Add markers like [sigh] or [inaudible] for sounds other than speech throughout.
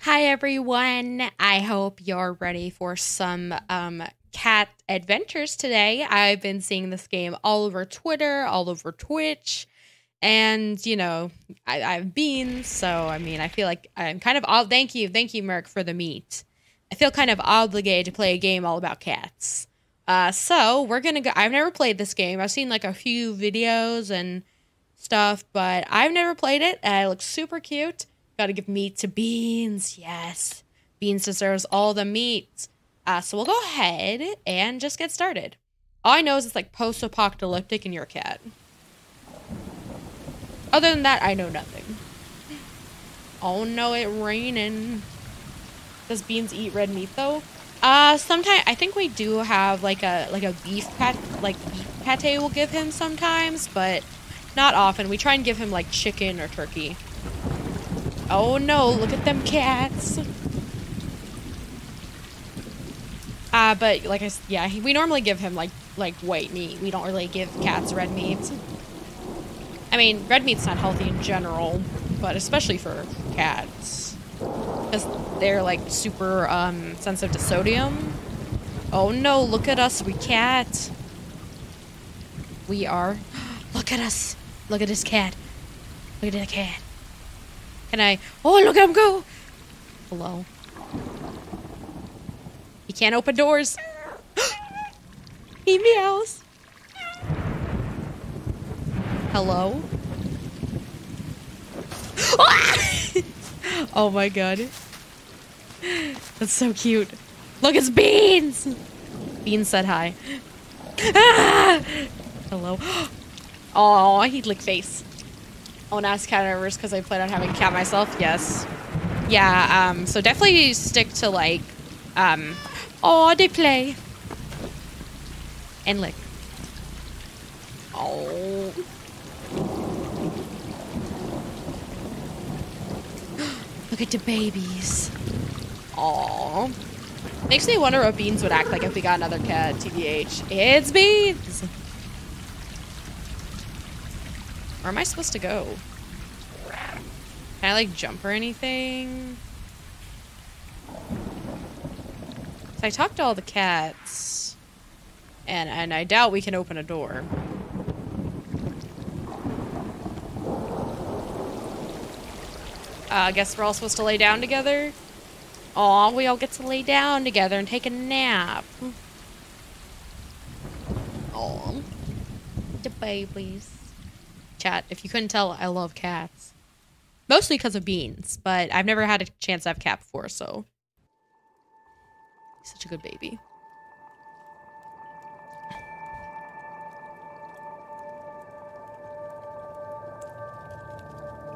Hi everyone. I hope you're ready for some um cat adventures today. I've been seeing this game all over Twitter, all over Twitch, and you know, I, I have beans, so I mean I feel like I'm kind of all thank you, thank you, Merc, for the meat. I feel kind of obligated to play a game all about cats. Uh so we're gonna go I've never played this game. I've seen like a few videos and stuff, but I've never played it, and it looks super cute. Gotta give meat to Beans. Yes. Beans deserves all the meat. Uh, so we'll go ahead and just get started. All I know is it's like post apocalyptic and you're a cat. Other than that, I know nothing. Oh no, it raining. Does Beans eat red meat though? Uh, sometimes I think we do have like a like a beef pat like beef pate we'll give him sometimes, but not often. We try and give him like chicken or turkey. Oh no, look at them cats. Uh, but like I, yeah, we normally give him like like white meat. We don't really give cats red meat. I mean, red meat's not healthy in general, but especially for cats, because they're like super um, sensitive to sodium. Oh no, look at us, we cat. We are. [gasps] Look at us. Look at this cat. Look at the cat. Can I? Oh, look at him go! Hello. He can't open doors. [gasps] he meows. Hello? [laughs] oh my god. That's so cute. Look, it's Beans! Beans said hi. [laughs] Ah! Hello? [gasps] Oh, he'd lick face. Now it's cat nervous because I plan on having a cat myself. Yes. Yeah, um, so definitely stick to like, um, oh, they play. And lick. Oh. Look at the babies. Oh. Makes me wonder what Beans would act like if we got another cat, TBH. It's Beans! Where am I supposed to go? Can I like jump or anything? So I talked to all the cats. And and I doubt we can open a door. Uh, I guess we're all supposed to lay down together. Aw, we all get to lay down together and take a nap. Aw. The babies. Chat, if you couldn't tell, I love cats. Mostly because of beans, but I've never had a chance to have cat before, so. He's such a good baby.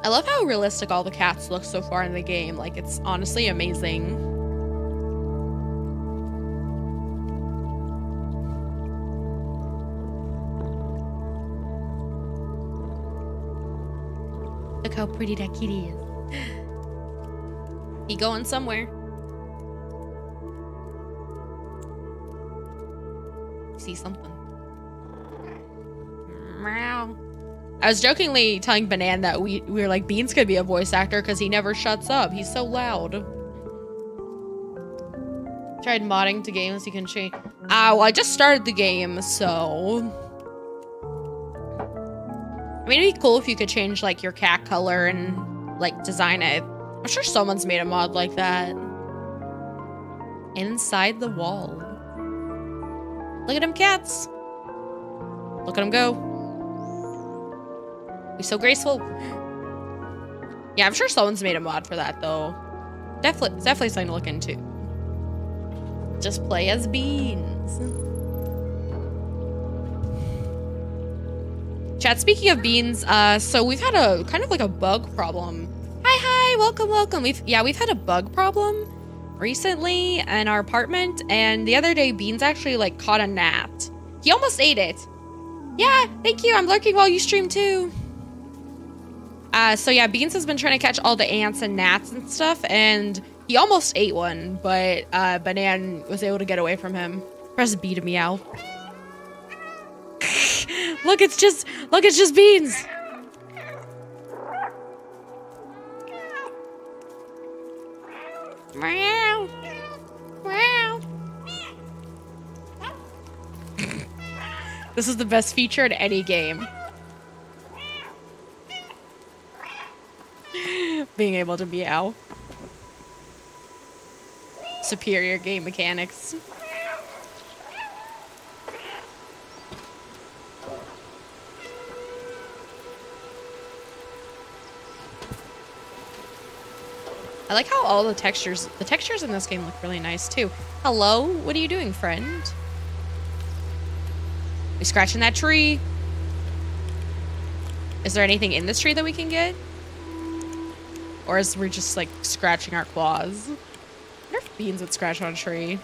I love how realistic all the cats look so far in the game. Like, it's honestly amazing. Look how pretty that kitty is. he going somewhere. See something. Meow. I was jokingly telling Banan that we, we were like, Beans could be a voice actor because he never shuts up. He's so loud. Tried modding to games you can change. Ah, well, I just started the game, so... I mean, it'd be cool if you could change, like, your cat color and, like, design it. I'm sure someone's made a mod like that. Inside the wall. Look at them cats. Look at them go. He's so graceful. Yeah, I'm sure someone's made a mod for that, though. Definitely, definitely something to look into. Just play as beans. Chat, speaking of beans, uh, so we've had a kind of like a bug problem. Hi, hi, welcome, welcome. We've, yeah, we've had a bug problem recently in our apartment, and the other day, Beans actually like caught a gnat. He almost ate it. Yeah, thank you. I'm lurking while you stream too. Uh, so yeah, Beans has been trying to catch all the ants and gnats and stuff, and he almost ate one, but uh, Banan was able to get away from him. Press B to meow. [sighs] look, it's just look, it's just Beans. Meow. Meow. this is the best feature in any game. [laughs] Being able to meow. Superior game mechanics. I like how all the textures, the textures in this game look really nice too. Hello, what are you doing, friend? We scratching that tree? Is there anything in this tree that we can get? Or is we're just like scratching our claws? I wonder if beans would scratch on a tree.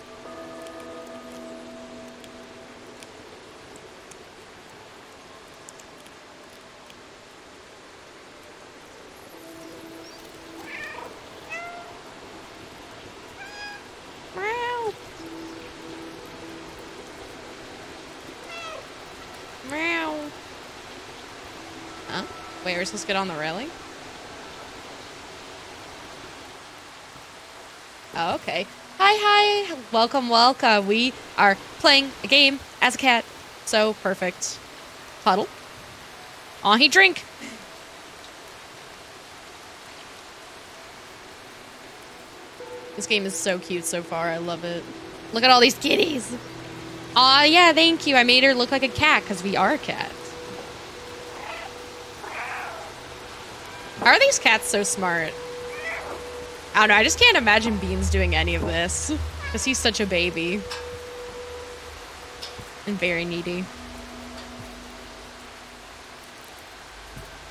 To get on the railing? Oh, okay. Hi, hi. Welcome, welcome. We are playing a game as a cat. So perfect. Puddle. Aw, he drink. This game is so cute so far. I love it. Look at all these kitties. Aw, yeah, thank you. I made her look like a cat because we are cats. How are these cats so smart? I don't know. I just can't imagine Beans doing any of this because he's such a baby and very needy.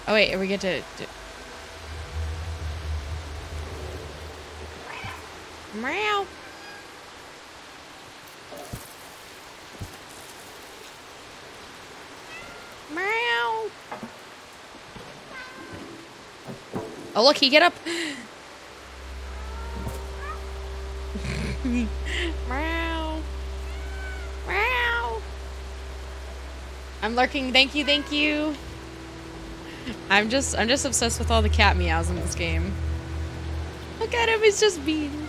Oh wait, we get to. Meow. Meow. Oh look, he get up. Meow. Meow. I'm lurking. Thank you, thank you. I'm just I'm just obsessed with all the cat meows in this game. Look at him, he's just beans.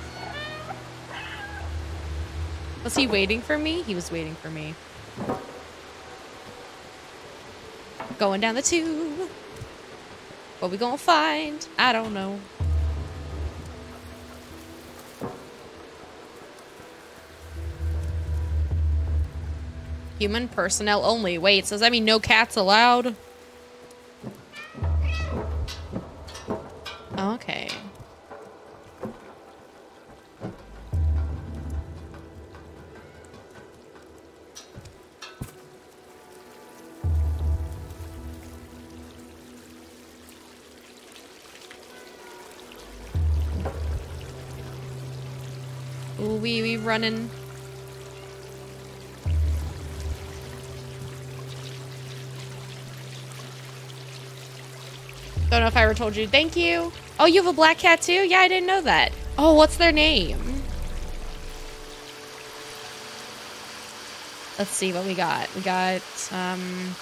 Was he waiting for me? He was waiting for me. Going down the tube. What we gonna find? I don't know. Human personnel only. Wait, so does that mean no cats allowed? Running. Don't know if I ever told you. Thank you. Oh, you have a black cat too? Yeah, I didn't know that. Oh, what's their name? Let's see what we got. We got um,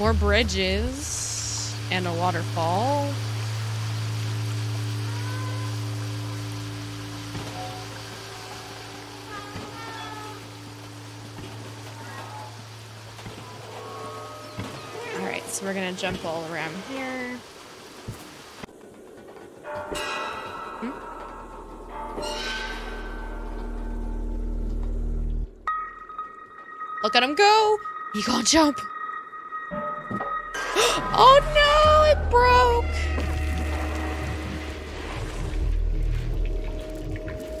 more bridges and a waterfall. So we're gonna jump all around here. Hmm? Look at him go. He gonna jump. [gasps] oh no, it broke.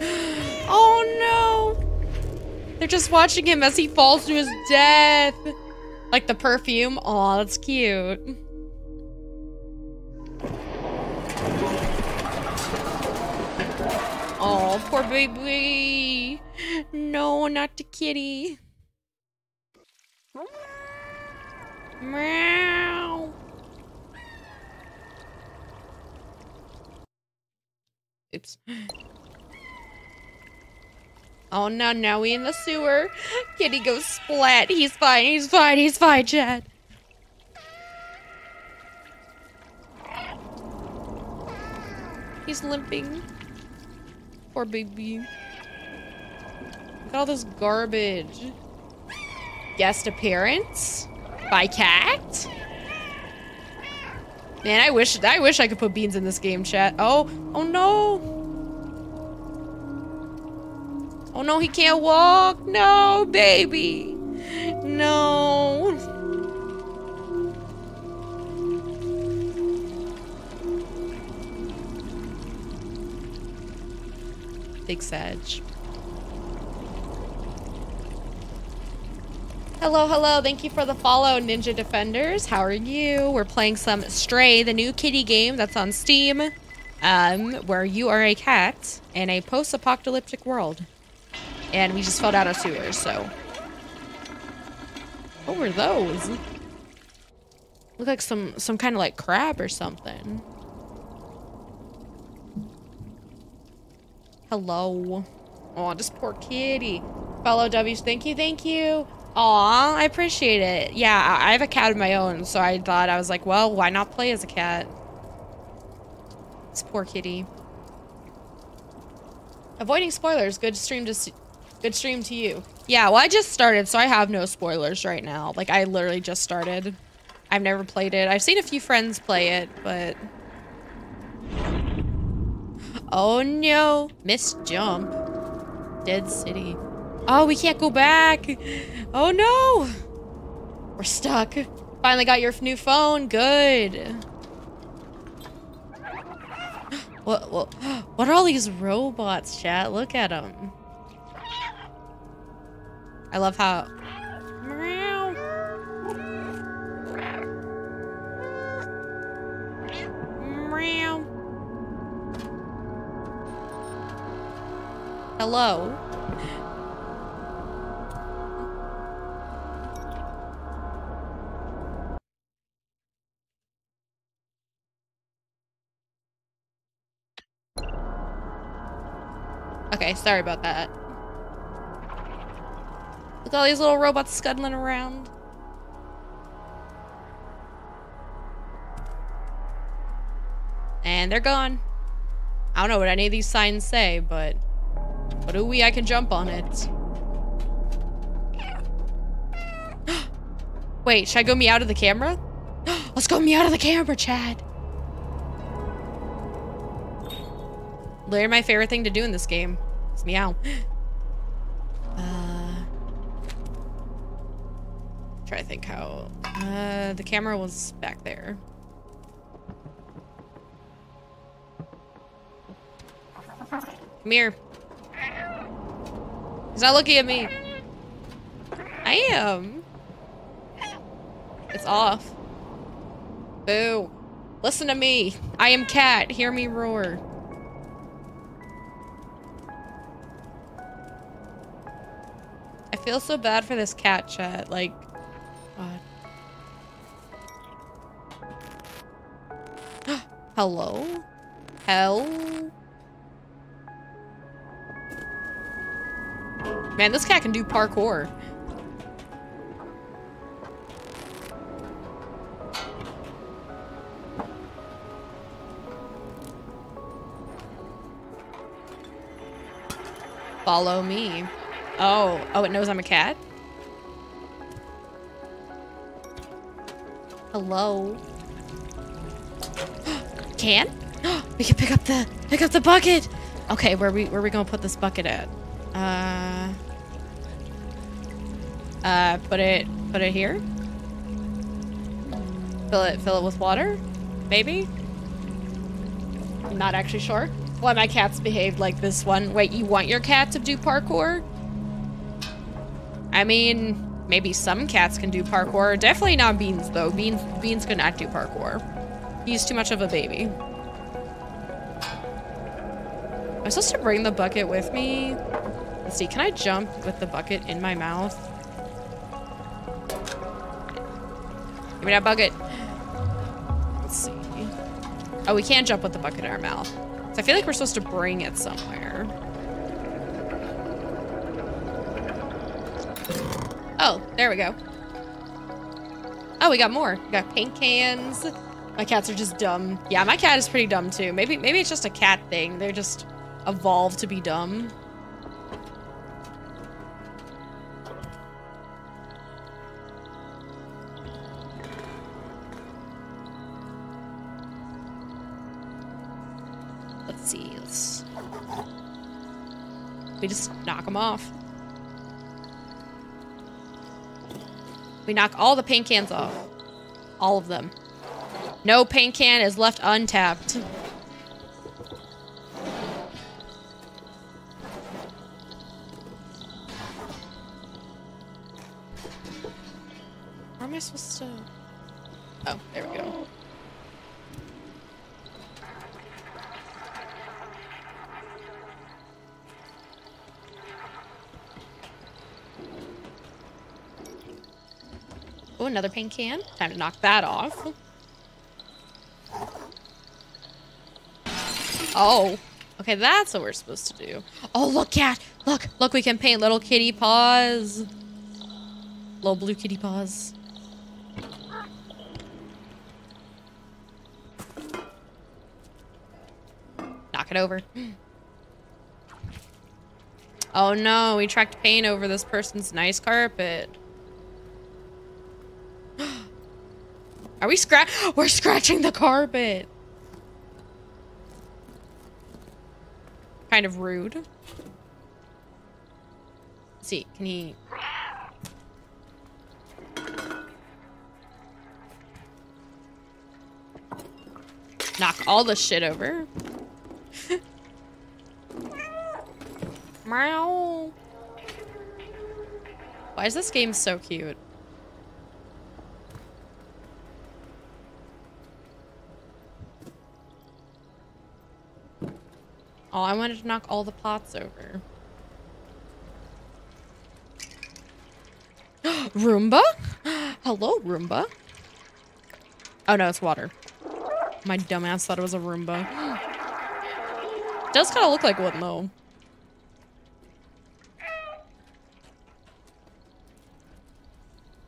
[gasps] Oh no. They're just watching him as he falls to his death. Like the perfume. Oh, that's cute. Oh, poor baby. No, not the kitty. Meow. Oops. Oh no, now we in the sewer. Kitty goes splat. He's fine, he's fine, he's fine, Chad. He's limping. Poor baby. Look at all this garbage. Guest appearance by cat. Man, I wish I wish I could put beans in this game, chat. Oh, oh no. Oh no, he can't walk. No, baby. No. Big Sag. Hello, hello. Thank you for the follow, Ninja Defenders. How are you? We're playing some Stray, the new kitty game that's on Steam, um, where you are a cat in a post-apocalyptic world. And we just fell down a sewer, so... What were those? Look like some, some kind of like crab or something. Hello. Oh, this poor kitty. Follow W's. Thank you, thank you. Aw, I appreciate it. Yeah, I have a cat of my own, so I thought, I was like, well, why not play as a cat? This poor kitty. Avoiding spoilers. Good stream to good stream to you. Yeah, well, I just started, so I have no spoilers right now. Like, I literally just started. I've never played it. I've seen a few friends play it, but... Oh no, missed jump. Dead city. Oh, we can't go back. Oh no. We're stuck. Finally got your new phone. Good. [gasps] What, what, [gasps] what are all these robots, chat? Look at them. I love how... Meow. Meow. Hello. Okay, sorry about that. Look at all these little robots scuttling around. And they're gone. I don't know what any of these signs say, but... But ooh I can jump on it. [gasps] Wait, should I go me out of the camera? [gasps] Let's go me out of the camera, Chad. Literally my favorite thing to do in this game. It's meow. [gasps] try to think how... Uh, the camera was back there. Come here. He's not looking at me. I am. It's off. Boo. Listen to me. I am cat. Hear me roar. I feel so bad for this cat chat. Like, Hello? Hell? Man, this cat can do parkour. Follow me. Oh, oh, it knows I'm a cat? Hello? Can? [gasps] we can pick up the pick up the bucket. Okay, where we where we gonna put this bucket at? Uh uh put it put it here? Fill it fill it with water? Maybe? I'm not actually sure. Why my cats behaved like this one. Wait, you want your cat to do parkour? I mean, maybe some cats can do parkour. Definitely not Beans, though. Beans, Beans could not do parkour. He's too much of a baby. Am I supposed to bring the bucket with me? Let's see, can I jump with the bucket in my mouth? Give me that bucket. Let's see. Oh, we can't jump with the bucket in our mouth. So I feel like we're supposed to bring it somewhere. Oh, there we go. Oh, we got more. We got paint cans. My cats are just dumb. Yeah, my cat is pretty dumb too. Maybe maybe it's just a cat thing. They're just evolve to be dumb. Let's see. Let's... We just knock them off. We knock all the paint cans off. All of them. No paint can is left untapped. Where am I supposed to... Oh, there we go. Oh, another paint can. Time to knock that off. Oh. Okay, that's what we're supposed to do. Oh, look, cat. Look, look, we can paint little kitty paws. Little blue kitty paws. Knock it over. [gasps] Oh no, we tracked paint over this person's nice carpet. [gasps] Are we scratch? [gasps] We're scratching the carpet. Kind of rude. Let's see, can he? Knock all the shit over. [laughs] Meow. Why is this game so cute? Oh, I wanted to knock all the pots over. [gasps] Roomba? Hello, Roomba. Oh no, it's water. My dumbass thought it was a Roomba. [gasps] Does kind of look like one though.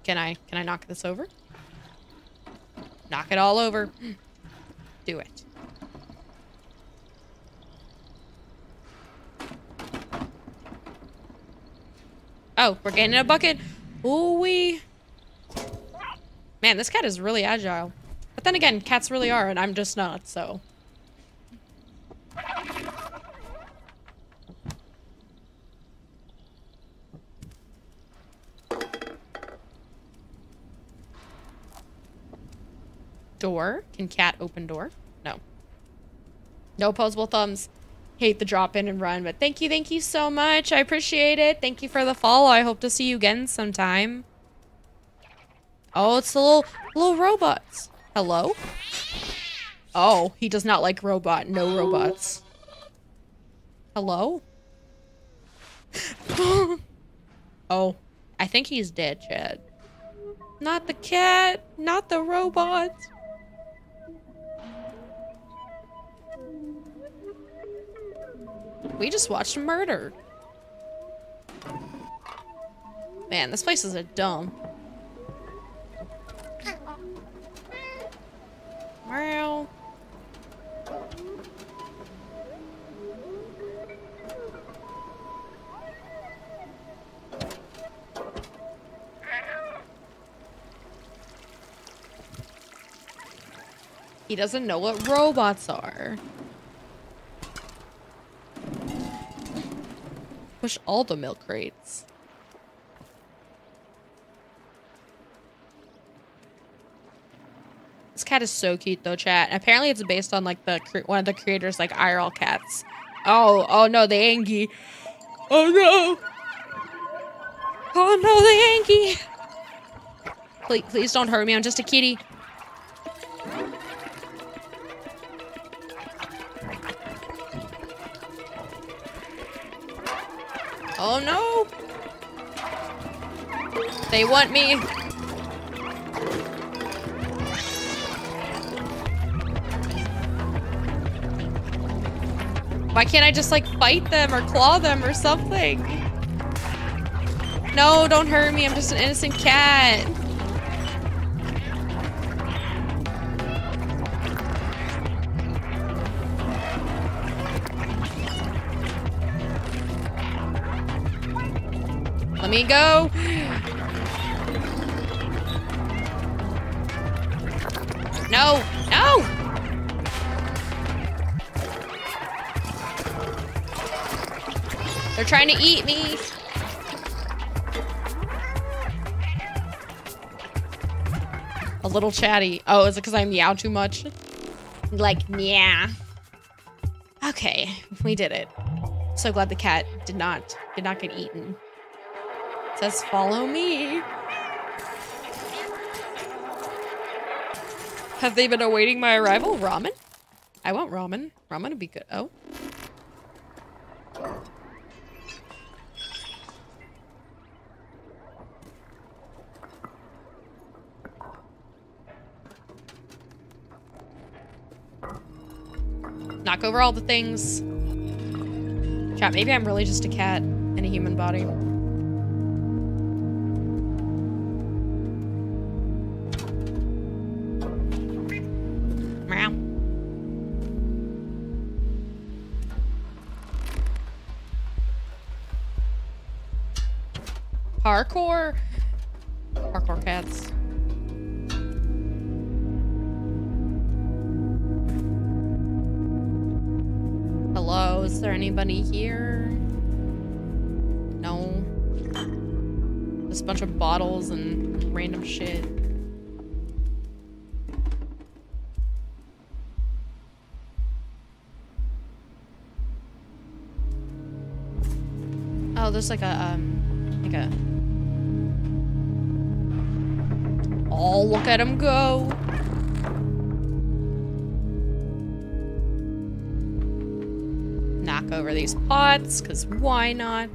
Can I, can I knock this over? Knock it all over. [gasps] Do it. Oh, we're getting in a bucket. Ooh wee. Man, this cat is really agile. But then again, cats really are, and I'm just not, so. Door. Can cat open door? No. No opposable thumbs hate the drop in and run. But thank you, thank you so much. I appreciate it. Thank you for the follow. I hope to see you again sometime. Oh, it's the little little robots. Hello? Oh, he does not like robot. No robots. Hello? [laughs] oh, I think he's dead, Chad. Not the cat, not the robot. We just watched a murder. Man, this place is a dump. Meow. He doesn't know what robots are. Push all the milk crates. This cat is so cute though, chat. apparently it's based on like the one of the creators like IRL cats. Oh, oh no, the Angie. Oh no. Oh no, the Angie. Please, please don't hurt me. I'm just a kitty. Oh no! They want me. Why can't I just like fight them or claw them or something? No, don't hurt me. I'm just an innocent cat. Let me go. No, no! They're trying to eat me. A little chatty. Oh, is it because I meow too much? Like, meow. Okay, we did it. So glad the cat did not did not get eaten. Says follow me. Have they been awaiting my arrival? Ramen? I want ramen. Ramen would be good. Oh. Knock over all the things. Chat, maybe I'm really just a cat in a human body. Parkour? Parkour cats. Hello, is there anybody here? No. Just a bunch of bottles and random shit. Oh, there's like a, um, like a... Oh, look at him go! Knock over these pots, because why not?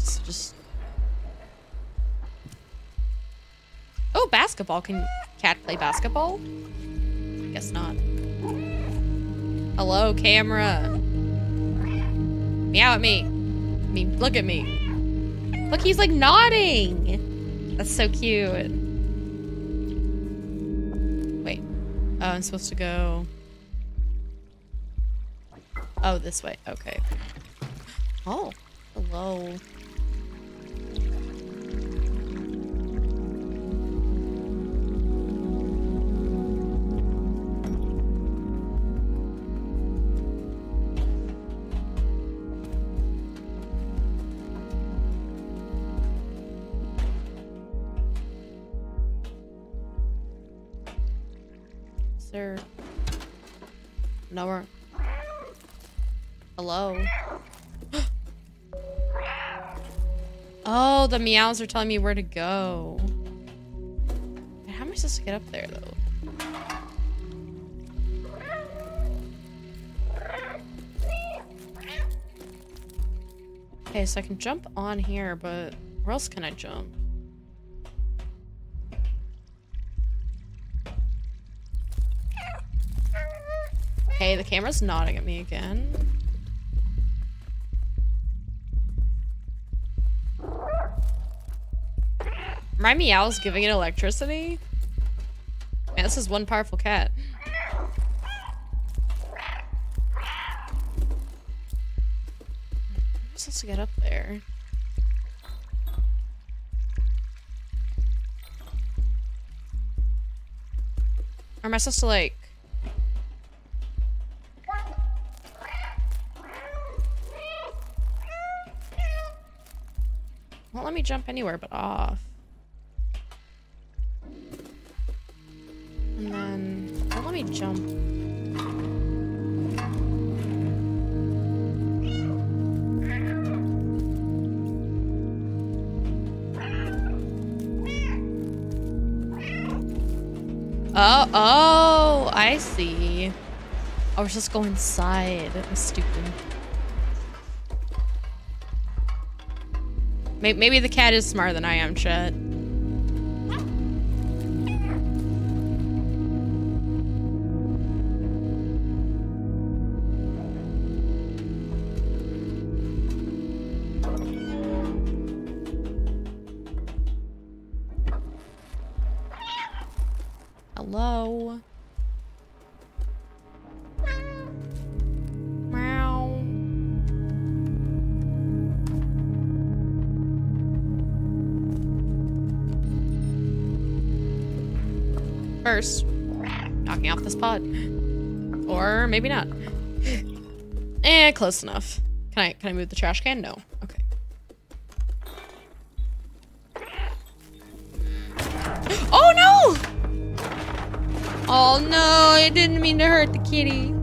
Just, just... Oh, basketball. Can cat play basketball? I guess not. Hello, camera. Meow at me. I mean, look at me. Look, he's like nodding. That's so cute. Oh, I'm supposed to go. Oh, this way. Okay. Oh, hello. The meows are telling me where to go. How am I supposed to get up there, though? Okay, so I can jump on here, but where else can I jump? Okay, the camera's nodding at me again. My meow's giving it electricity? Man, this is one powerful cat. I'm supposed to get up there. Or am I supposed to like... Won't let me jump anywhere but off. I see. I was just going inside. That was stupid. Maybe, the cat is smarter than I am, Chet. Pot. Or maybe not. Eh, close enough. Can I can I move the trash can? No. Okay. Oh no! Oh no, I didn't mean to hurt the kitty.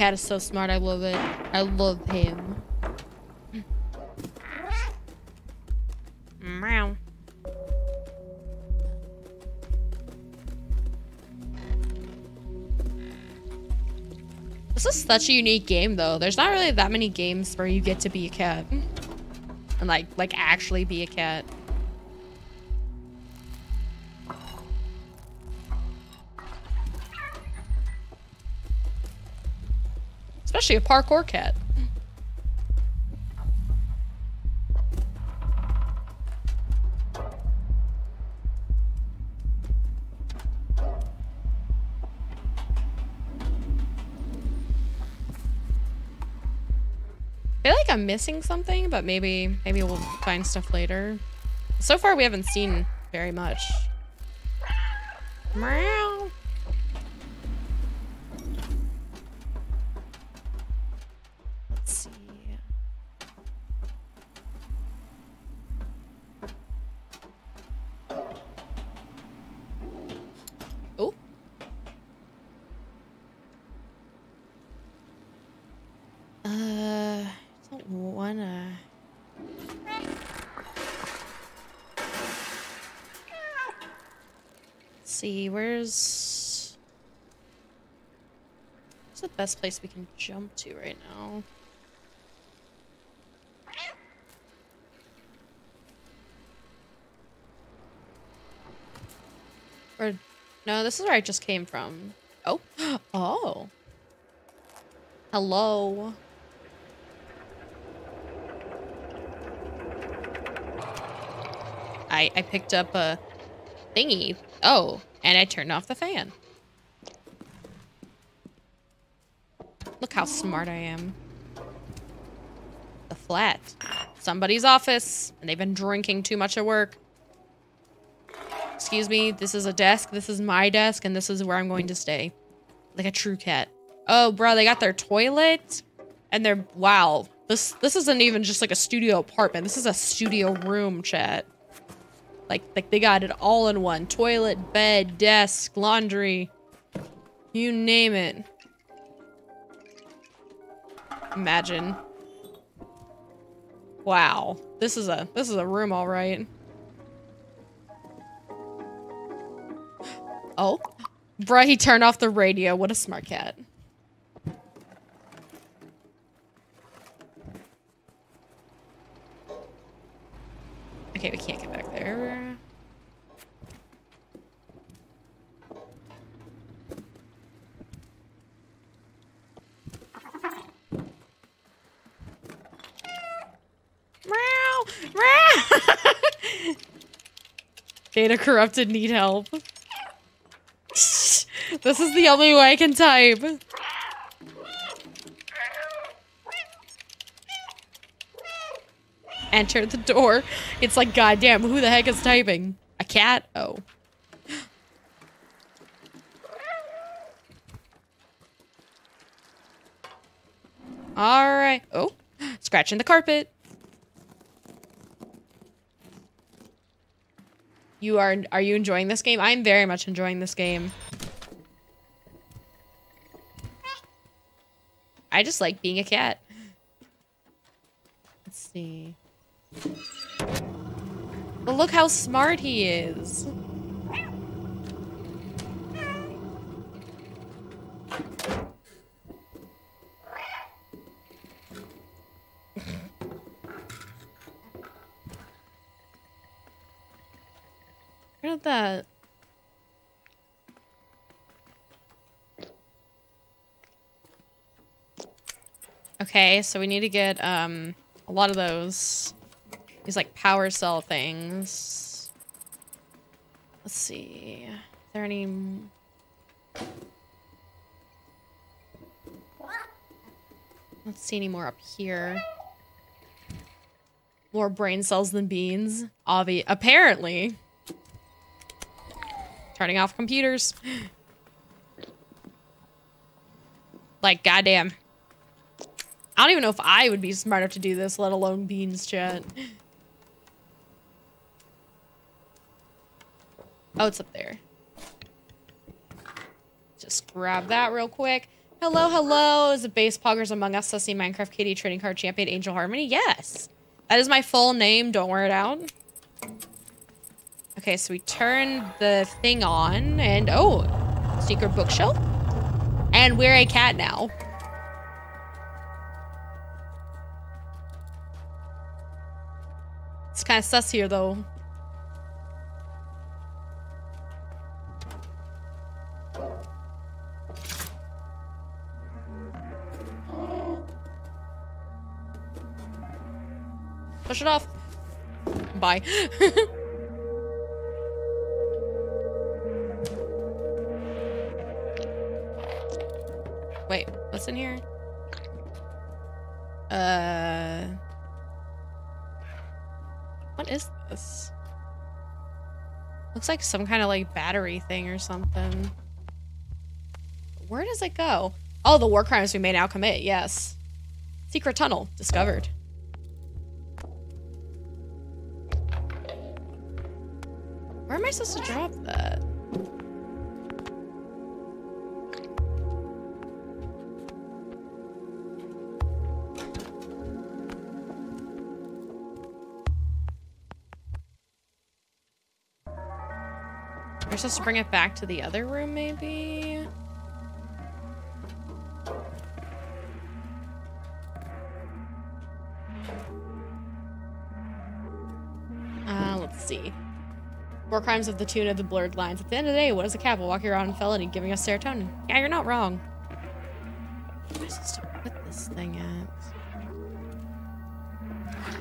Cat is so smart. I love it. I love him. Meow. This is such a unique game, though. There's not really that many games where you get to be a cat. And, like, like actually be a cat. Especially a parkour cat. I feel like I'm missing something, but maybe maybe we'll find stuff later. So far, we haven't seen very much. See, where's where's the best place we can jump to right now? Or no, this is where I just came from. Oh, [gasps] oh. Hello. I I picked up a thingy. Oh, and I turned off the fan. Look how smart I am. The flat. Somebody's office, and they've been drinking too much at work. Excuse me, this is a desk, this is my desk, and this is where I'm going to stay. Like a true cat. Oh, bro, they got their toilet, and they're, wow. This, this isn't even just like a studio apartment. This is a studio room, chat. Like, like they got it all in one. Toilet, bed, desk, laundry. You name it. Imagine. Wow. This is a this is a room all right. [gasps] Oh. Bruh, he turned off the radio. What a smart cat. Okay, we can't get back there. [laughs] Data corrupted, need help. [laughs] This is the only way I can type. [laughs] Enter the door. It's like, goddamn, who the heck is typing? A cat? Oh. All right. Oh, scratching the carpet. You are, are you enjoying this game? I'm very much enjoying this game. I just like being a cat. Let's see. But look how smart he is. Look at that. Okay, so we need to get um, a lot of those these like power cell things. Let's see. Is there any Let's see any more up here. More brain cells than beans. Obvi apparently. Turning off computers. [gasps] like, goddamn. I don't even know if I would be smart enough to do this, let alone beans, chat. Oh, it's up there. Just grab that real quick. Hello, hello. Is it Base Poggers Among Us, Sussy Minecraft Kitty Trading Card Champion Angel Harmony? Yes. That is my full name. Don't wear it out. Okay, so we turn the thing on and oh, secret bookshelf. And we're a cat now. It's kind of sus here though. Push it off. Bye. [laughs] Wait, what's in here? Uh... What is this? Looks like some kind of like battery thing or something. Where does it go? Oh, the war crimes we may now commit, yes. Secret tunnel, discovered. Where am I supposed to drop that? We're supposed to bring it back to the other room, maybe? Uh, let's see. War crimes of the tune of the blurred lines. At the end of the day, what is a cat? walking around in felony giving us serotonin? Yeah, you're not wrong. I to put this thing at?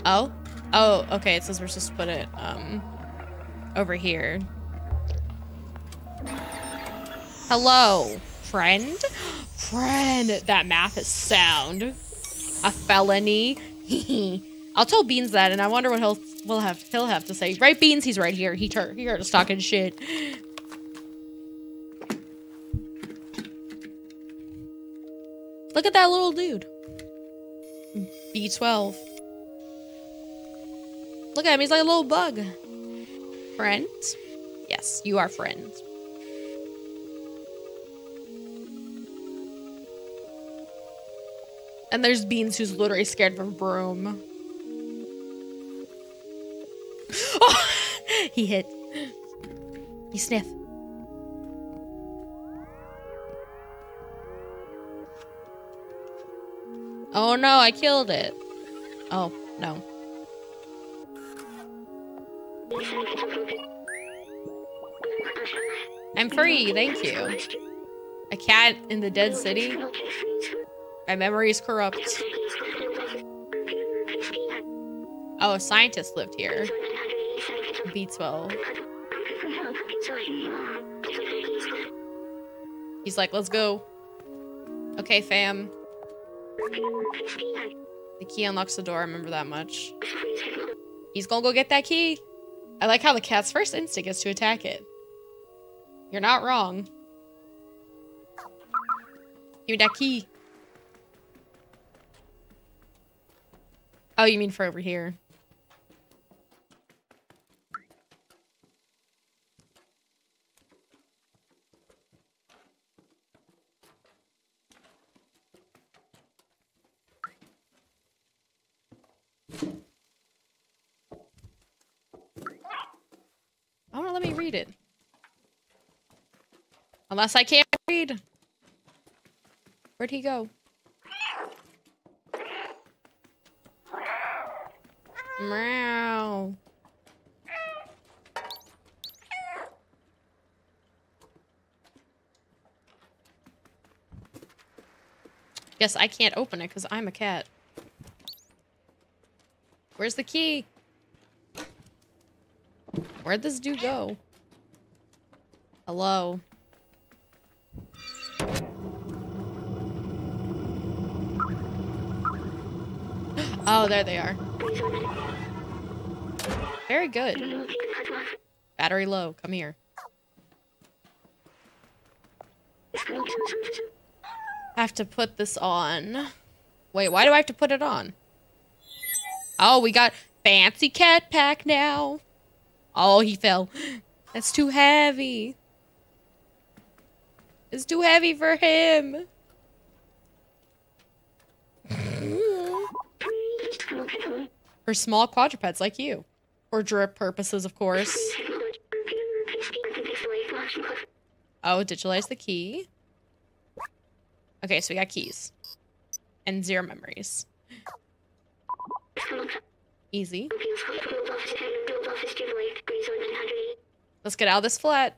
Oh? Oh, okay, it says we're supposed to put it, um, over here. Hello, friend? [gasps] Friend, that math is sound. A felony. [laughs] I'll tell Beans that, and I wonder what he'll will have he'll have to say. Right, Beans? He's right here. He he heard us talking shit. Look at that little dude. B12. Look at him. He's like a little bug. Friends? Yes, you are friends. And there's Beans who's literally scared of a broom. He hit. He sniff. Oh no, I killed it. Oh, no. I'm free, thank you. A cat in the dead city? My memory is corrupt. Oh, a scientist lived here. B12. He's like, let's go. Okay, fam. The key unlocks the door, I remember that much. He's gonna go get that key. I like how the cat's first instinct is to attack it. You're not wrong. Give me that key. Oh, you mean for over here. let me read it. Unless I can't read. Where'd he go? Meow. Guess I can't open it because I'm a cat. Where's the key? Where'd this dude go? Hello? [gasps] Oh, there they are. Very good. Battery low. Come here. have to put this on. Wait, why do I have to put it on? Oh, we got fancy cat pack now. Oh, he fell. That's too heavy. It's too heavy for him. for small quadrupeds like you. For drip purposes, of course. Oh, digitalize the key. Okay, so we got keys. And zero memories. Easy. Let's get out of this flat.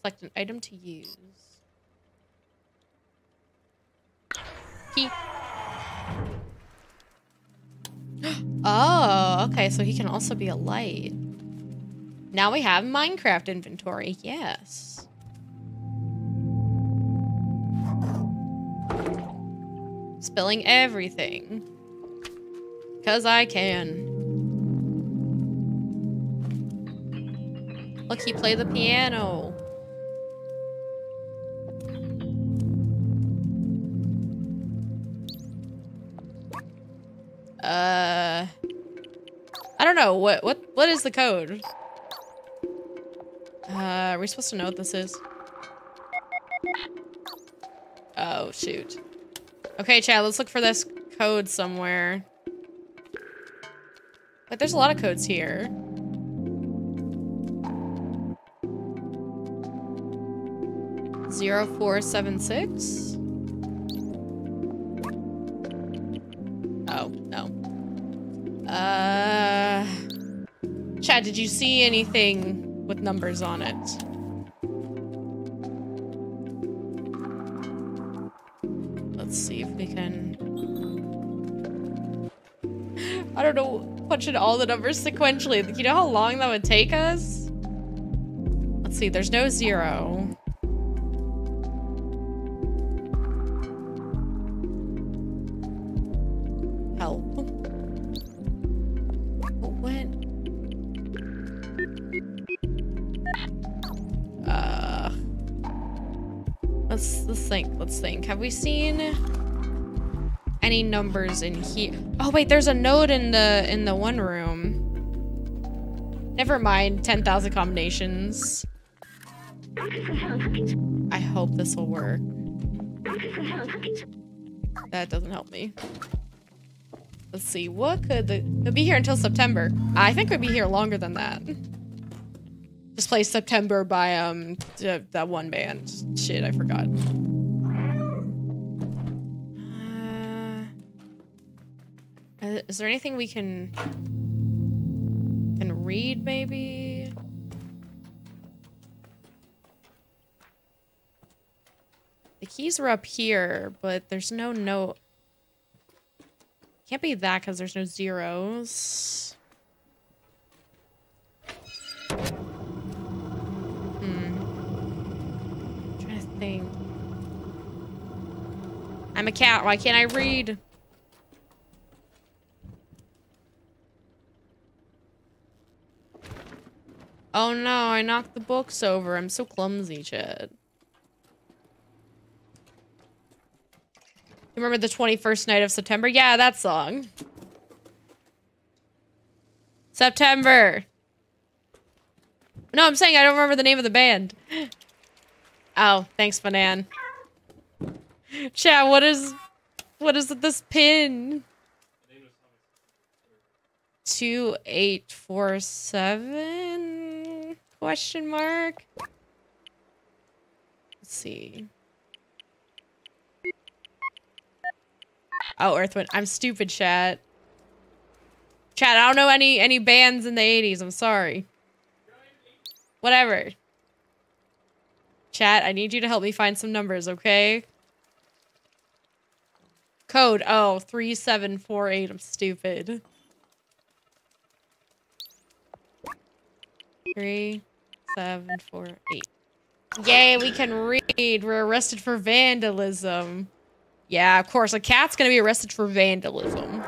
Select an item to use. Key. [gasps] oh, okay, so he can also be a light. Now we have Minecraft inventory, yes. Spilling everything. Because I can. Look, he played the piano. Uh, I don't know. What, what, what is the code? Uh, are we supposed to know what this is? Oh, shoot. Okay, Chad, let's look for this code somewhere. Like, there's a lot of codes here. Zero four seven six. Oh, no. Uh... Chad, did you see anything with numbers on it. Don't know, punch in all the numbers sequentially. You know how long that would take us? Let's see, there's no zero. Help. What? Uh... Let's, let's think. Let's think. Have we seen any numbers in here? Oh wait, there's a note in the in the one room. Never mind. Ten thousand combinations. I hope this will work. That doesn't help me. Let's see. What could the? It'll be here until September. I think we'll be here longer than that. Just play September by um that one band. Shit, I forgot. Is there anything we can can read maybe? The keys were up here, but there's no note. Can't be that because there's no zeros. Hmm. I'm trying to think. I'm a cat. Why can't I read? Oh no, I knocked the books over. I'm so clumsy, Chad. Remember the 21st night of September? Yeah, that song. September. No, I'm saying I don't remember the name of the band. [gasps] Oh, thanks, Banan. Chad, what is... What is this pin? 2847 question mark let's see oh earthwind i'm stupid chat chat i don't know any any bands in the 80s i'm sorry Whatever. Chat, I need you to help me find some numbers, okay? Code, oh, 3748. I'm stupid. Three, seven, four, eight. Yay, we can read. We're arrested for vandalism. Yeah, of course. A cat's gonna be arrested for vandalism.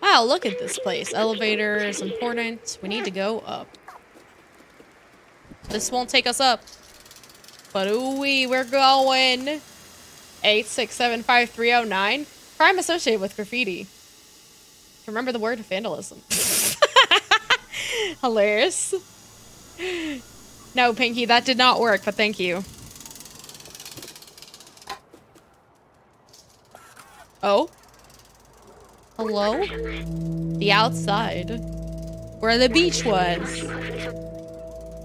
Wow, look at this place. Elevator is important. We need to go up. This won't take us up. But ooh wee, we're going. 8675309. Crime associated with graffiti. Remember the word vandalism. [laughs] Hilarious. No, Pinky, that did not work, but thank you. Oh? Hello? The outside. Where the beach was.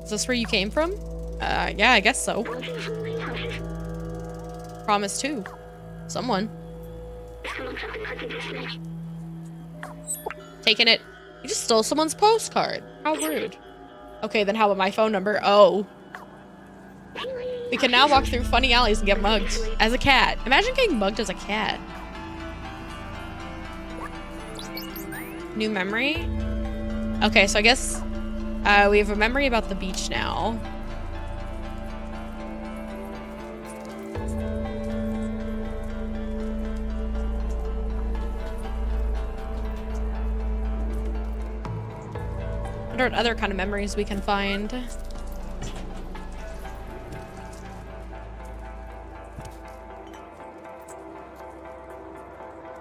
Is this where you came from? Uh, yeah, I guess so. Promise too. Someone. Taking it. You just stole someone's postcard. How rude. Okay, then how about my phone number? Oh. We can now walk through funny alleys and get mugged. As a cat. Imagine getting mugged as a cat. New memory? Okay, so I guess uh, we have a memory about the beach now. What other kind of memories we can find?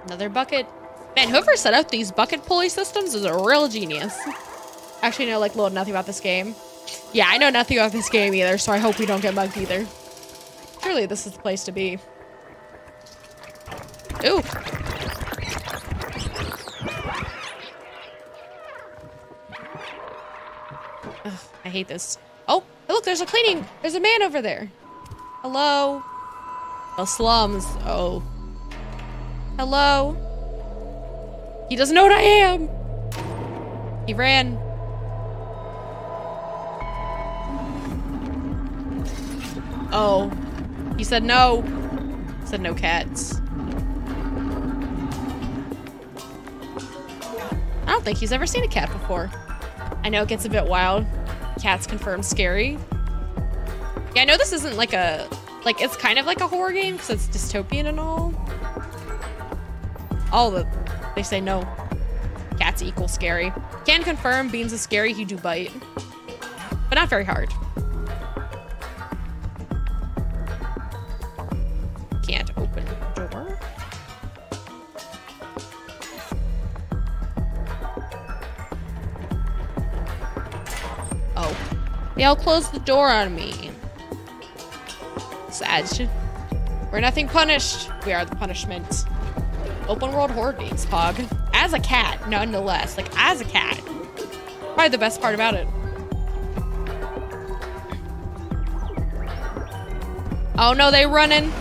Another bucket. Man, whoever set up these bucket pulley systems is a real genius. Actually, know like little nothing about this game. Yeah, I know nothing about this game either, so I hope we don't get mugged either. Surely this is the place to be. Ooh. Ugh, I hate this. Oh, look, there's a cleaning. There's a man over there. Hello? The slums. Oh. Hello? He doesn't know what I am. He ran. Oh. He said no. He said no cats. I don't think he's ever seen a cat before. I know it gets a bit wild. Cats confirmed scary. Yeah, I know this isn't like a... Like, it's kind of like a horror game because it's dystopian and all. All the... They say no. Cats equal scary. Can confirm beans is scary, he do bite. But not very hard. Can't open They all closed the door on me. Sad. We're nothing punished. We are the punishment. Open world horror games, Pog. As a cat, nonetheless. Like, as a cat. Probably the best part about it. Oh no, they running.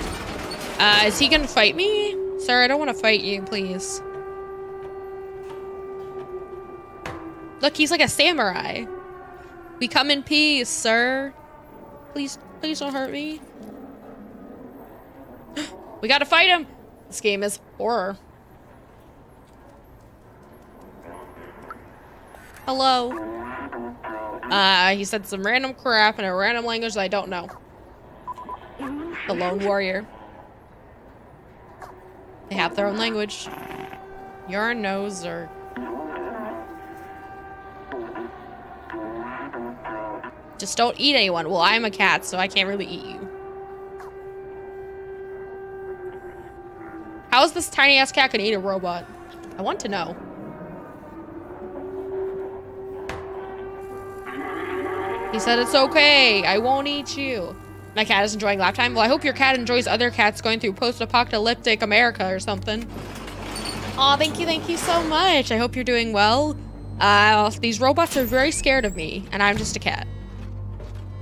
Uh, is he gonna fight me? Sir, I don't want to fight you, please. Look, he's like a samurai. We come in peace, sir. Please, please don't hurt me. [gasps] we gotta fight him. This game is horror. Hello. Uh, he said some random crap in a random language that I don't know. The lone warrior. They have their own language. Your nose or Just don't eat anyone. Well, I'm a cat, so I can't really eat you. How is this tiny ass cat gonna eat a robot? I want to know. He said it's okay. I won't eat you. My cat is enjoying lap time. Well, I hope your cat enjoys other cats going through post-apocalyptic America or something. Aw, thank you, thank you so much. I hope you're doing well. Uh, these robots are very scared of me, and I'm just a cat.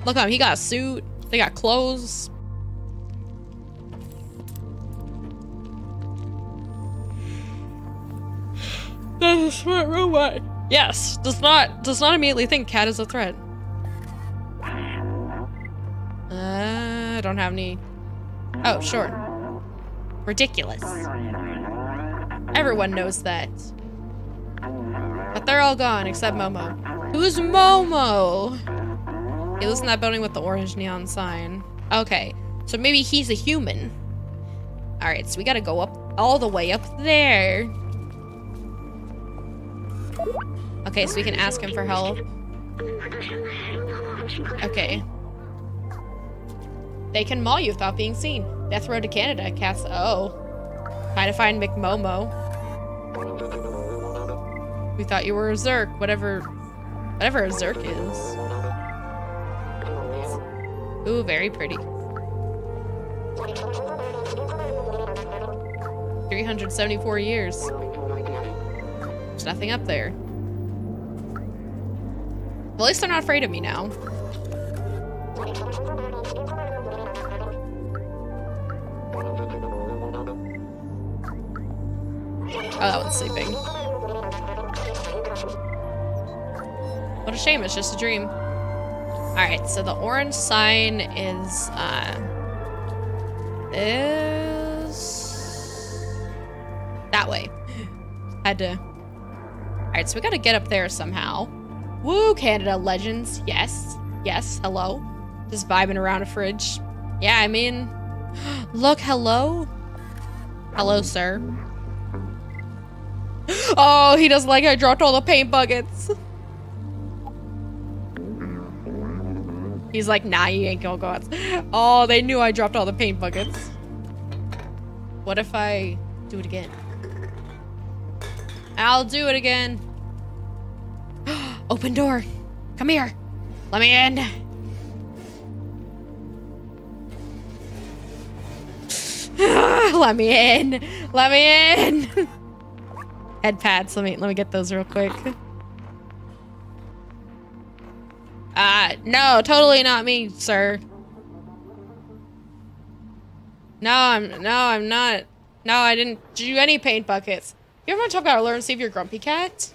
Look at him. He got a suit. They got clothes. That's a smart robot. Yes, does not does not immediately think cat is a threat. Uh, I don't have any. Oh, sure. Ridiculous. Everyone knows that. But they're all gone except Momo. Who's Momo? He lives in that building with the orange neon sign. Okay, so maybe he's a human. Alright, so we gotta go up all the way up there. Okay, so we can ask him for help. Okay. They can maul you without being seen. Death Road to Canada, Cats. Oh. Try to find McMomo. We thought you were a Zurk, Whatever. Whatever a Zurk is. Ooh, very pretty. 374 years. There's nothing up there. Well, at least they're not afraid of me now. Oh, that one's sleeping. What a shame, it's just a dream. Alright, so the orange sign is, uh... Is... That way. Had to... Alright, so we gotta get up there somehow. Woo, Canada Legends. Yes. Yes, hello. Just vibing around a fridge. Yeah, I mean... [gasps] Look, hello? Hello, sir. [gasps] Oh, he doesn't like I dropped all the paint buckets. [laughs] He's like, nah, you ain't gonna go out. Oh, they knew I dropped all the paint buckets. What if I do it again? I'll do it again. [gasps] Open door. Come here. Let me in. [sighs] Let me in. Let me in. [laughs] Head pads. Let me let me get those real quick. Uh, no, totally not me, sir. No, I'm no, I'm not. No, I didn't do any paint buckets. You ever want to talk about learn to save your grumpy cat?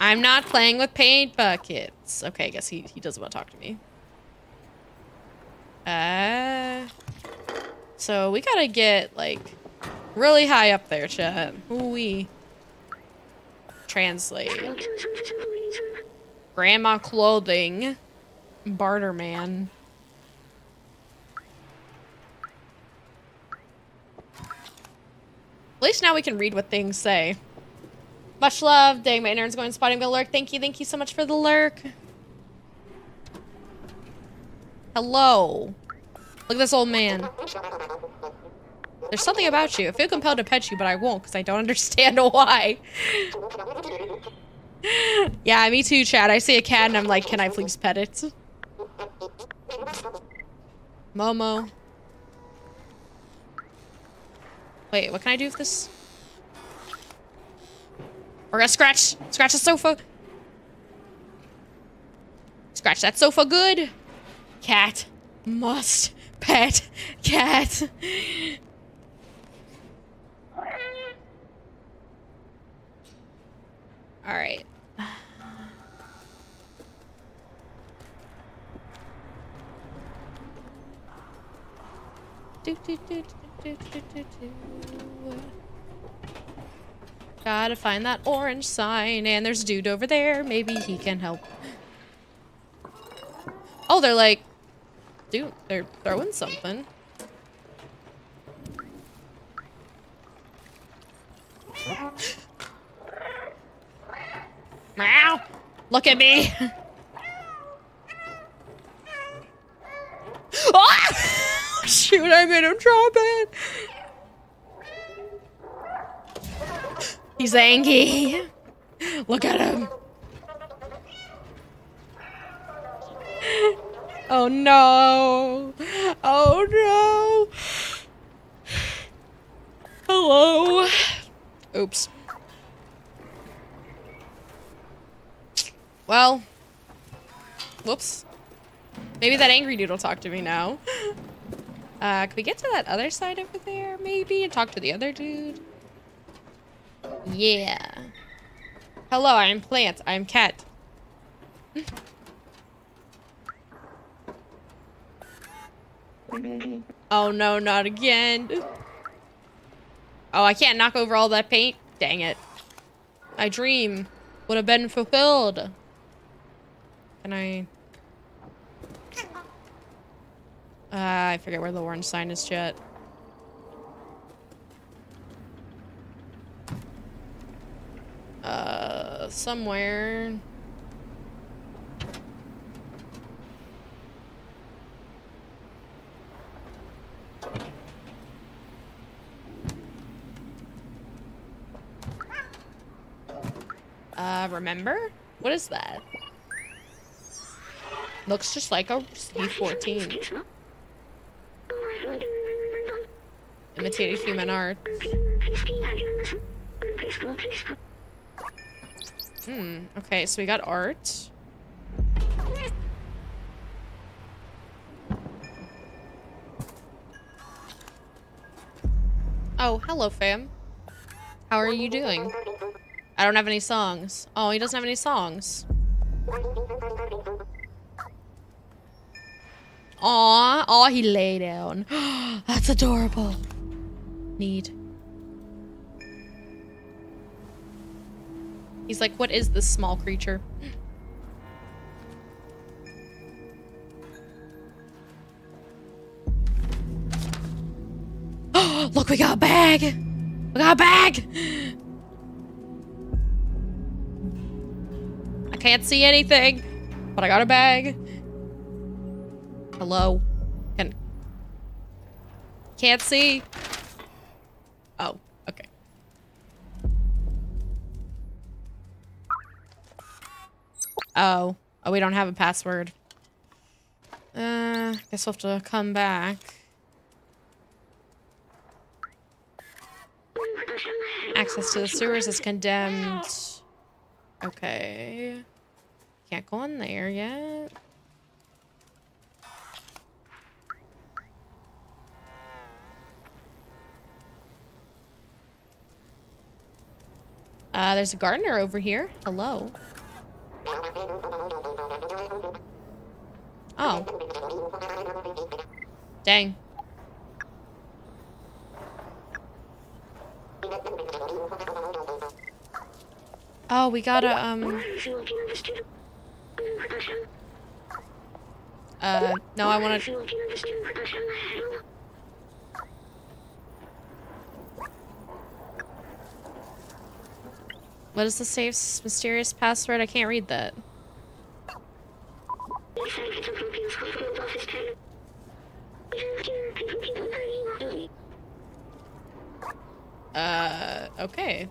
I'm not playing with paint buckets. Okay, I guess he, he doesn't want to talk to me. Uh, so we gotta get, like, really high up there, chat. ooh we translate. Grandma clothing. Barterman. At least now we can read what things say. Much love. Dang, my intern's going spotting the lurk. Thank you. Thank you so much for the lurk. Hello. Look at this old man. There's something about you. I feel compelled to pet you, but I won't because I don't [laughs] understand why. [laughs] yeah, me too, Chad. I see a cat and I'm like, can I please pet it? Momo. Wait, what can I do with this? We're gonna scratch, scratch the sofa. Scratch that sofa good. Cat must pet cat. All right. Gotta find that orange sign, and there's a dude over there. Maybe he can help. Oh, they're like, dude, they're throwing something. Meow! Look at me! [laughs] oh! Shoot, I made him drop it! He's angry. Look at him. Oh no. Oh no. Hello. Oops. Well. Whoops. Maybe that angry dude will talk to me now. [laughs] Uh, can we get to that other side over there, maybe, and talk to the other dude? Yeah. Hello, I'm Plant. I'm Cat. [laughs] oh no, not again. Oh, I can't knock over all that paint? Dang it. My dream would have been fulfilled. Can I... Uh, I forget where the orange sign is yet. Uh, somewhere. Uh, remember? What is that? Looks just like a C-14. Imitated human art. Hmm, okay, so we got art. Oh, hello, fam. How are you doing? I don't have any songs. Oh, he doesn't have any songs. Aw, aw, he lay down. [gasps] That's adorable. Need. He's like, what is this small creature? [gasps] Look, we got a bag! We got a bag! I can't see anything, but I got a bag. Hello? Can... Can't see. Oh, okay. Oh. Oh, we don't have a password. Uh, guess we'll have to come back. Access to the sewers is condemned. Okay. Can't go in there yet. Uh, there's a gardener over here. Hello. Oh. Dang. Oh, we gotta, um... Uh, no, I wanna... What is the safe's mysterious password? I can't read that. Uh, okay.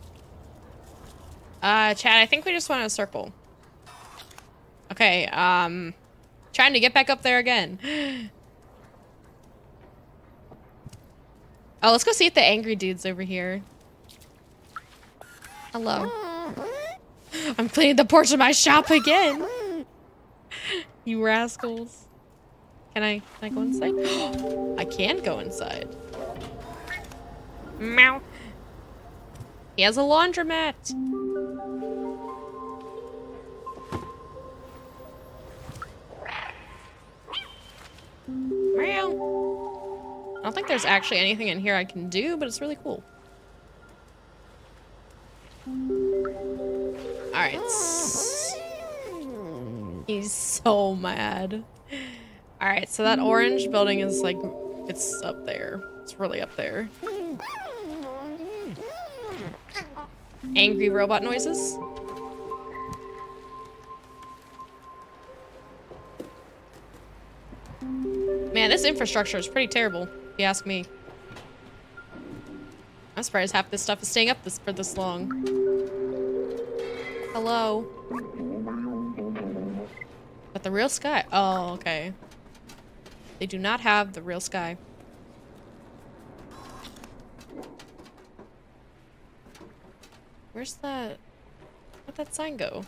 Uh, Chad, I think we just want a circle. Okay, um, trying to get back up there again. [gasps] Oh, let's go see if the angry dude's over here. Hello. I'm cleaning the porch of my shop again. [laughs] you rascals. Can I, can I go inside? [gasps] I can go inside. Meow. He has a laundromat. Meow. I don't think there's actually anything in here I can do, but it's really cool. Alright. He's so mad. Alright, so that orange building is like, it's up there. It's really up there. Angry robot noises. Man, this infrastructure is pretty terrible, if you ask me. I'm surprised half this stuff is staying up this for this long. Hello. But the real sky. Oh, okay. They do not have the real sky. Where's that? Where'd that sign go?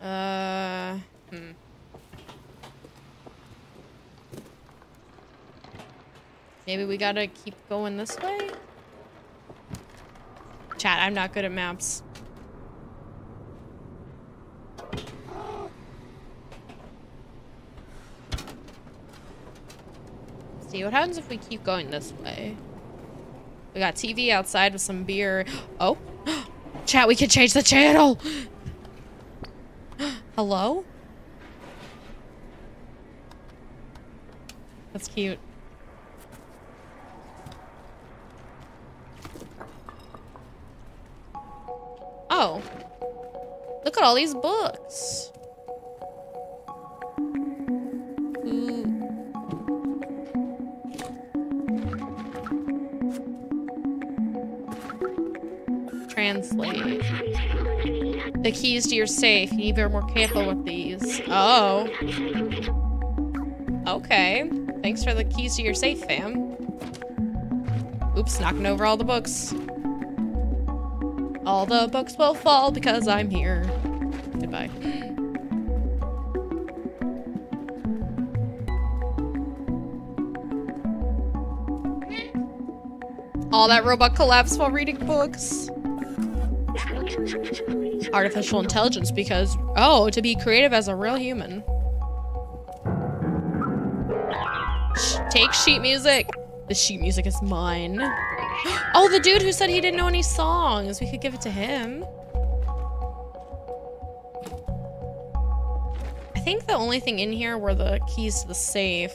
Uh. Maybe we gotta keep going this way? Chat, I'm not good at maps. See what happens if we keep going this way. We got TV outside with some beer. [gasps] Oh, [gasps] chat, we can change the channel. [gasps] Hello? That's cute. At all these books. Translate. The keys to your safe. You need to be more careful with these. Oh. Okay. Thanks for the keys to your safe, fam. Oops, knocking over all the books. All the books will fall because I'm here. All that robot collapsed while reading books. Artificial intelligence because, oh, to be creative as a real human. Take sheet music. The sheet music is mine. Oh, the dude who said he didn't know any songs. We could give it to him. I think the only thing in here were the keys to the safe.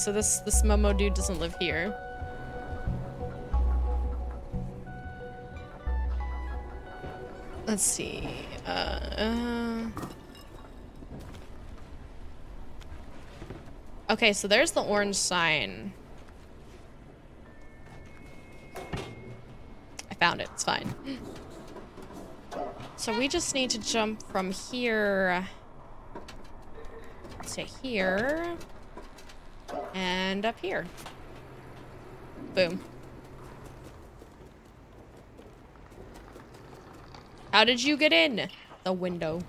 So this this Momo dude doesn't live here. Let's see. Uh, uh... Okay, so there's the orange sign. I found it. It's fine. So we just need to jump from here to here. And up here. Boom. How did you get in? The window.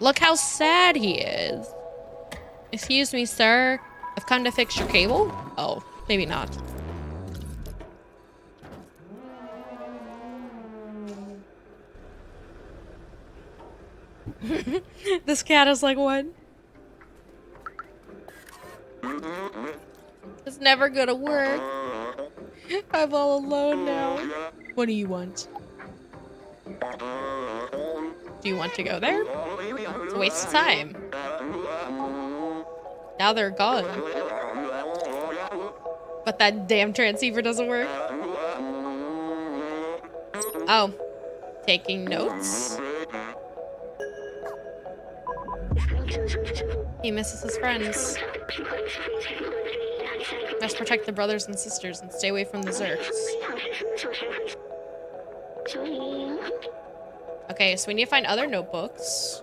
Look how sad he is. Excuse me, sir. I've come to fix your cable? Oh, maybe not. [laughs] this cat is like, what? It's never gonna work. I'm all alone now. What do you want? Do you want to go there? It's a waste of time. Now they're gone. But that damn transceiver doesn't work. Oh. Taking notes. He misses his friends. Must protect the brothers and sisters and stay away from the Zurks. Okay, so we need to find other notebooks.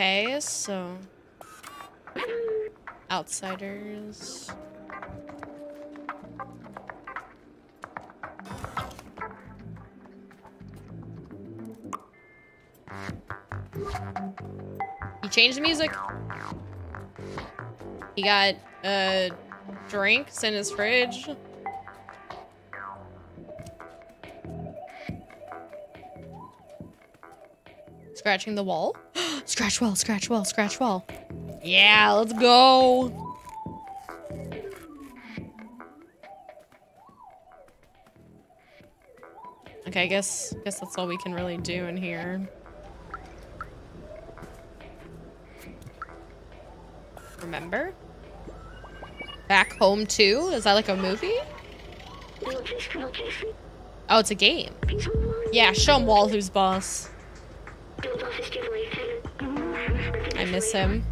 Okay, so outsiders. He changed the music. He got uh drinks in his fridge. Scratching the wall. [gasps] scratch wall, scratch wall, scratch wall. Yeah, let's go. Okay, I guess guess that's all we can really do in here. Remember? Back Home 2? Is that like a movie? Oh, it's a game. Yeah, show him Wall who's boss. I miss him.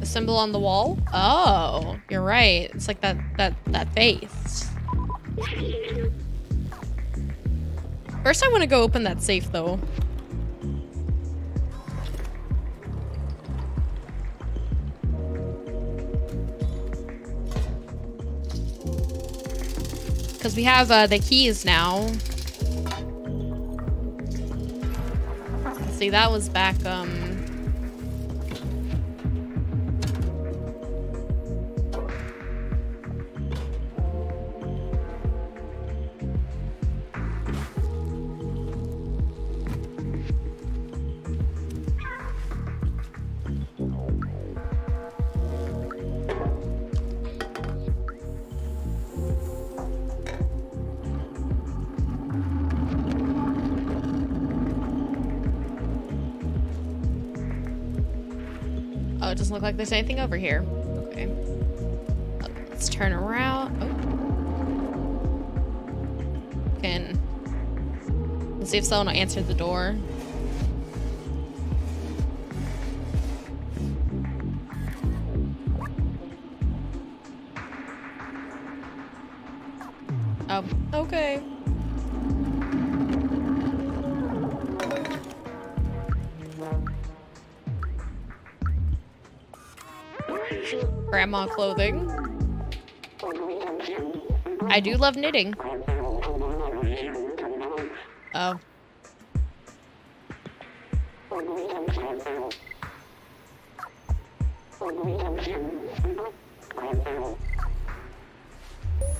The symbol on the wall? Oh, you're right. It's like that that that face. First I want to go open that safe though. Because we have uh, the keys now. See, that was back, um... doesn't look like there's anything over here. Okay. Let's turn around. Oh. Can... Let's see if someone will answer the door. Grandma clothing. I do love knitting. Oh.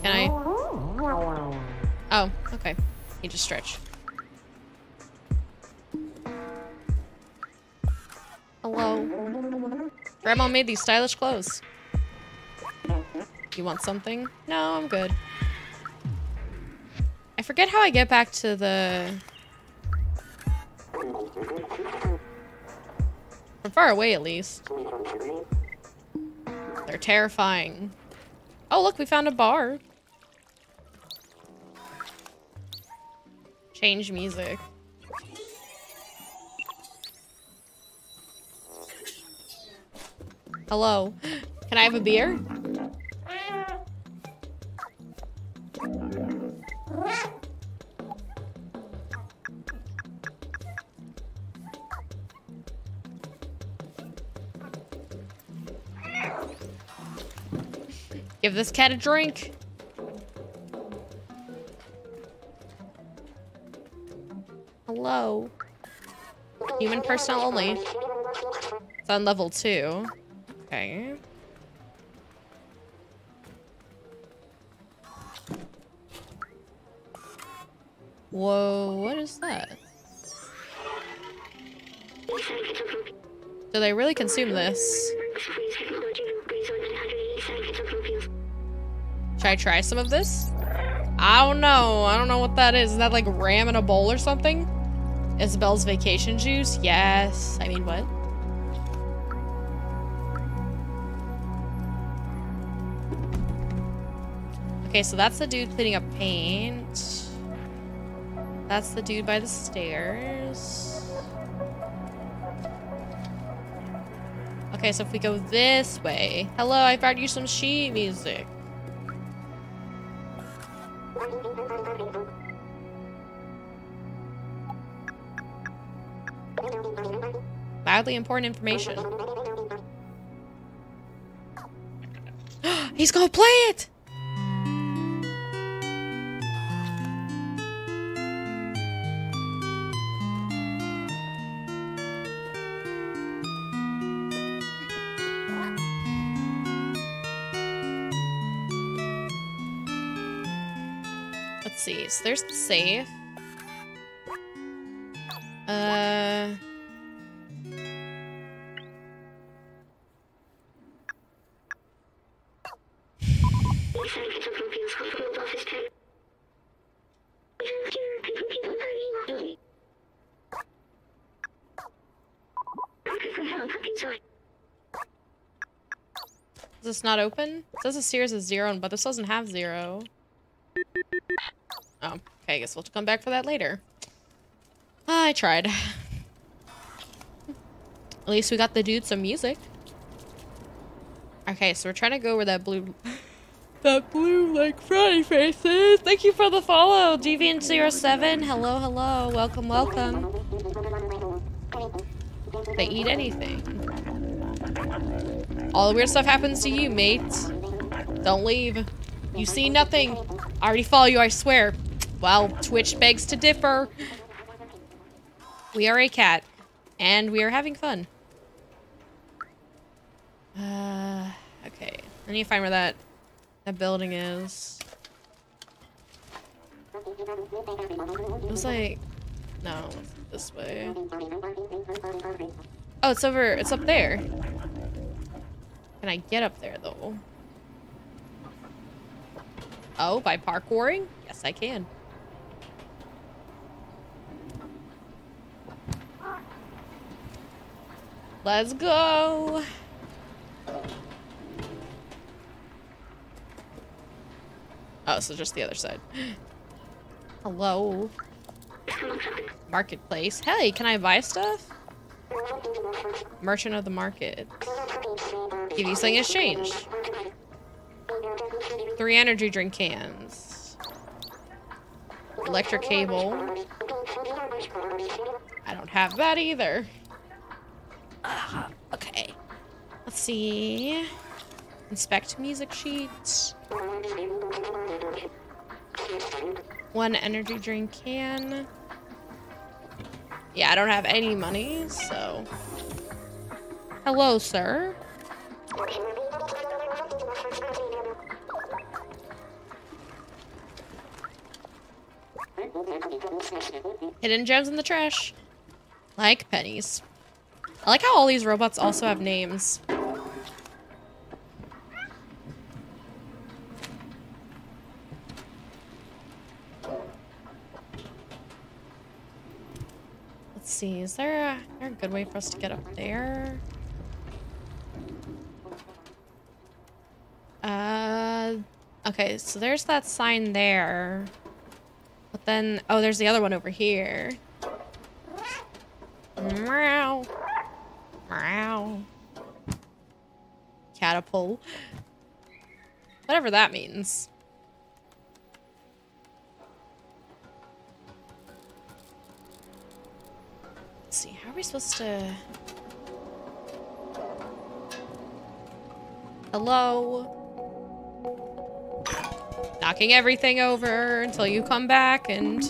Can I? Oh, okay. You just stretch. Hello. Grandma made these stylish clothes. You want something? No, I'm good. I forget how I get back to the... From far away, at least. They're terrifying. Oh, look, we found a bar. Change music. Hello. [gasps] Can I have a beer? Give this cat a drink. Hello. Human personnel only. It's on level two. Okay. Whoa, what is that? Do they really consume this? Should I try some of this? I don't know. I don't know what that is. Is that like ram in a bowl or something? Isabel's vacation juice? Yes. I mean, what? Okay, so that's the dude cleaning up paint. That's the dude by the stairs. Okay, so if we go this way. Hello, I brought you some sheet music. Badly important information. [gasps] He's gonna play it! Let's see. So there's the safe. This not open? It says the Sears is zero, but this doesn't have zero. Oh, okay, I guess we'll come back for that later. I tried. [laughs] At least we got the dude some music. Okay, so we're trying to go where that blue... [laughs] that blue, like, frowny face is. Thank you for the follow, Deviant07. Hello, hello. Welcome, welcome. They eat anything. All the weird stuff happens to you, mate. Don't leave. You see nothing. I already follow you, I swear. Well, Twitch begs to differ. We are a cat, and we are having fun. Uh, okay. I need to find where that that building is. It was like, no, this way. Oh, it's over, it's up there. Can I get up there though? Oh, by parkouring? Yes, I can. Let's go. Oh, so just the other side. [gasps] Hello. Marketplace. Hey, can I buy stuff? Merchant of the market. Give you something in exchange. Three energy drink cans. Electric cable. I don't have that either. Uh, okay. Let's see. Inspect music sheets. One energy drink can. Yeah, I don't have any money, so. Hello, sir. Hidden gems in the trash. Like pennies. I like how all these robots also have names. Let's see, is there a, is there a good way for us to get up there? Uh, okay, so there's that sign there. But then, oh, there's the other one over here. Meow. Meow. Catapult. Whatever that means. See, how are we supposed to... Hello? Knocking everything over until you come back and...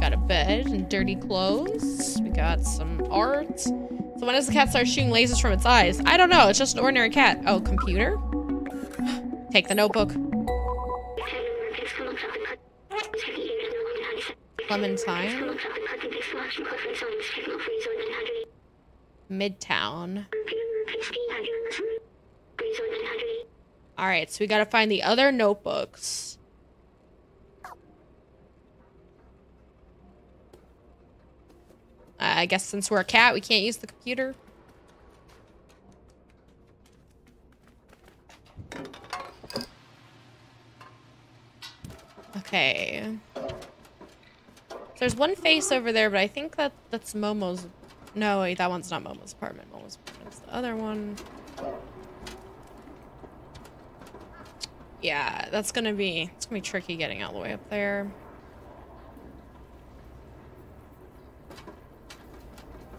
Got a bed and dirty clothes. Got some art. So when does the cat start shooting lasers from its eyes? I don't know. It's just an ordinary cat. Oh, computer? [gasps] Take the notebook. Clementine. Midtown. Alright, so we gotta find the other notebooks. I guess since we're a cat, we can't use the computer. Okay. There's one face over there, but I think that that's Momo's. No, wait, that one's not Momo's apartment. Momo's apartment's the other one. Yeah, that's gonna be, it's gonna be tricky getting all the way up there.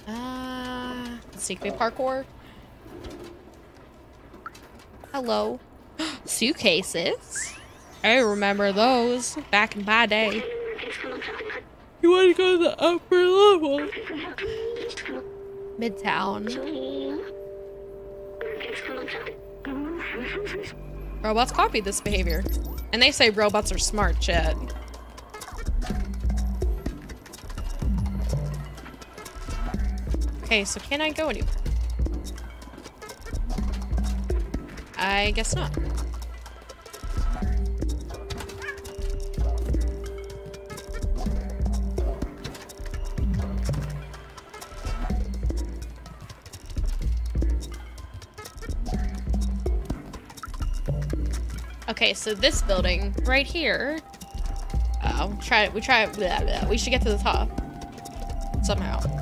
Uh, see, can we parkour? Hello. [gasps] Suitcases? I remember those back in my day. You want to go to the upper level? Midtown. [laughs] Robots copied this behavior. And they say robots are smart, Chad. Okay, so can I go anywhere? I guess not. Okay, so this building right here. Oh, try it. we try blah. We should get to the top somehow.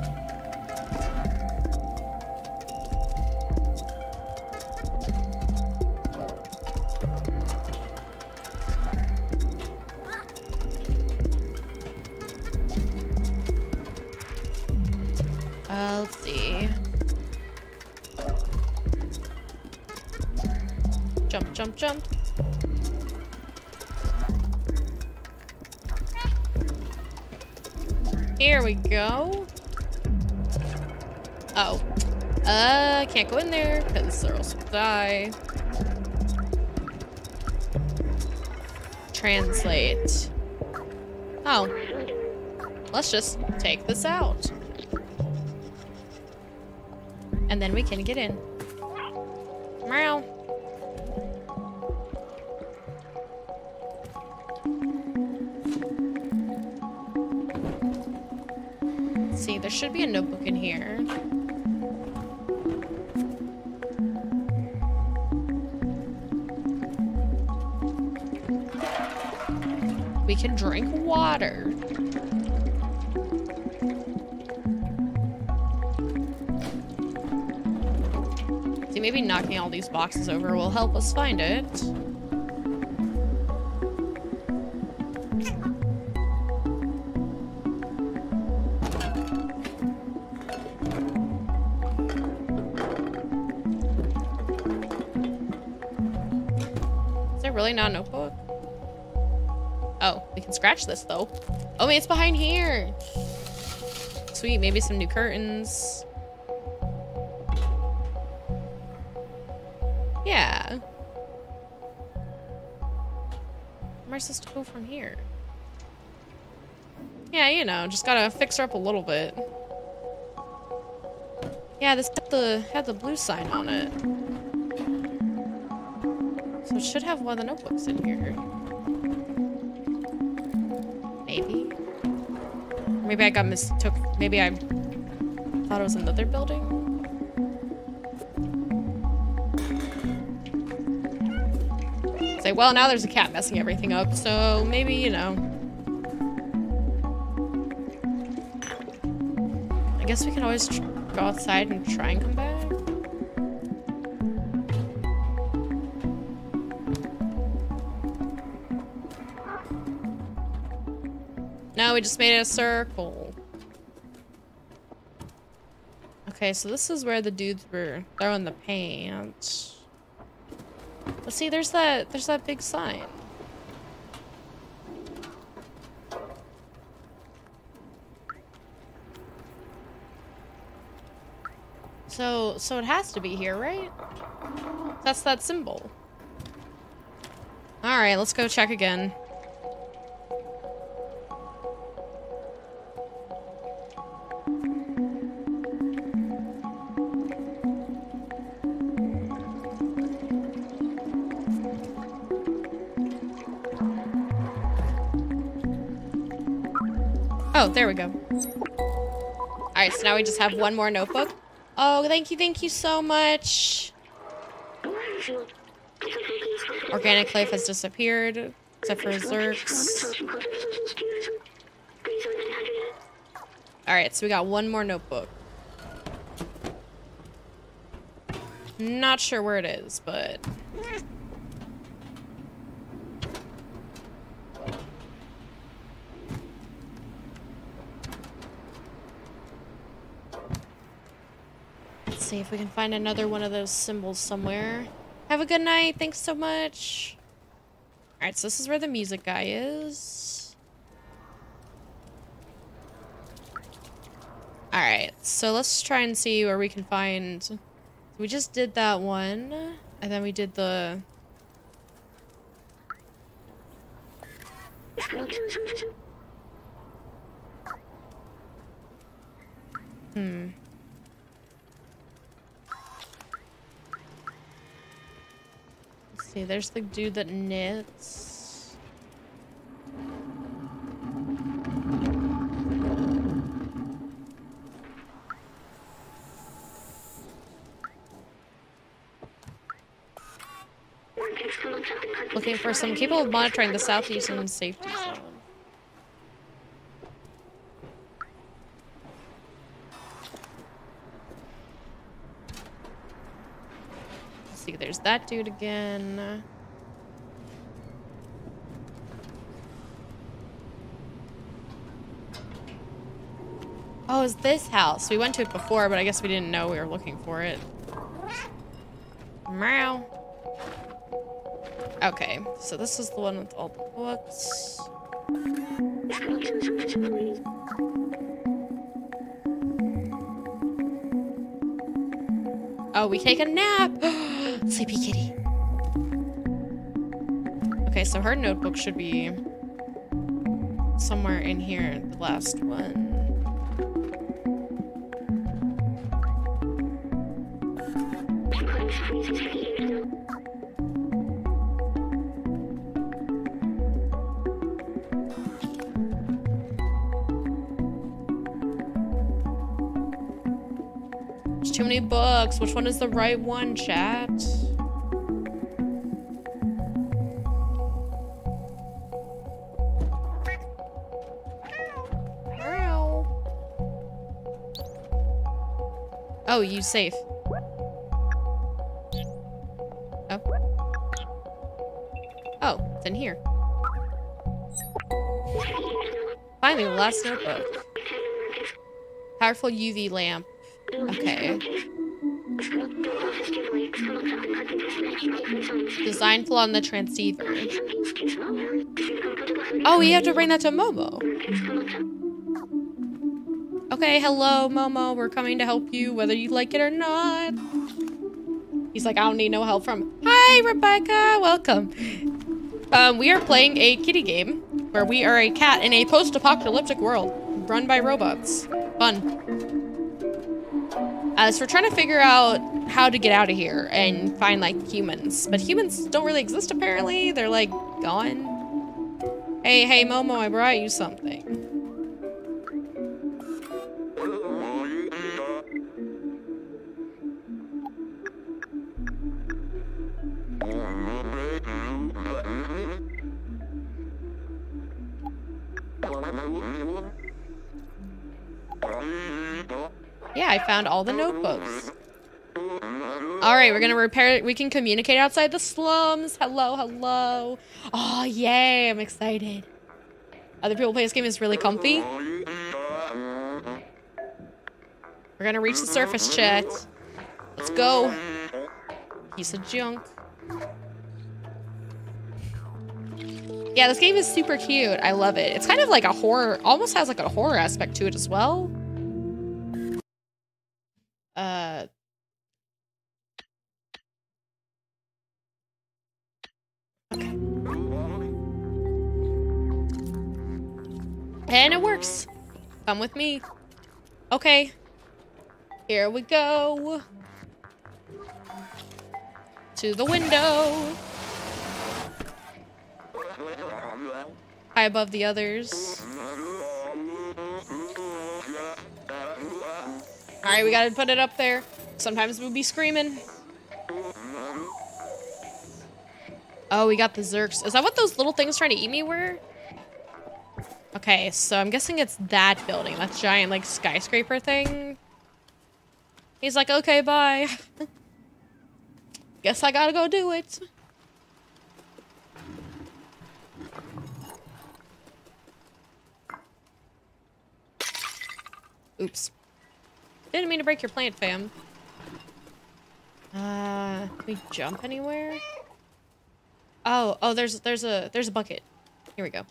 Die. Translate. Oh. Let's just take this out. And then we can get in. Meow. Knocking all these boxes over will help us find it. Is there really not a notebook? Oh, we can scratch this though. Oh, wait, it's behind here. Sweet, maybe some new curtains. Know, just gotta fix her up a little bit. Yeah, this had the had the blue sign on it. So it should have one of the notebooks in here. Maybe. Maybe I got mistook. Maybe I thought it was another building. Say, well, now there's a cat messing everything up, so maybe, you know. Guess we can always go outside and try and come back. No, we just made a circle. Okay, so this is where the dudes were throwing the paint. Let's see, there's that there's that big sign. So so it has to be here, right? That's that symbol. Alright, let's go check again. Oh, there we go. Alright, so now we just have one more notebook. Oh, thank you, thank you so much. Organic life has disappeared, except for Zurks. Alright, so we got one more notebook. Not sure where it is, but... see if we can find another one of those symbols somewhere. Have a good night. Thanks so much. Alright, so this is where the music guy is. Alright, so let's try and see where we can find... We just did that one, and then we did the... Hmm. See, there's the dude that knits. Looking for some people monitoring the southeastern safety zone. Let's see, there's that dude again. Oh, it's this house. We went to it before, but I guess we didn't know we were looking for it. Meow. Okay, so this is the one with all the books. Oh, we take a nap. [gasps] Oh, Sleepy kitty. Okay, so her notebook should be somewhere in here, the last one. Books. Which one is the right one, chat? Oh, you safe. Oh. Oh, it's in here. Finally, the last notebook. Powerful UV lamp. Okay. Design flaw on the transceiver. Oh, you have to bring that to Momo. Okay, hello, Momo. We're coming to help you, whether you like it or not. He's like, I don't need no help from. Hi, Rebecca. Welcome. Um, we are playing a kitty game where we are a cat in a post-apocalyptic world run by robots. Fun. As we're trying to figure out how to get out of here and find like humans, but humans don't really exist apparently. They're like gone. Hey, hey, Momo, I brought you something. Yeah, I found all the notebooks. All right, we're gonna repair it. We can communicate outside the slums. Hello, hello. Oh, yay, I'm excited. Other people play this game is really comfy. We're gonna reach the surface, chat. Let's go. Piece of junk. Yeah, this game is super cute. I love it. It's kind of like a horror, almost has like a horror aspect to it as well. Uh, And it works. Come with me. Okay. Here we go. To the window. High above the others. Alright, we gotta put it up there. Sometimes we'll be screaming. Oh, we got the Zurks. Is that what those little things trying to eat me were? Okay, so I'm guessing it's that building. That giant, like, skyscraper thing. He's like, okay, bye. [laughs] Guess I gotta go do it. Oops. Didn't mean to break your plant, fam. Uh, can we jump anywhere? Oh, oh, there's there's a there's a bucket. Here we go.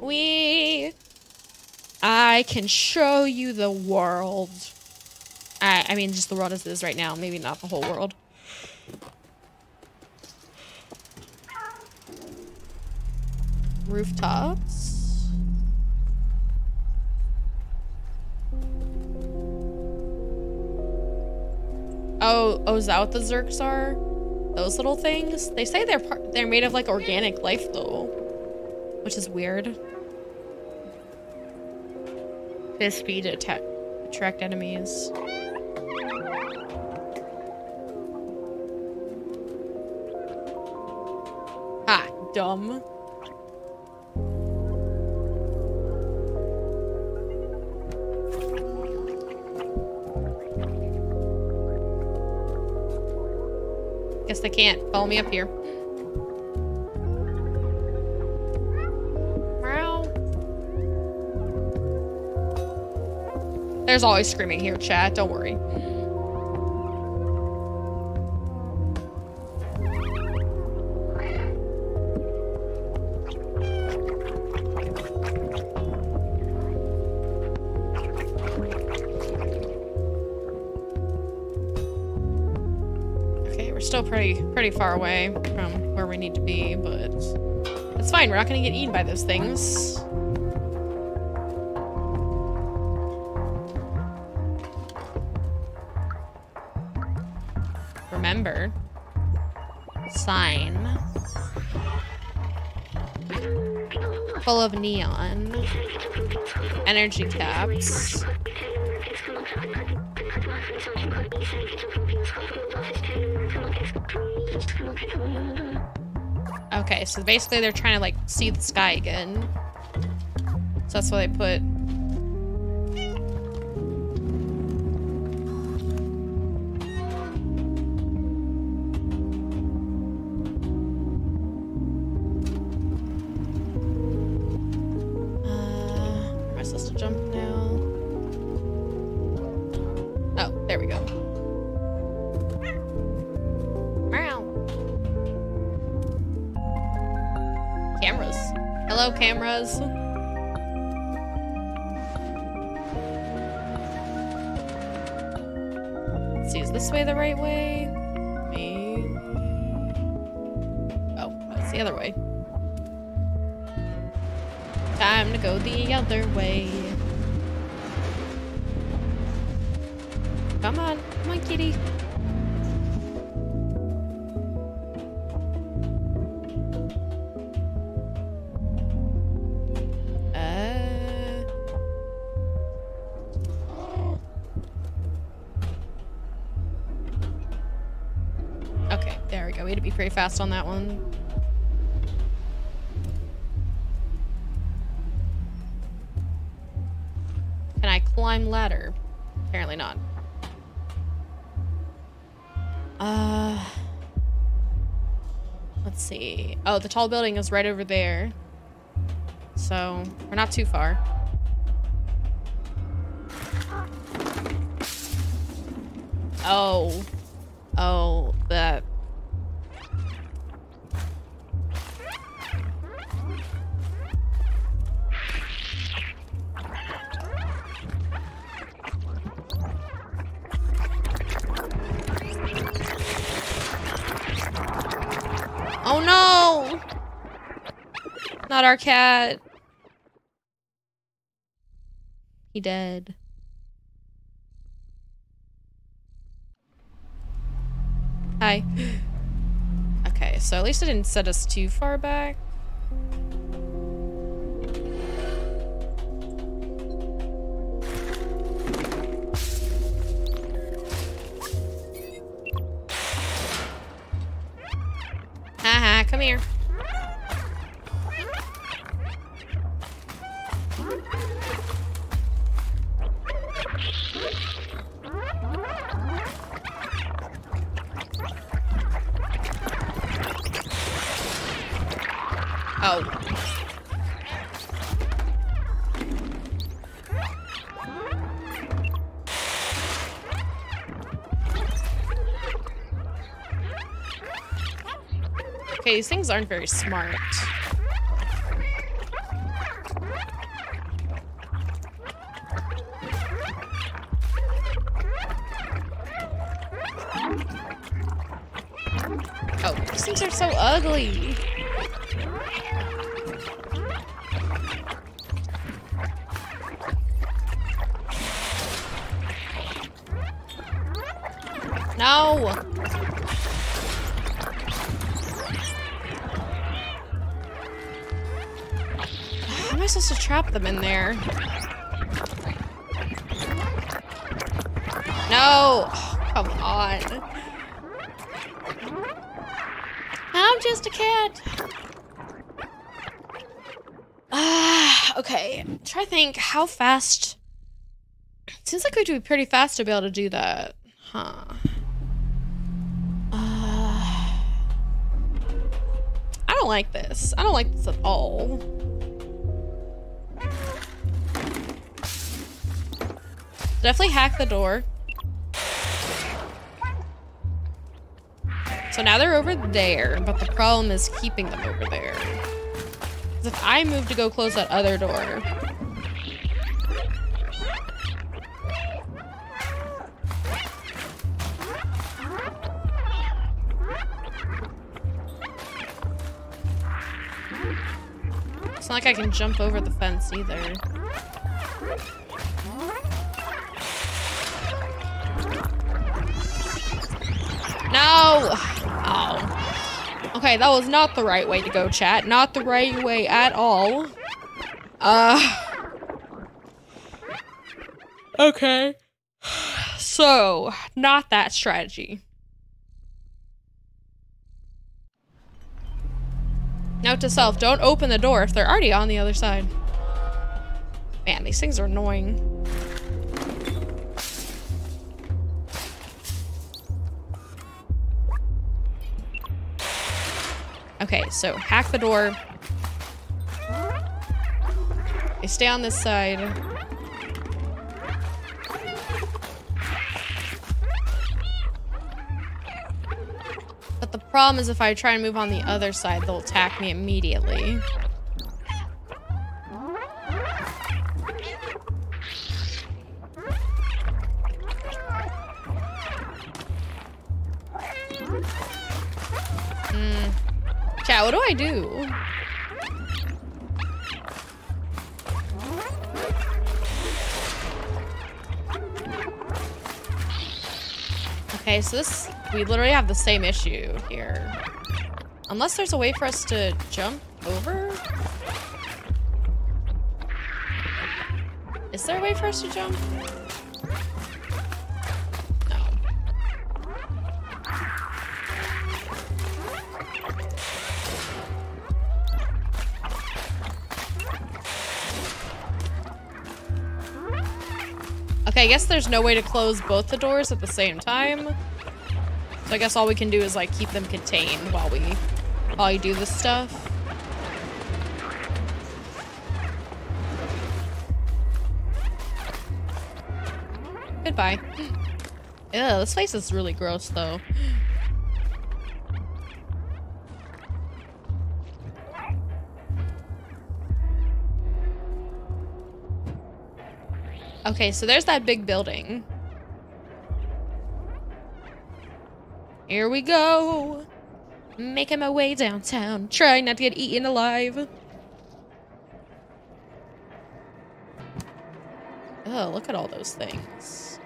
We. I can show you the world. I I mean, just the world as it is right now. Maybe not the whole world. Rooftops. Oh, oh, is that what the Zurks are? those little things. They say they're part, they're made of like organic life though, which is weird. This speed attack attract enemies. Ah, dumb. Guess they can't follow me up here. There's always screaming here, chat. Don't worry. Okay, we're still pretty pretty far away from where we need to be, but it's fine. We're not gonna get eaten by those things. Sign full of neon, energy caps. Okay, so basically they're trying to like see the sky again. So that's why they put fast on that one. Can I climb ladder? Apparently not. Uh, let's see. Oh, the tall building is right over there. So, we're not too far. Oh. Oh, our cat. He dead. Hi. [gasps] Okay, so at least it didn't set us too far back. These things aren't very smart. How fast. Seems like we would be pretty fast to be able to do that. Huh. Uh, I don't like this. I don't like this at all. Definitely hack the door. So now they're over there, but the problem is keeping them over there. If I move to go close that other door... like I can jump over the fence either. No! Oh. Okay, that was not the right way to go, chat. Not the right way at all. Uh. Okay. [sighs] So, not that strategy. Note to self, don't open the door if they're already on the other side. Man, these things are annoying. Okay, so hack the door. They stay on this side. Problem is if I try and move on the other side, they'll attack me immediately. Hmm. Yeah, what do I do? Okay, so this, we literally have the same issue here. Unless there's a way for us to jump over? Is there a way for us to jump? No. Okay, I guess there's no way to close both the doors at the same time. So I guess all we can do is like keep them contained while we while you do this stuff. Goodbye. [gasps] Ew, this place is really gross though. Okay, so there's that big building. Here we go. Making my way downtown. Trying not to get eaten alive. Oh, look at all those things.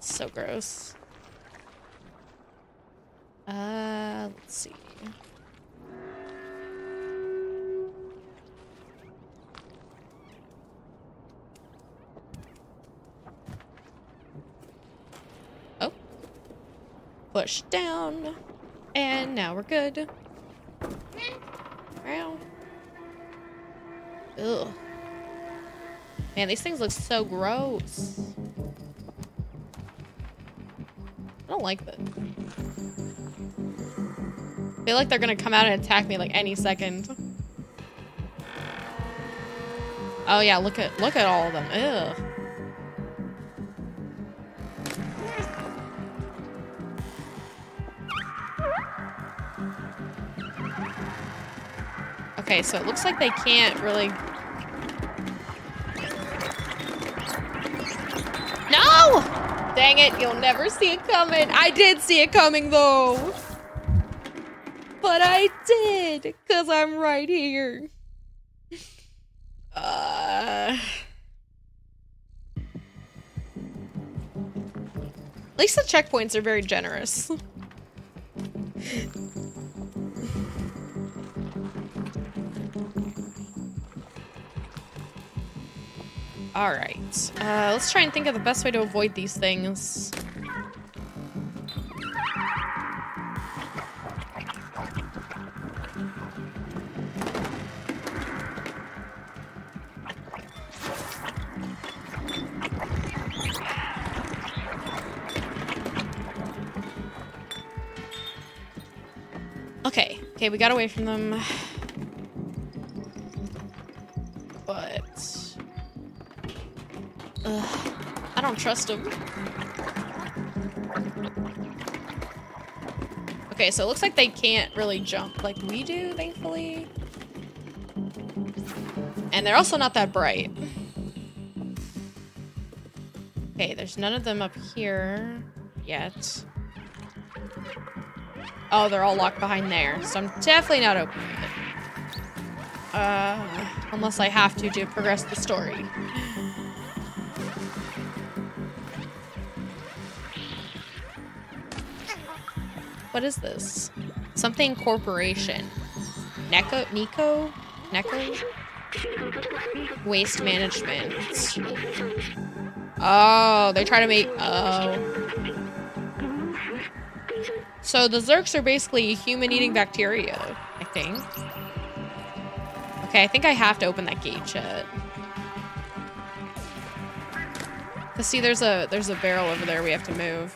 So gross. Uh, let's see. Push down. And now we're good. Wow. Ugh. Man, these things look so gross. I don't like them feel like they're gonna come out and attack me like any second. Oh yeah, look at look at all of them. Ew. Okay, so it looks like they can't really... No! Dang it, you'll never see it coming. I did see it coming though. But I did, because I'm right here. [laughs] Uh... At least the checkpoints are very generous. [laughs] All right. Uh, let's try and think of the best way to avoid these things. Okay. Okay, we got away from them. Trust them. Okay, so it looks like they can't really jump like we do, thankfully. And they're also not that bright. Okay, there's none of them up here yet. Oh, they're all locked behind there, so I'm definitely not opening it. Uh, unless I have to to progress the story. What is this? Something corporation. Neko? Nico? Neko? Waste management. Oh, they try to make... Oh. So the Zurks are basically human-eating bacteria, I think. Okay, I think I have to open that gate shut. Cause see, there's a there's a barrel over there we have to move.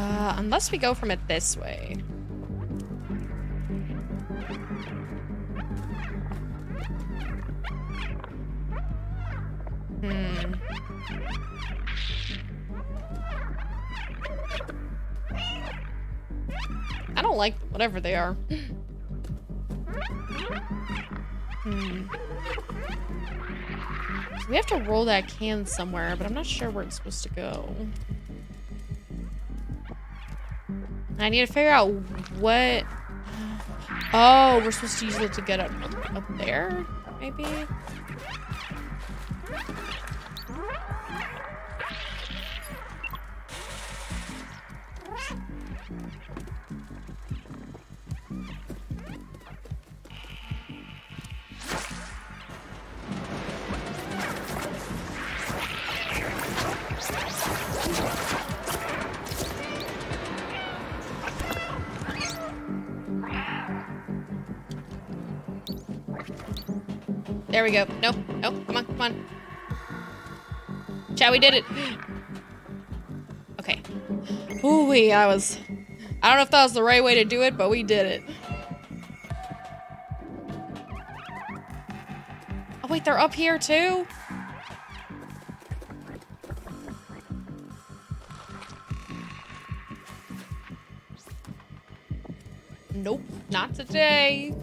Uh, unless we go from it this way. Hmm. I don't like whatever they are. hmm. we have to roll that can somewhere, but I'm not sure where it's supposed to go. I need to figure out what... Oh, we're supposed to use it to get up, up there, maybe? There we go. Nope. Nope. Come on. Come on. Chat, we did it. Okay. Ooh, wee, I was... I don't know if that was the right way to do it, but we did it. Oh, wait, they're up here, too? Nope, not today.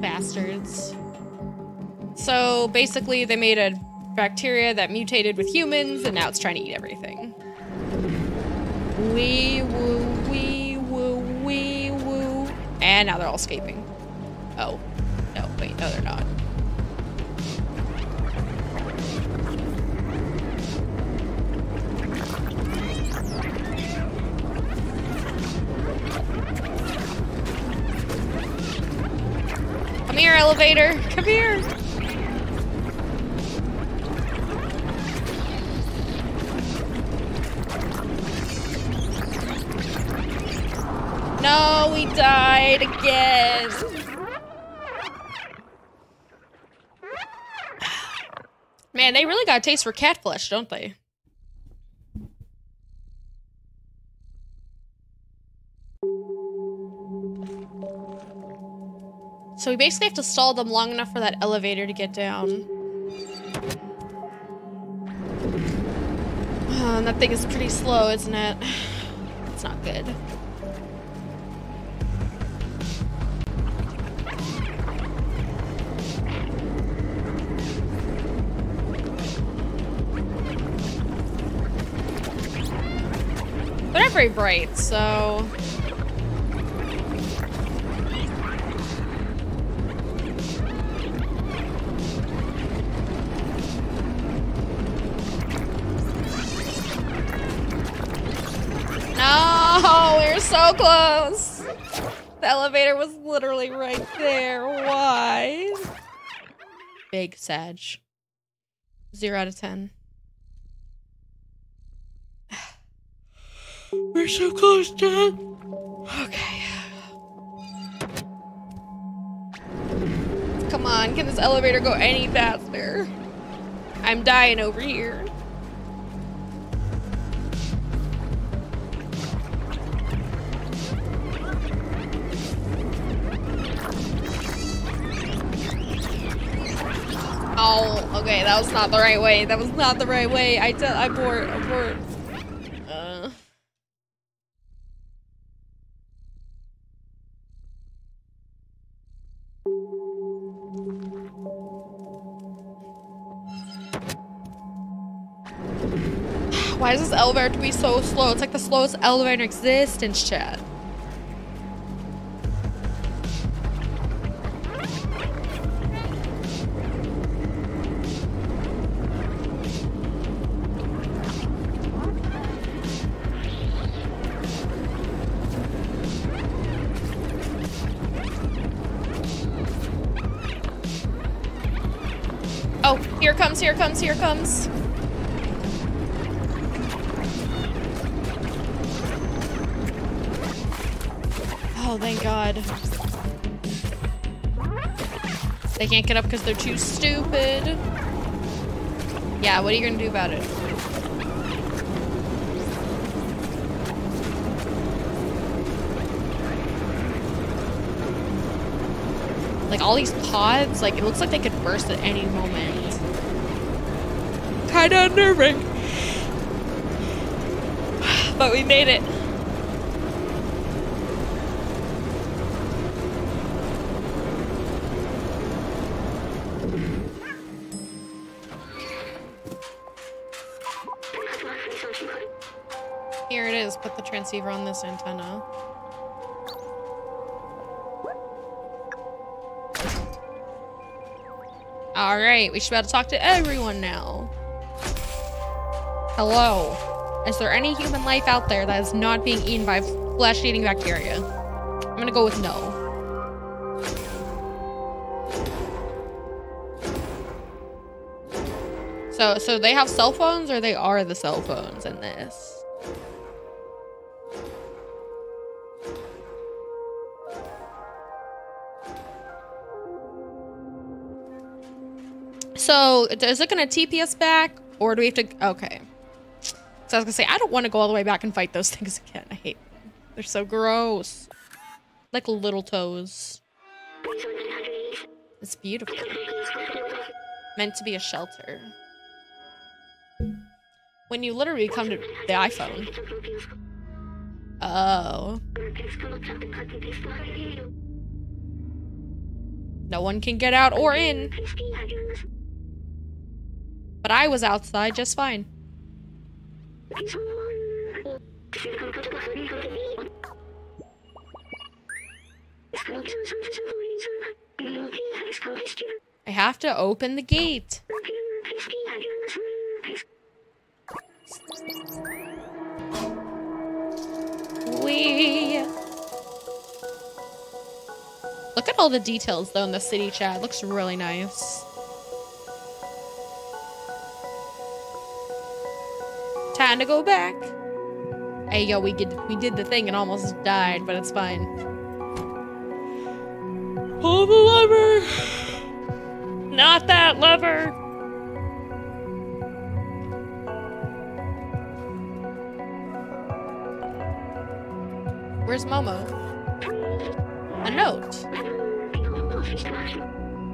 Bastards. So basically, they made a bacteria that mutated with humans, and now it's trying to eat everything. Wee woo, wee woo, wee woo. And now they're all escaping. Oh. No, wait, no, they're not. Here, elevator. Come here. No, we died again. Man, they really got a taste for cat flesh, don't they? So we basically have to stall them long enough for that elevator to get down. Oh, and that thing is pretty slow, isn't it? [sighs] It's not good. They're not very bright, so... was so close. The elevator was literally right there. Why? Big Sag. Zero out of ten. [sighs] We're so close, Dad. Okay. Come on, can this elevator go any faster? I'm dying over here. Oh, okay, that was not the right way. That was not the right way. I tell I bored. I bored. Uh. [sighs] Why is this elevator to be so slow? It's like the slowest elevator in existence, chat. Comes, here comes, here comes. Oh, thank God. They can't get up because they're too stupid. Yeah, what are you gonna do about it? Like all these pods, like it looks like they could burst at any moment. Kinda unnerving. But we made it. Here it is. Put the transceiver on this antenna. All right, we should be able to talk to everyone now. Hello. Is there any human life out there that is not being eaten by flesh-eating bacteria? I'm gonna go with no. So, so they have cell phones or they are the cell phones in this? So, is it gonna TP us back or do we have to, okay. So I was gonna say, I don't want to go all the way back and fight those [laughs] things again. I hate them. They're so gross. Like little toes. It's beautiful. Meant to be a shelter. When you literally come to the iPhone. Oh. No one can get out or in. But I was outside just fine. I have to open the gate. Wee. Look at all the details though in the city chat. It looks really nice. Time to go back. Hey yo, we did we did the thing and almost died, but it's fine. Pull the lever! Not that lever! Where's Momo? A note.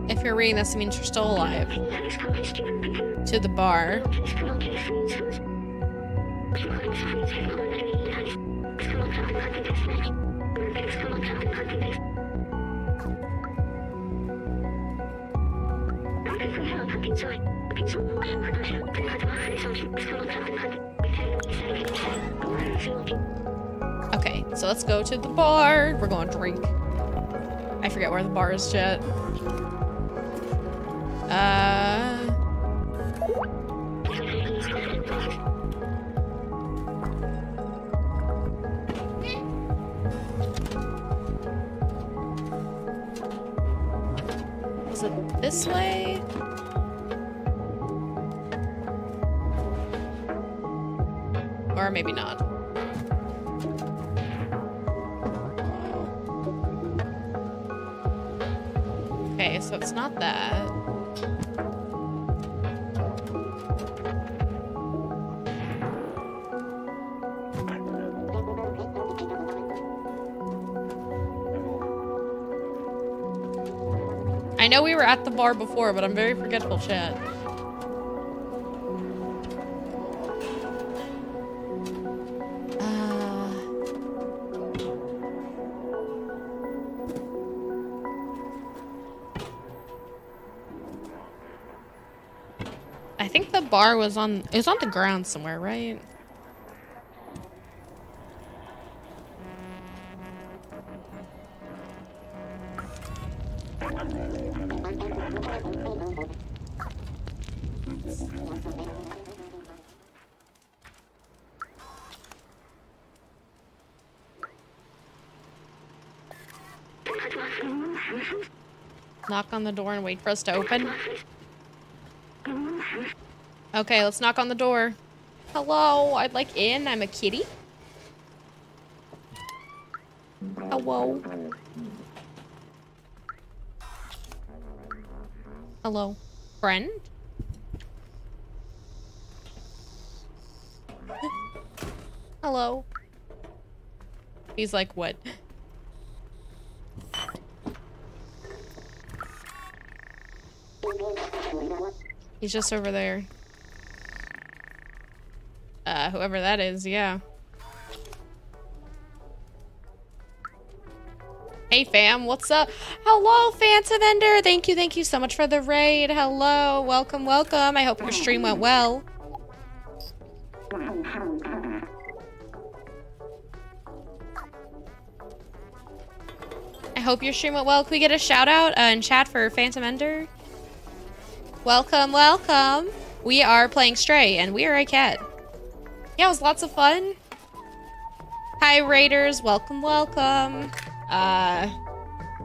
If you're reading this, it means you're still alive. To the bar. Okay, so let's go to the bar. We're going to drink. I forget where the bar is, Jet. Uh. This way? Or maybe not. Okay, so it's not that. Know we were at the bar before, but I'm very forgetful, chat. Uh, I think the bar was on it was on the ground somewhere, right? Knock on the door and wait for us to open. Okay, let's knock on the door. Hello, I'd like in. I'm a kitty. Hello. Hello. Friend? Hello. He's like, what? He's just over there. Uh, whoever that is, yeah. Hey fam, what's up? Hello, Phantom Ender. Thank you, thank you so much for the raid. Hello, welcome, welcome. I hope your stream went well. I hope your stream went well. Can we get a shout out uh, in chat for Phantom Ender? Welcome, welcome. We are playing Stray, and we are a cat. Yeah, it was lots of fun. Hi, Raiders. Welcome, welcome. Uh,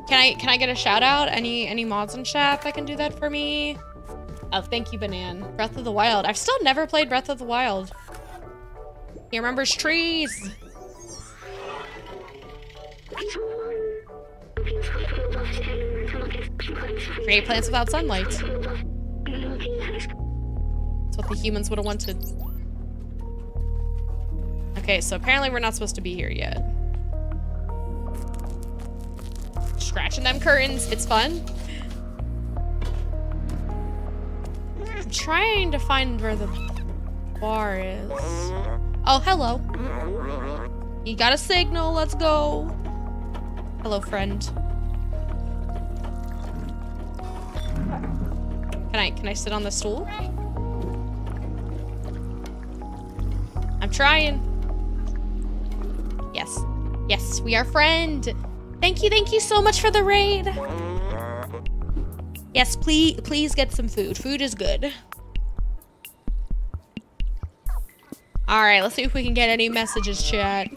can I can I get a shout out? Any any mods in chat that can do that for me? Oh, thank you, Banan. Breath of the Wild. I've still never played Breath of the Wild. He remembers trees. Create plants without sunlight. What the humans would have wanted. Okay, so apparently we're not supposed to be here yet. Scratching them curtains. It's fun. I'm trying to find where the bar is. Oh, hello. You got a signal. Let's go. Hello, friend. Can I can I sit on the stool? I'm trying. Yes. Yes, we are friend. Thank you, thank you so much for the raid. Yes, please please get some food. Food is good. Alright, let's see if we can get any messages, chat.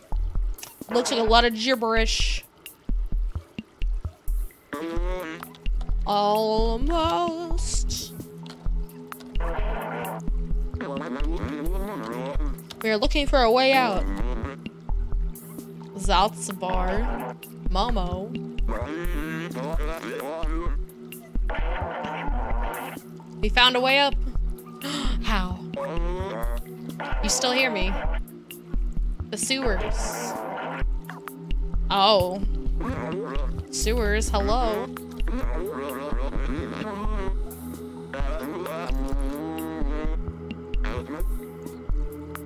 Looks like a lot of gibberish. Almost. We are looking for a way out. Zaltzbar. Momo. We found a way up. [gasps] How? You still hear me? The sewers. Oh. Sewers, hello.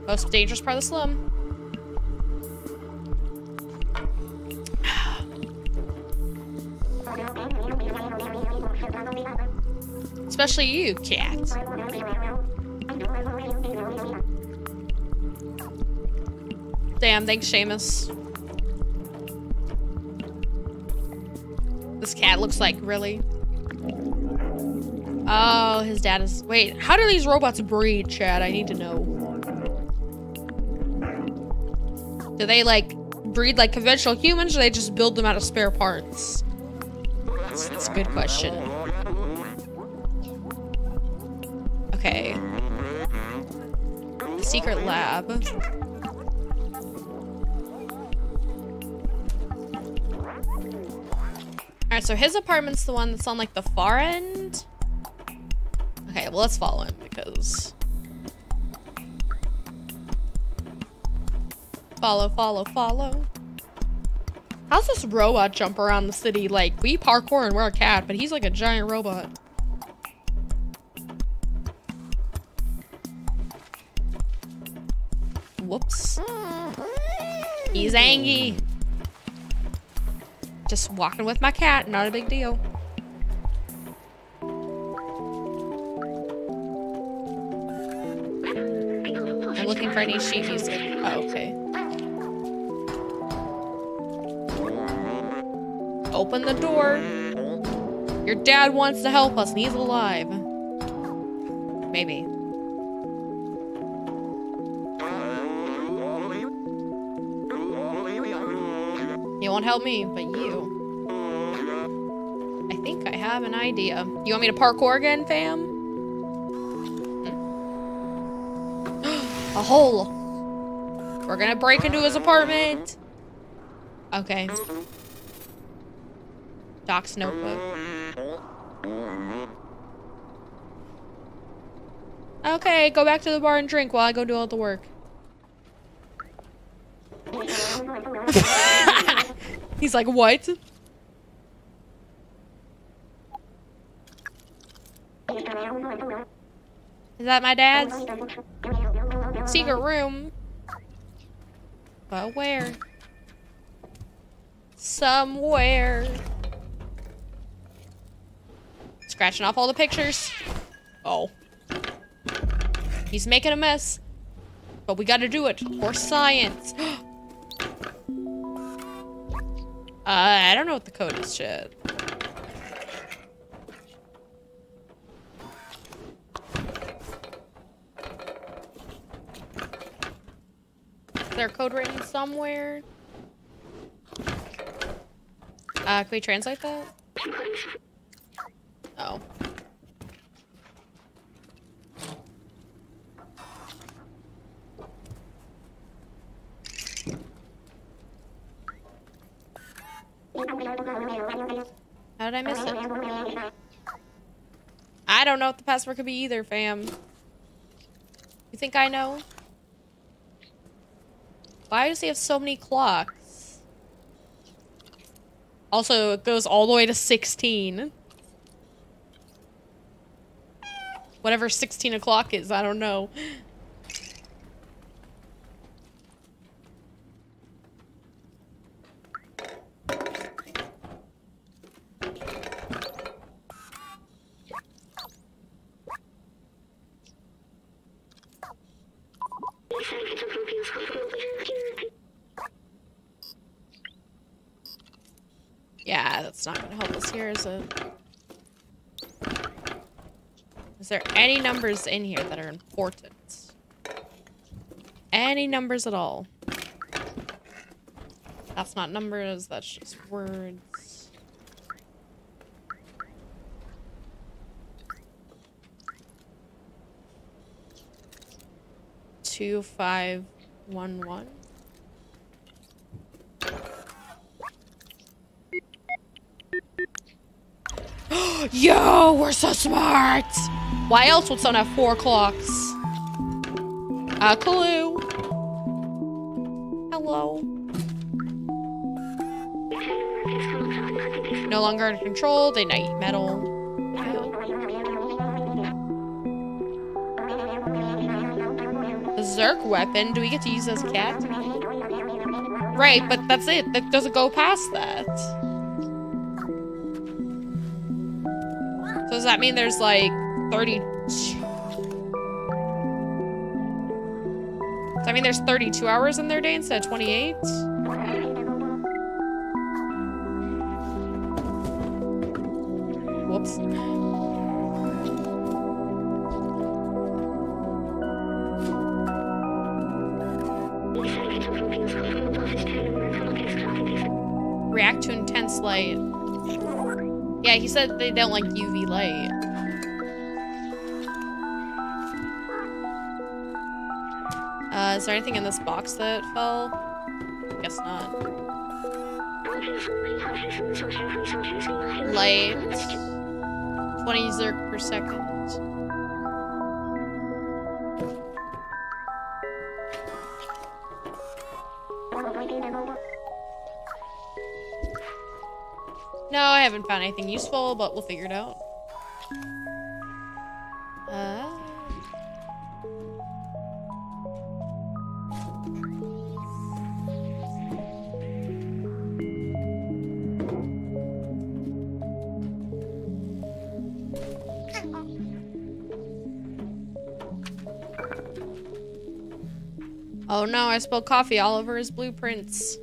Most dangerous part of the slum. Especially you, cat. Damn, thanks, Seamus. This cat looks like, really? Oh, his dad is... Wait, how do these robots breed, Chad? I need to know. Do they like breed like conventional humans or they just build them out of spare parts? That's, that's a good question. Okay. The secret lab. Alright, so his apartment's the one that's on like the far end. Okay, well let's follow him because Follow, follow, follow. How's this robot jump around the city? Like, we parkour and we're a cat, but he's like a giant robot. Whoops. He's angry. Just walking with my cat, not a big deal. I'm looking for any sheet music. Oh, okay. Open the door. Your dad wants to help us and he's alive. Maybe. He won't help me, but you. I think I have an idea. You want me to parkour again, fam? A hole. We're gonna break into his apartment. Okay. Doc's notebook. Okay, go back to the bar and drink while I go do all the work. [laughs] He's like, what? Is that my dad's? Secret room. But where? Somewhere. Scratching off all the pictures. Oh. He's making a mess. But we gotta do it for science. [gasps] uh, I don't know what the code is, shit. Is there a code written somewhere? Uh, can we translate that? Oh. How did I miss it? I don't know what the password could be either, fam. You think I know? Why does he have so many clocks? Also, it goes all the way to 16. Whatever 16 o'clock is, I don't know. Yeah, that's not gonna help us here, is it? Is there any numbers in here that are important? Any numbers at all? That's not numbers, that's just words. Two, five, one, one. [gasps] Yo, we're so smart! Why else would someone have four clocks? Uh, a clue. Hello. No longer under control, they night metal. The Zurk weapon, do we get to use as a cat? Right, but that's it. That doesn't go past that. So does that mean there's like 32? Does that mean there's 32 hours in their day instead of 28? Whoops. React to intense light. Yeah, he said they don't like UV light. Is there anything in this box that fell? Guess not. Light. 20 zurk per second. No, I haven't found anything useful, but we'll figure it out. Oh no, I spilled coffee all over his blueprints.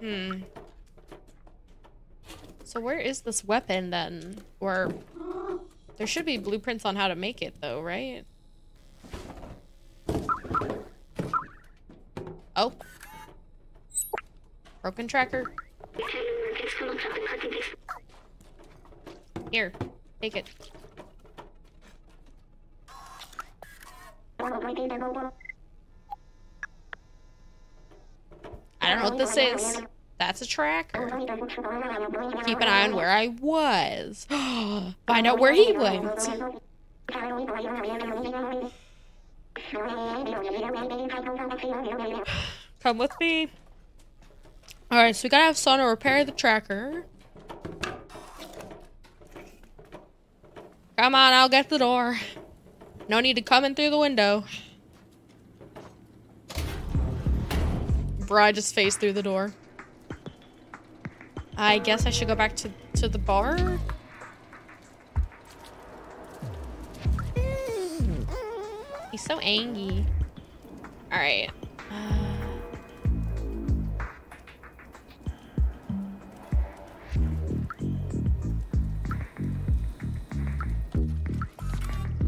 Hmm. So where is this weapon then? Or there should be blueprints on how to make it though, right? Oh. Broken tracker. Here, take it. I don't know what this is. That's a tracker. Keep an eye on where I was. [gasps] Find out where he went. [sighs] Come with me. Alright, so we gotta have Sona repair the tracker. Come on, I'll get the door. No need to come in through the window. Bruh, just faced through the door. I guess I should go back to, to the bar? He's so angry. Alright. Uh...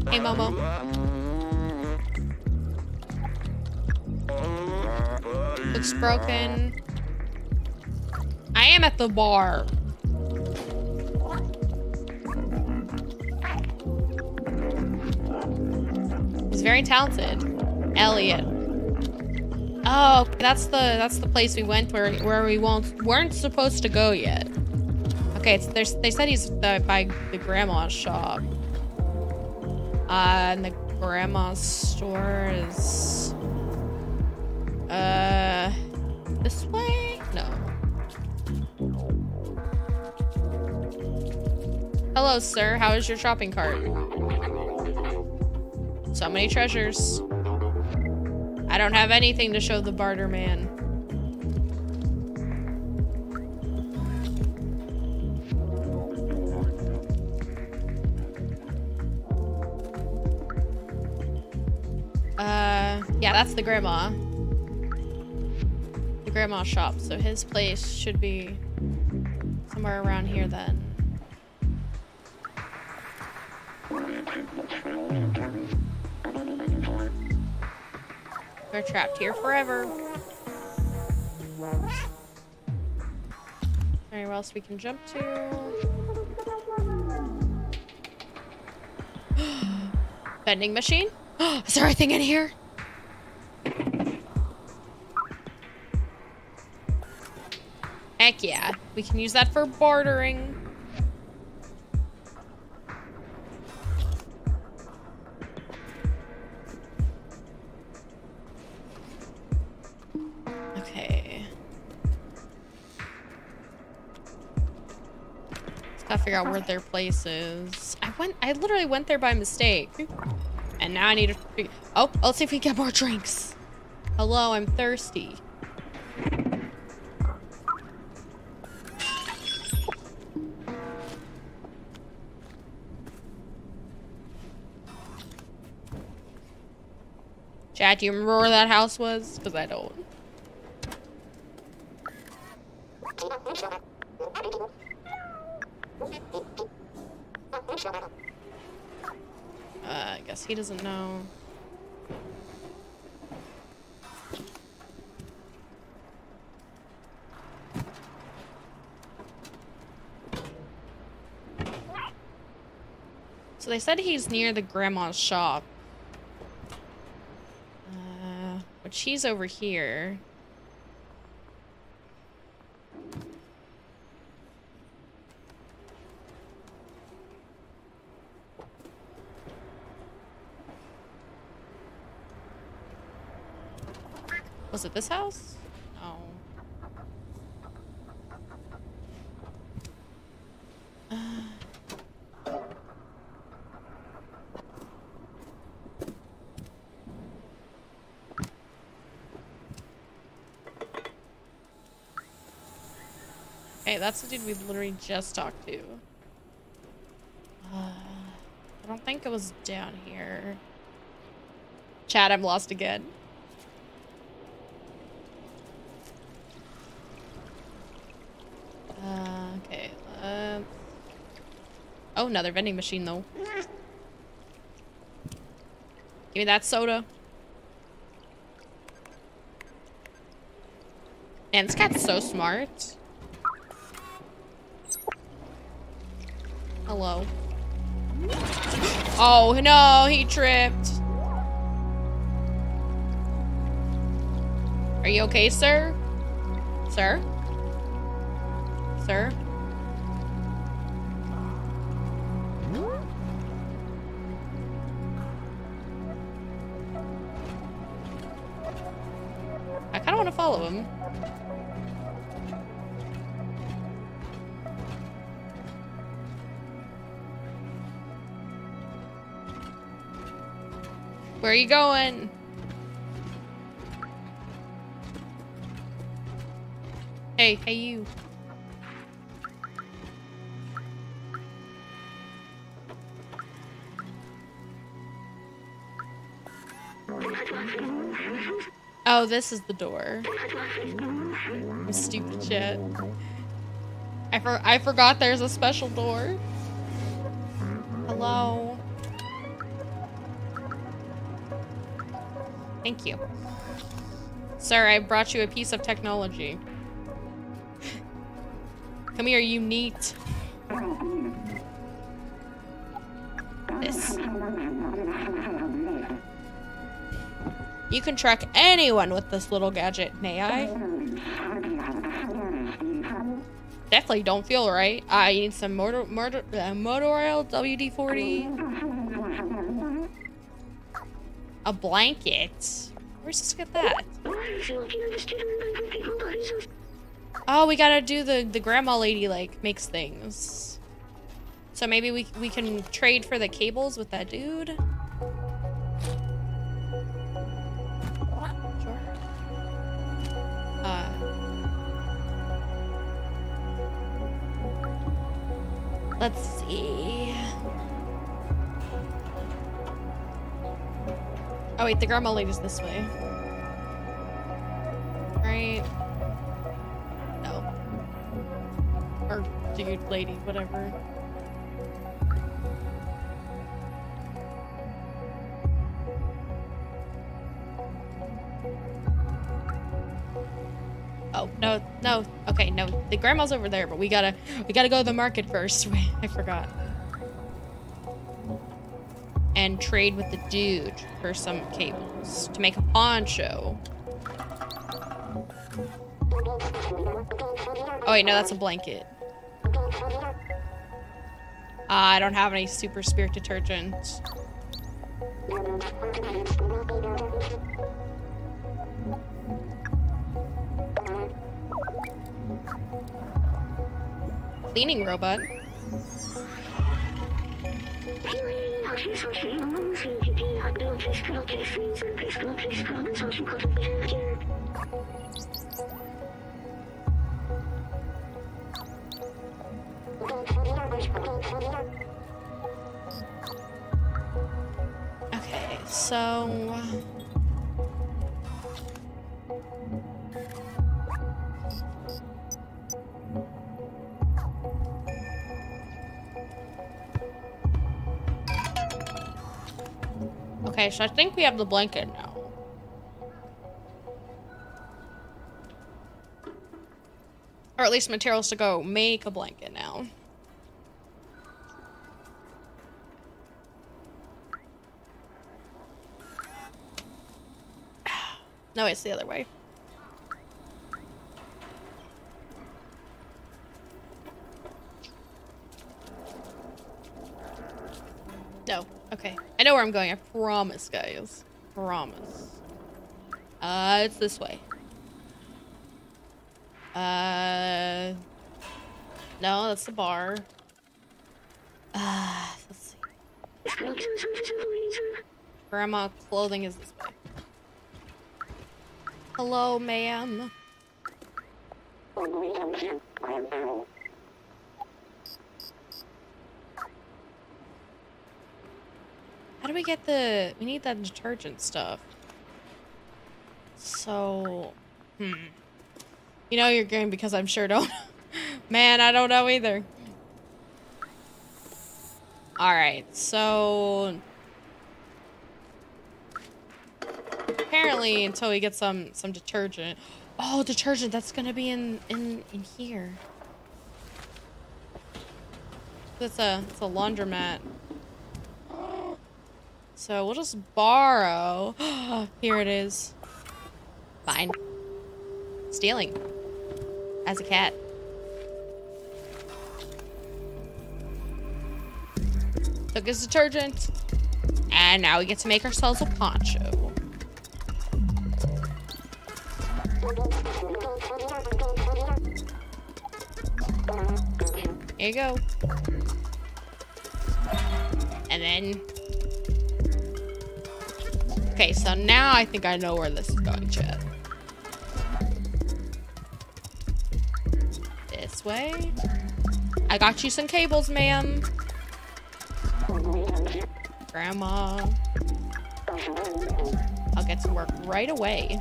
Hey, Momo. Looks broken. I am at the bar. He's very talented. Elliot. Oh, that's the that's the place we went where where we won't weren't supposed to go yet. Okay, it's there's they said he's the, by the grandma's shop. Uh, and the grandma's store is uh this way? No. Hello, sir. How is your shopping cart? So many treasures. I don't have anything to show the barter man. Uh, yeah, that's the grandma. The grandma shop. So his place should be somewhere around here then. We're trapped here forever. Anywhere else we can jump to? [gasps] Vending machine? [gasps] Is there anything in here? Heck yeah. We can use that for bartering. Okay. Just gotta figure out where their place is. I went- I literally went there by mistake. And now I need to... Oh, let's see if we get more drinks. Hello, I'm thirsty. Chad, do you remember where that house was? Because I don't. Uh, I guess he doesn't know. So they said he's near the grandma's shop. Uh, which he's over here. Was it this house? Oh. [sighs] Hey, that's the dude we literally just talked to. Uh, [sighs] I don't think it was down here. Chad, I'm lost again. Uh, okay. Uh, oh, another vending machine, though. Give me that soda. Man, this cat's so smart. Hello. Oh, no, he tripped. Are you okay, sir? Sir? Sir? Him. Where are you going? Hey, hey you. Oh, this is the door. Stupid shit. I for I forgot there's a special door. Hello. Thank you. Sir, I brought you a piece of technology. [laughs] Come here, you neat. Can track anyone with this little gadget, may I? Definitely don't feel right. I need some motor, motor, uh, motor oil, WD-40. A blanket. Where's this get that? Oh, we gotta do the, the grandma lady, like, makes things. So maybe we, we can trade for the cables with that dude? Oh wait, the grandma lady's this way. Right? No. Or dude, lady, whatever. Oh, no, no. Okay, no. The grandma's over there, but we gotta we gotta go to the market first. [laughs] I forgot. And trade with the dude some cables to make a poncho. Oh wait, no, that's a blanket. Uh, I don't have any super spirit detergent. Cleaning robot. Okay, so... Uh, okay, so I think we have the blanket now. or at least materials to go make a blanket now. [sighs] No, it's the other way. No. Okay. I know where I'm going. I promise, guys. Promise. Uh, it's this way. Uh, no, that's the bar. Uh, let's see. Grandma clothing is this way. Hello, ma'am. How do we get the... We need that detergent stuff. So... Hmm. You know you're going because I'm sure don't... [laughs] Man, I don't know either. Alright, so... Apparently, until we get some some detergent. Oh, detergent, that's gonna be in in in here. It's a it's a laundromat. So we'll just borrow. [gasps] here it is. Fine. Stealing. As a cat. Took his detergent. And now we get to make ourselves a poncho. Here you go. And then... Okay, so now I think I know where this is going, Chad. Way. I got you some cables, ma'am. Grandma. I'll get to work right away.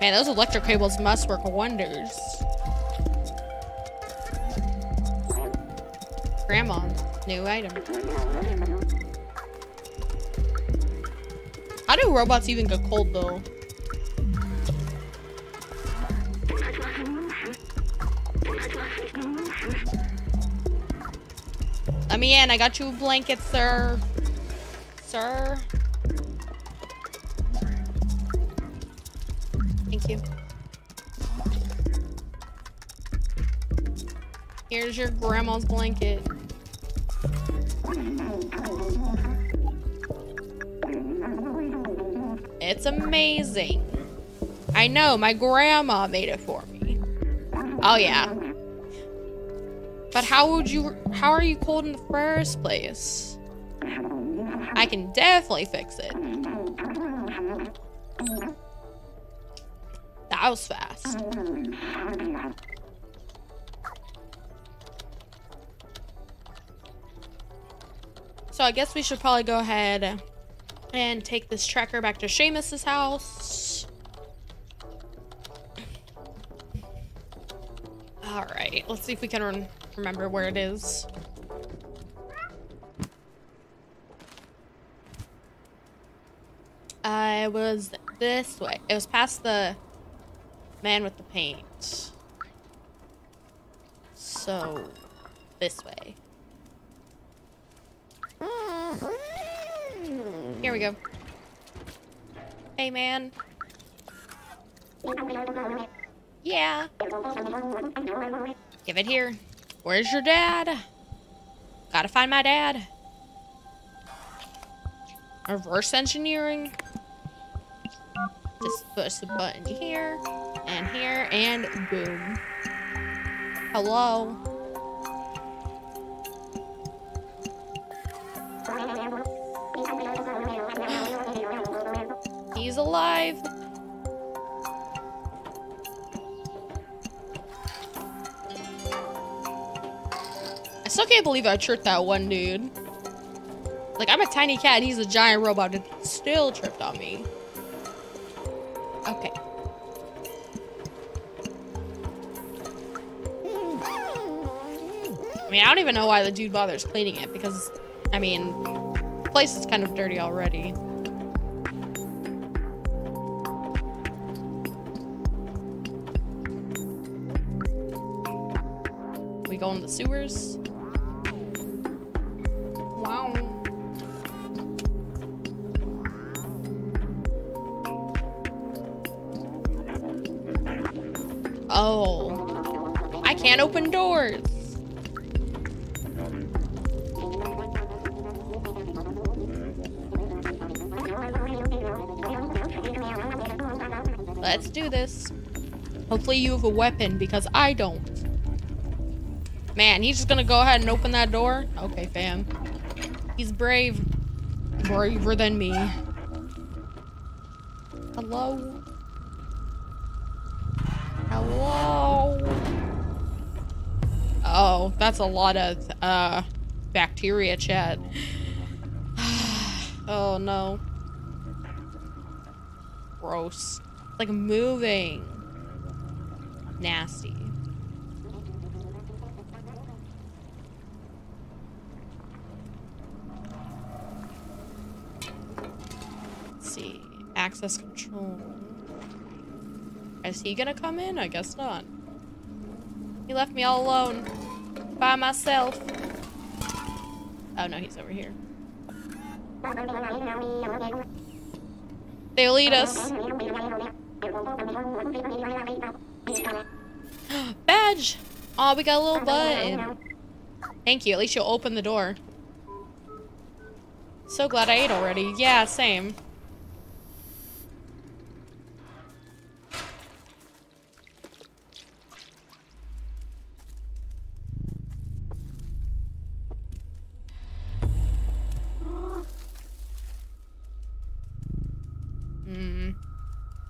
Man, those electric cables must work wonders. Grandma, new item. How do robots even get cold though? Me in. I got you a blanket, sir. Sir. Thank you. Here's your grandma's blanket. It's amazing. I know, my grandma made it for me. Oh yeah. But how would you, how are you cold in the first place? I can definitely fix it. That was fast. So I guess we should probably go ahead and take this tracker back to Seamus's house. All right, let's see if we can remember where it is. I was this way. It was past the man with the paint. So, this way. Here we go. Hey, man. Yeah. Give it here. Where's your dad? Gotta find my dad. Reverse engineering. Just push the button here, and here, and boom. Hello? He's alive. Still can't believe I tripped that one dude. Like, I'm a tiny cat and he's a giant robot and still tripped on me. Okay. I mean, I don't even know why the dude bothers cleaning it because, I mean, the place is kind of dirty already. We go in the sewers. Oh. I can't open doors. Let's do this. Hopefully you have a weapon because I don't. Man, he's just gonna go ahead and open that door? Okay, fam. He's brave. Braver than me. Hello? Oh, that's a lot of, uh, bacteria chat. [sighs] oh, no. Gross. Like moving. Nasty. Let's see. Access control. Is he gonna come in? I guess not. He left me all alone. By myself. Oh no, he's over here. They'll eat us. [gasps] Badge! Oh, we got a little button. Thank you. At least you'll open the door. So glad I ate already. Yeah, same.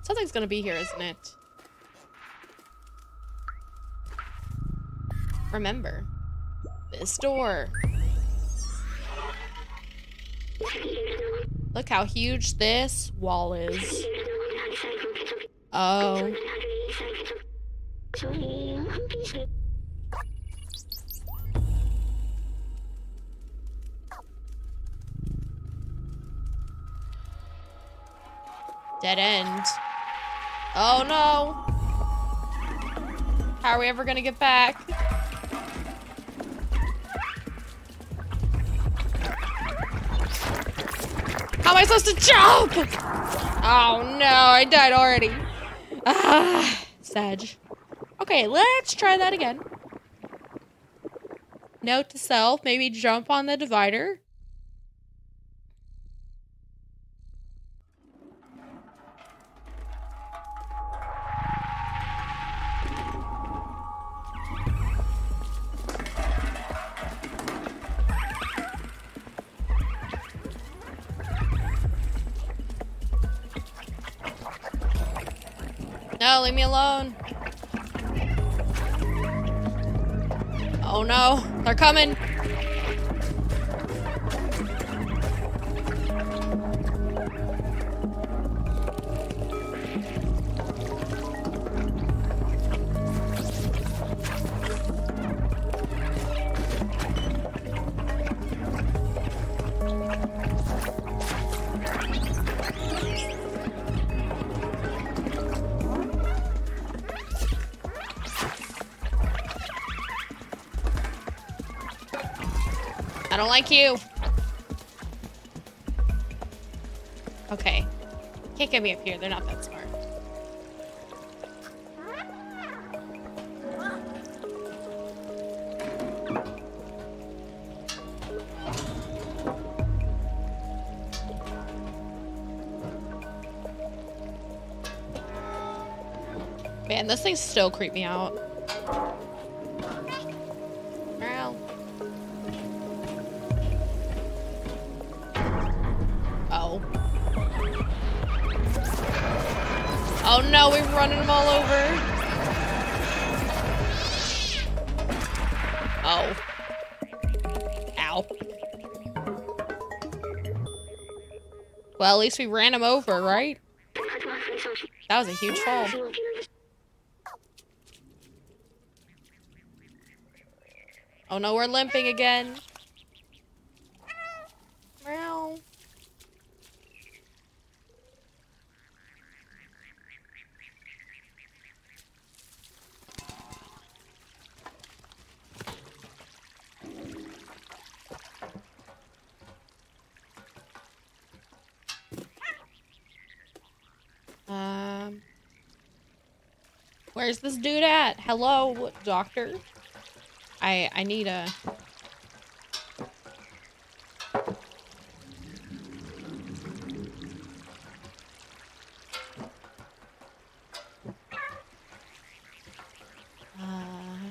Something's gonna be here, isn't it? Remember, this door. Look how huge this wall is. Oh. Dead end. Oh no. How are we ever gonna get back? How am I supposed to jump? Oh no, I died already. Ah, Sag. Okay, let's try that again. Note to self, maybe jump on the divider. Leave me alone. Oh no, they're coming. Like you. Okay. Can't get me up here. They're not that smart. Man, those things still creep me out. No, we're running them all over. Oh. Ow. Well, at least we ran him over, right? That was a huge fall. Oh no, we're limping again. Meow. Um, Where's this dude at? Hello, doctor. I I need a Uh,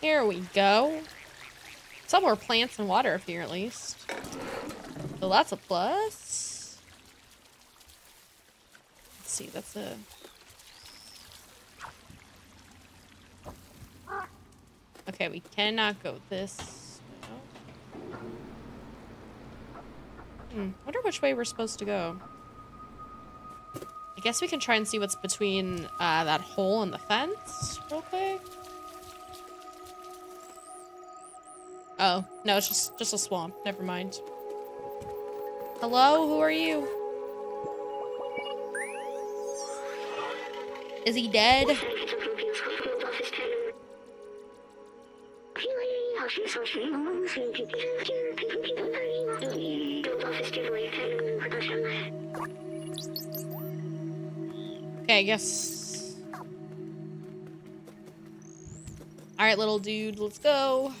Here we go. Some more plants and water up here at least. So that's a plus. Let's see, that's a... Okay, we cannot go this. Hmm, wonder which way we're supposed to go. I guess we can try and see what's between uh, that hole in the fence real quick. Oh, no, it's just, just a swamp. Never mind. Hello, who are you? Is he dead? Okay, I guess. Alright, little dude, let's go.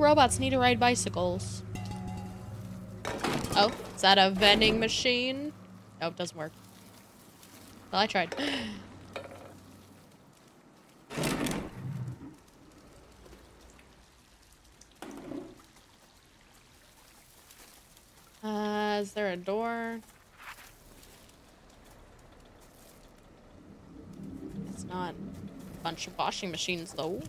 Robots need to ride bicycles? Oh, is that a vending machine? Oh, it doesn't work. Well, I tried. [gasps] Uh, is there a door? It's not a bunch of washing machines, though.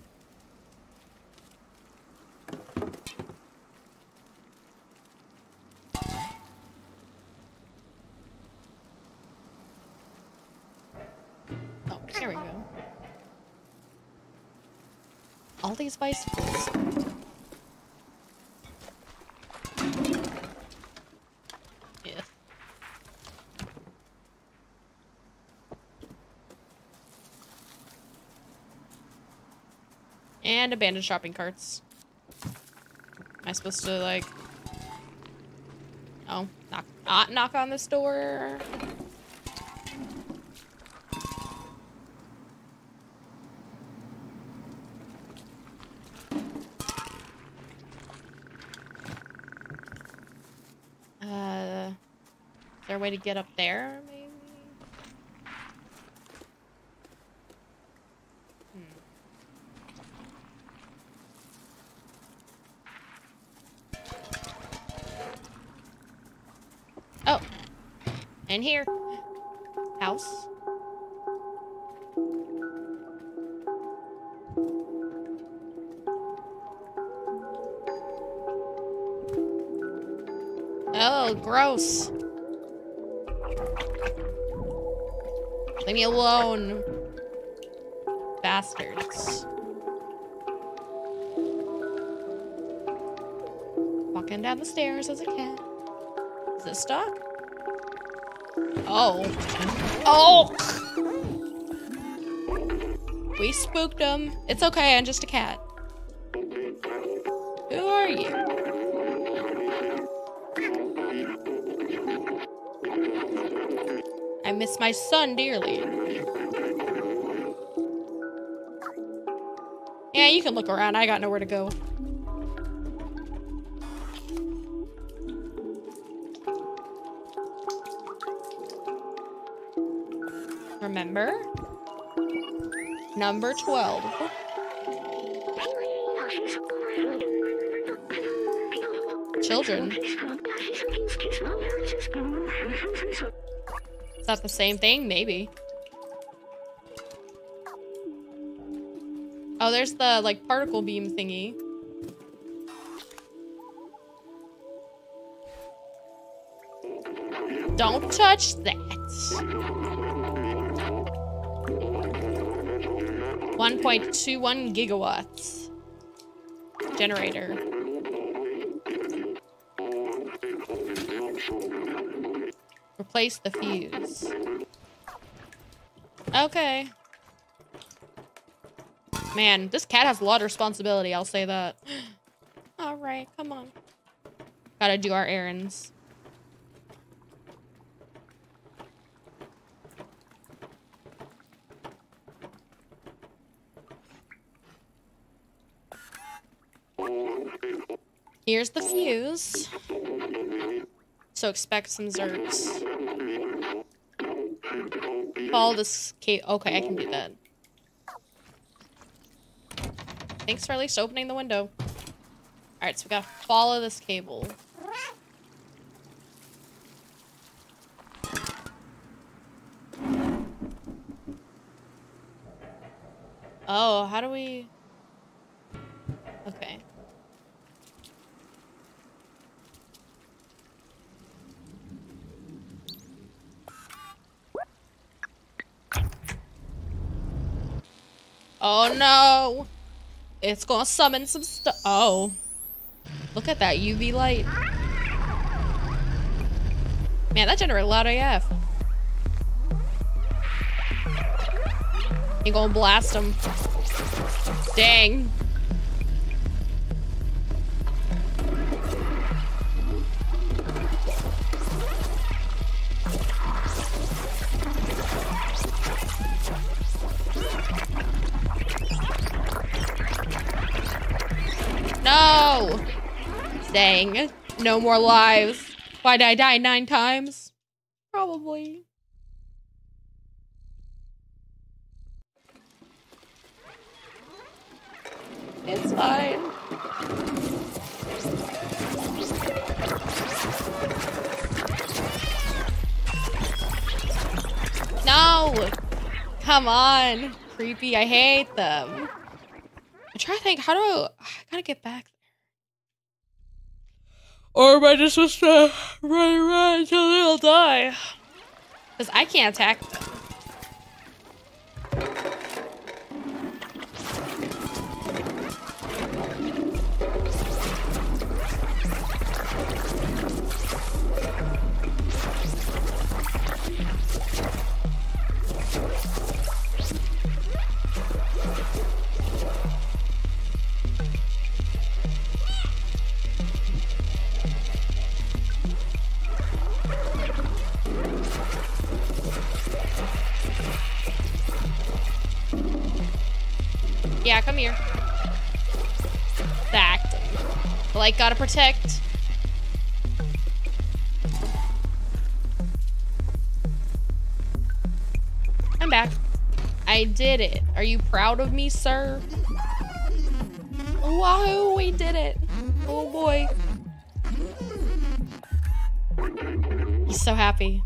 Bicycles. Yeah. And abandoned shopping carts. Am I supposed to like? Oh, knock, not knock on this door. Way to get up there, maybe? Hmm. Oh, and here, house. Oh, gross. Leave me alone. Bastards. Walking down the stairs as a cat. Is it stuck? Oh. Oh! We spooked him. It's okay, I'm just a cat. My son dearly. Yeah, you can look around. I got nowhere to go. Remember? Number 12. Children. That the same thing? Maybe. Oh, there's the, like, particle beam thingy. Don't touch that. 1.21 gigawatts. Generator. Replace the fuse. Okay. Man, this cat has a lot of responsibility, I'll say that. [gasps] Alright, come on. Gotta do our errands. Here's the fuse. So expect some zurks. Follow this cave. Okay, I can do that. Thanks for at least opening the window. Alright, so we gotta follow this cable. Oh, how do we... It's gonna summon some stuff. Oh. Look at that UV light. Man, that generated a lot of AF. You gonna blast him. Dang. Dang. No more lives. Why did I die nine times? Probably. It's fine. No! Come on. Creepy. I hate them. I'm trying to think, how do I, [sighs] I gotta get back. Or am I just supposed to run around until they'll die? Because I can't attack Like, gotta protect. I'm back. I did it. Are you proud of me, sir? Wahoo, we did it. Oh boy. He's so happy.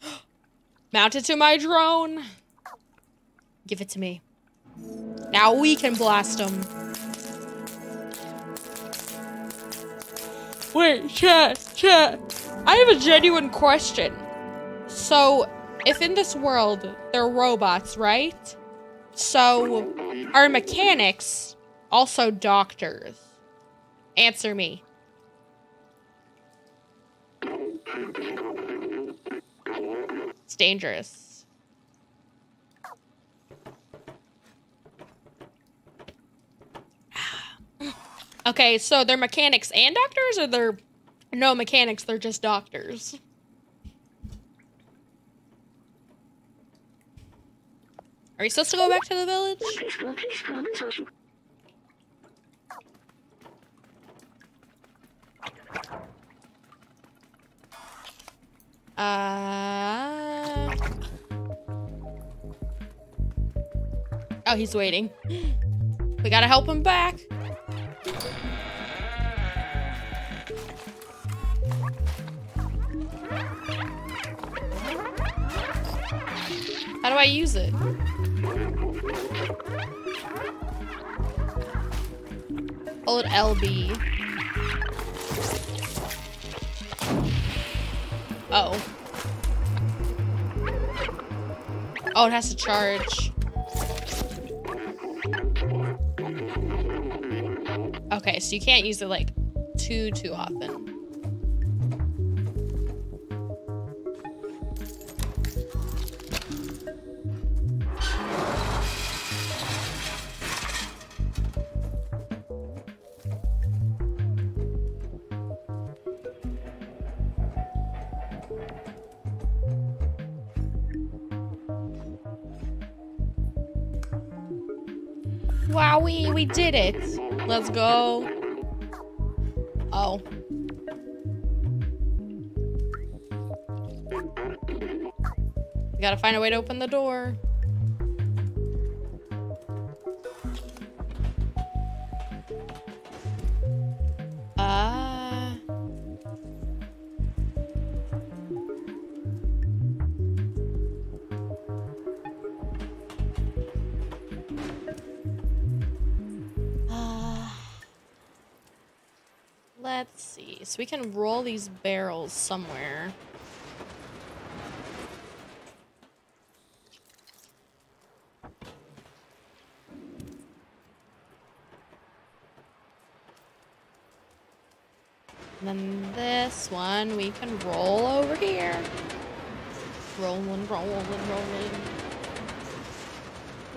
[gasps] Mounted to my drone. Give it to me. Now we can blast them. Wait, chat, chat. I have a genuine question. So, if in this world they're robots, right? So, are mechanics also doctors? Answer me. It's dangerous. Okay, so they're mechanics and doctors, or they're no mechanics, they're just doctors? Are we supposed to go back to the village? Uh... Oh, he's waiting. [gasps] We gotta help him back. How do I use it? Hold LB. Oh. Oh, it has to charge. Okay, so you can't use it like too, too often. Wow, we, we did it. Let's go. Oh. We gotta find a way to open the door. So we can roll these barrels somewhere. And then this one we can roll over here. Rolling, rolling, rolling.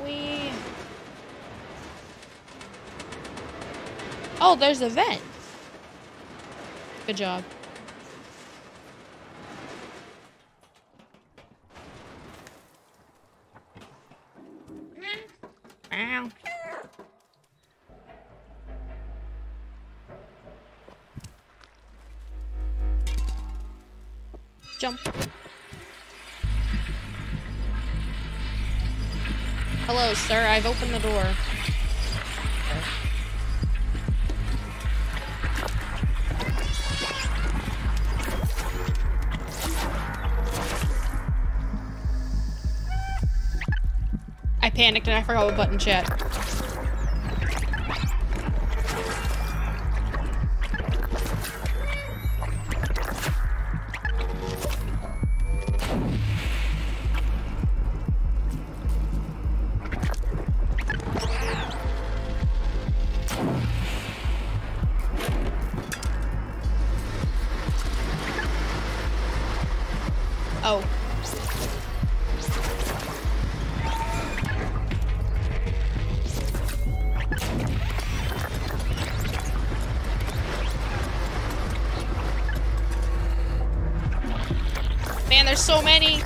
We. Oh, there's a vent. Good job. Jump. Hello, sir. I've opened the door. Panicked and I forgot what button chat. So many.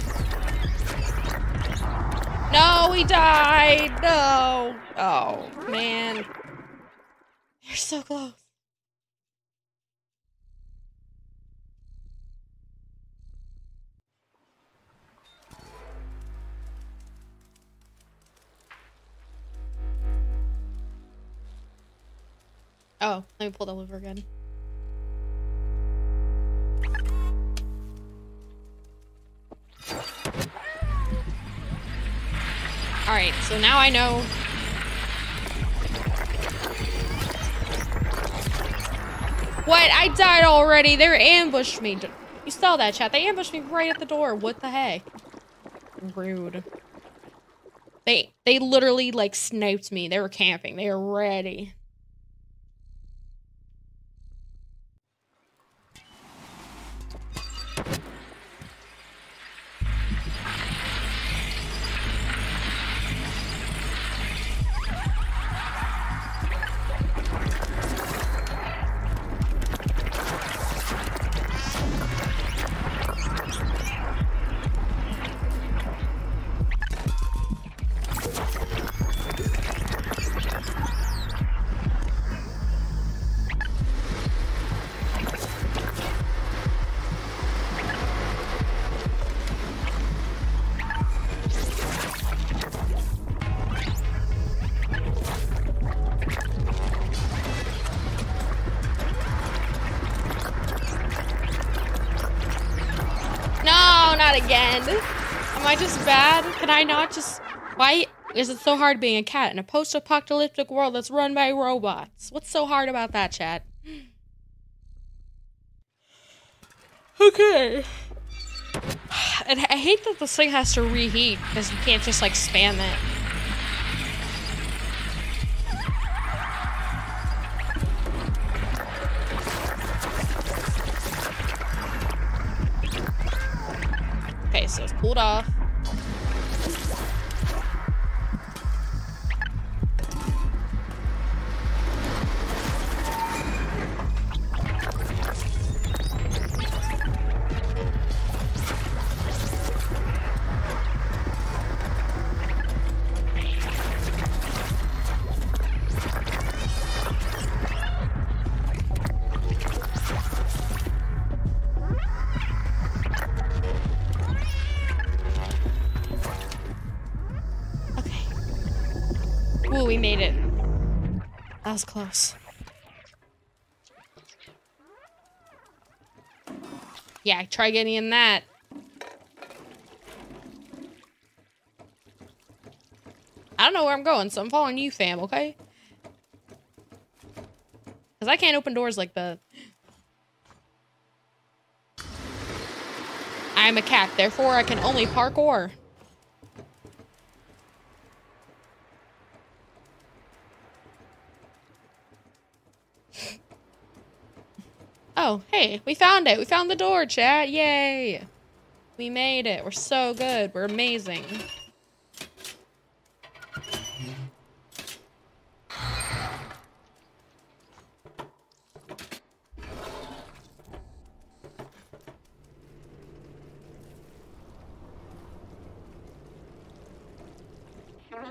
No, he died. No. Oh, man. You're so close. Oh, let me pull that over again. So now I know. What? I died already. They ambushed me. You saw that, chat. They ambushed me right at the door. What the heck? Rude. They they literally like sniped me. They were camping. They were ready. Can I not just... Why is it so hard being a cat in a post-apocalyptic world that's run by robots? What's so hard about that, chat? Okay. I I hate that this thing has to reheat because you can't just like spam it. Okay, so it's pulled off. Was close. Yeah, try getting in that. I don't know where I'm going, so I'm following you, fam, okay? Because I can't open doors like that. I am a cat, therefore I can only parkour. Oh, hey, we found it. We found the door, chat. Yay. We made it. We're so good. We're amazing.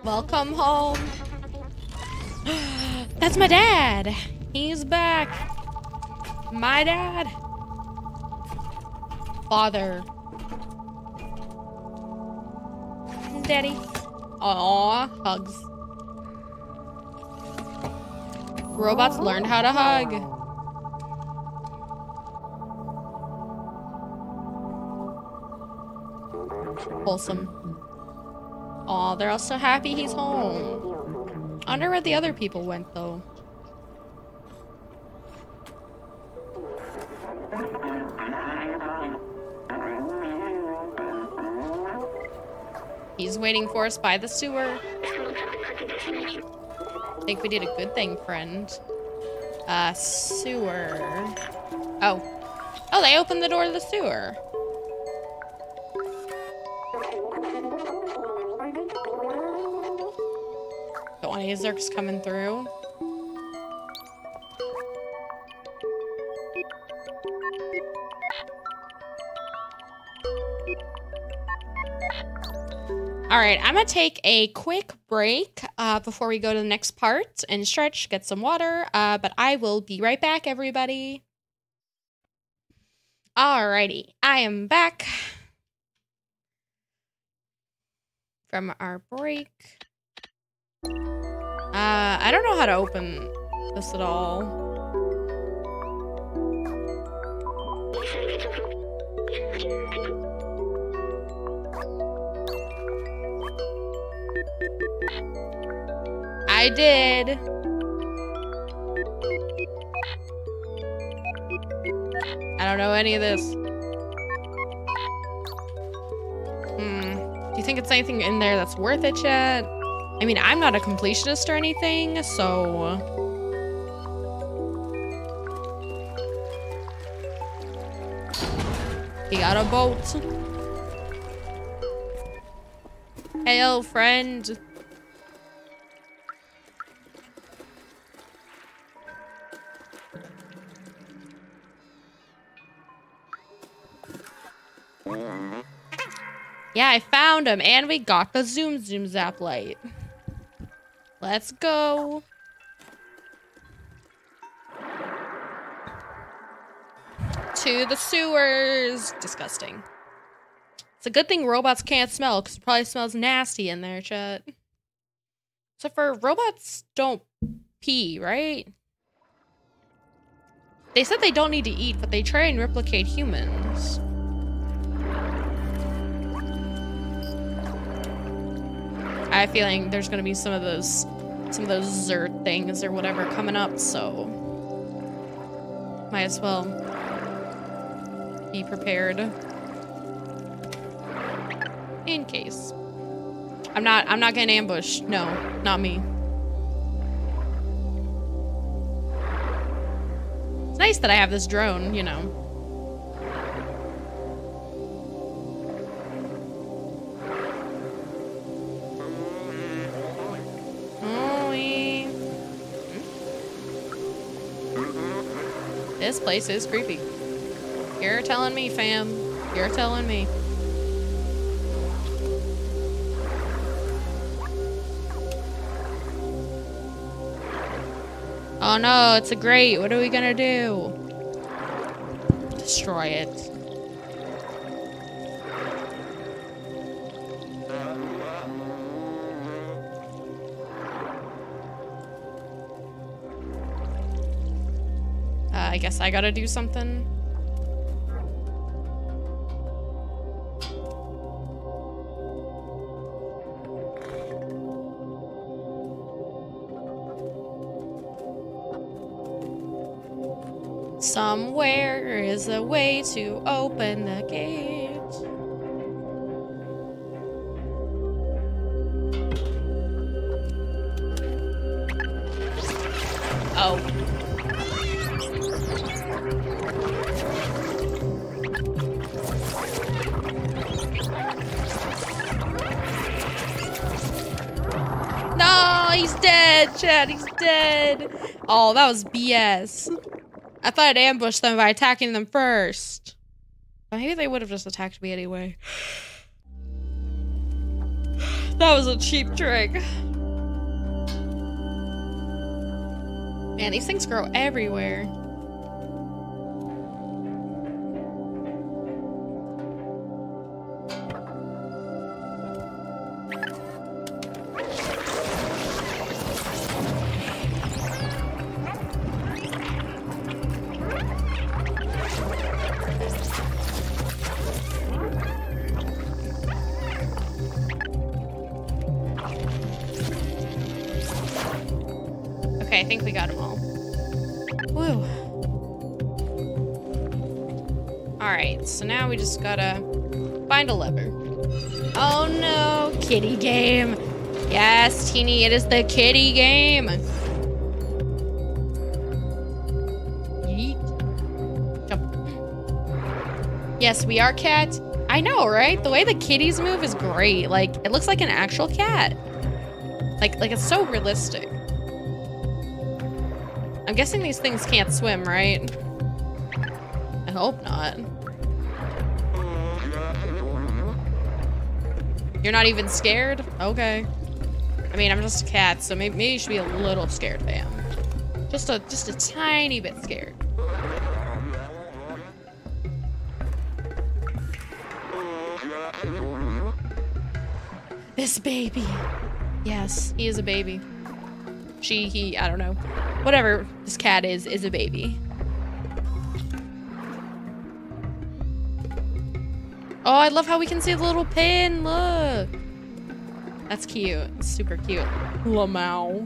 Welcome home. [gasps] That's my dad. He's back. My dad. Father. Daddy. Aw, hugs. Robots learned how to hug. Wholesome. Aw, they're all so happy he's home. I wonder where the other people went, though. He's waiting for us by the sewer. I think we did a good thing, friend. Uh, sewer. Oh. Oh, they opened the door to the sewer. Got one of these Zurks coming through. All right, I'm gonna take a quick break uh, before we go to the next part and stretch, get some water. Uh, but I will be right back, everybody. Alrighty, I am back from our break. Uh, I don't know how to open this at all. [laughs] I did. I don't know any of this. Hmm. Do you think it's anything in there that's worth it yet? I mean, I'm not a completionist or anything, so... He got a boat. Hey, old friend. Yeah, I found him, and we got the Zoom Zoom Zap light. Let's go. To the sewers. Disgusting. It's a good thing robots can't smell, because it probably smells nasty in there, chat. Except for robots don't pee, right? They said they don't need to eat, but they try and replicate humans. I have a feeling there's gonna be some of those some of those Zurk things or whatever coming up, so might as well be prepared. In case. I'm not I'm not getting ambushed. No, not me. It's nice that I have this drone, you know. This place is creepy. You're telling me, fam. You're telling me. Oh no, it's a grate. What are we gonna do? Destroy it. I guess I gotta do something. Somewhere is a way to open the gate. Chad. He's dead. Oh, that was BS. I thought I'd ambush them by attacking them first. Maybe they would have just attacked me anyway. [sighs] That was a cheap trick. Man, these things grow everywhere. Just gotta find a lever. Oh no, kitty game. Yes, Teeny, it is the kitty game. Yeet. Jump. Yes, we are cat. I know, right? The way the kitties move is great. Like, it looks like an actual cat. Like, like it's so realistic. I'm guessing these things can't swim, right? I hope not. You're not even scared? Okay. I mean, I'm just a cat, so maybe, maybe you should be a little scared, fam. Just a just a tiny bit scared. This baby. Yes, he is a baby. She, he, I don't know. Whatever this cat is, is a baby. Oh, I love how we can see the little pin. Look. That's cute. Super cute. Lamau.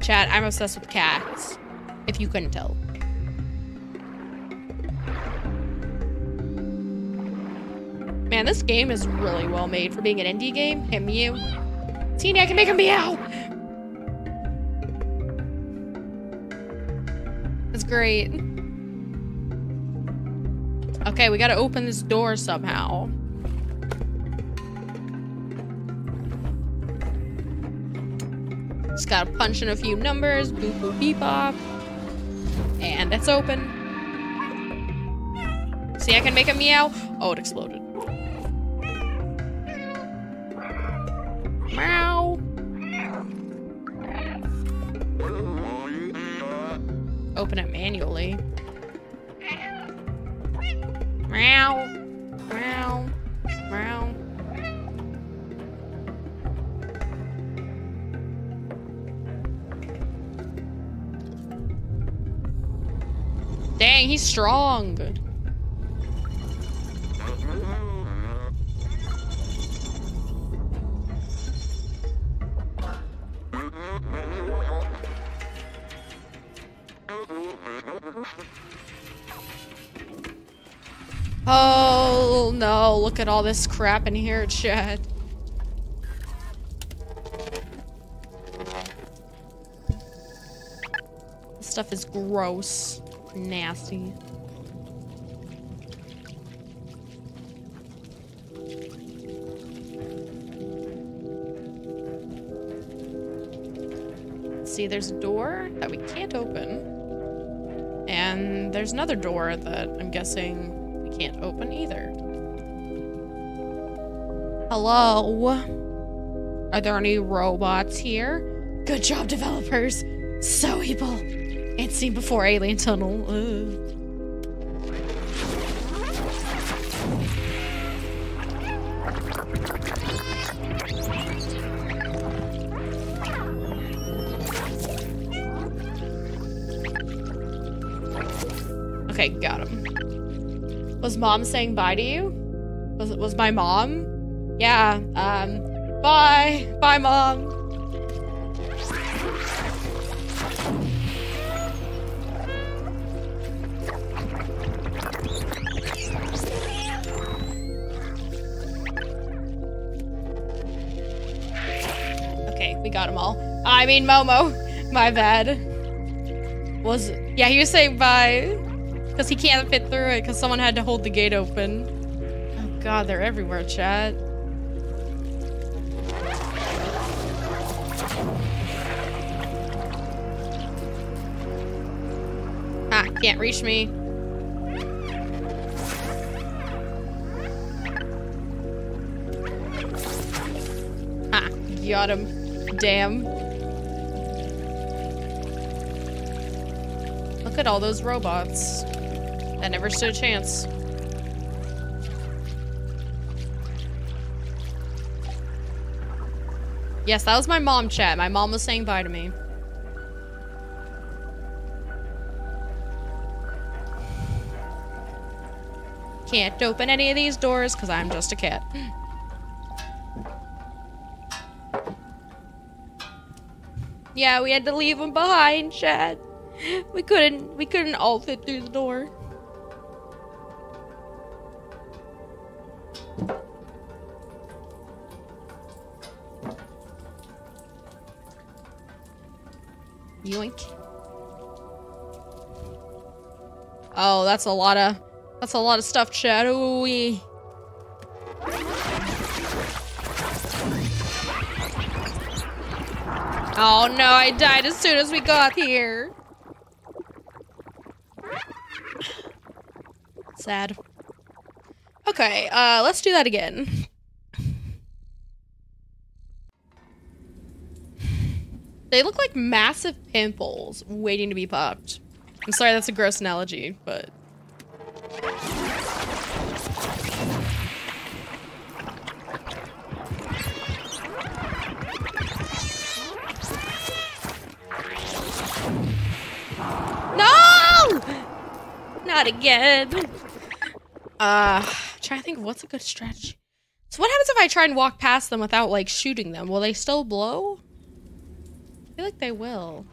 Chat, I'm obsessed with cats. If you couldn't tell. Man, this game is really well made for being an indie game. Hit Mew. Teeny, I can make a meow. That's great. Okay, we gotta open this door somehow. Just gotta punch in a few numbers. Boop, boop, beep, bop. And it's open. See, I can make a meow. Oh, it exploded. Meow. Open it manually. Meow. Meow. Meow. Dang, he's strong. [laughs] Oh no, look at all this crap in here, Chad. This stuff is gross. Nasty. See, there's a door that we can't open. And there's another door that I'm guessing can't open either. Hello? Are there any robots here? Good job, developers. So evil. Ain't seen before Alien Tunnel. Ugh. Mom saying bye to you? Was was my mom? Yeah, um, bye. Bye, mom. Okay, we got them all. I mean, Momo. [laughs] My bad. Was, yeah, he was saying bye. Because he can't fit through it because someone had to hold the gate open. Oh god, they're everywhere, chat. Ah, can't reach me. Ah, got him. Damn. Look at all those robots. That never stood a chance. Yes, that was my mom chat. My mom was saying bye to me. Can't open any of these doors because I'm just a cat. Yeah, we had to leave him behind, Chad. We couldn't we couldn't all fit through the door. Yoink. Oh, that's a lot of that's a lot of stuff, wee. Oh no, I died as soon as we got here. Sad. Okay, uh, let's do that again. They look like massive pimples waiting to be popped. I'm sorry, that's a gross analogy, but... No! Not again. Uh, trying to think what's a good stretch. So what happens if I try and walk past them without, like, shooting them? Will they still blow? Feel like they will.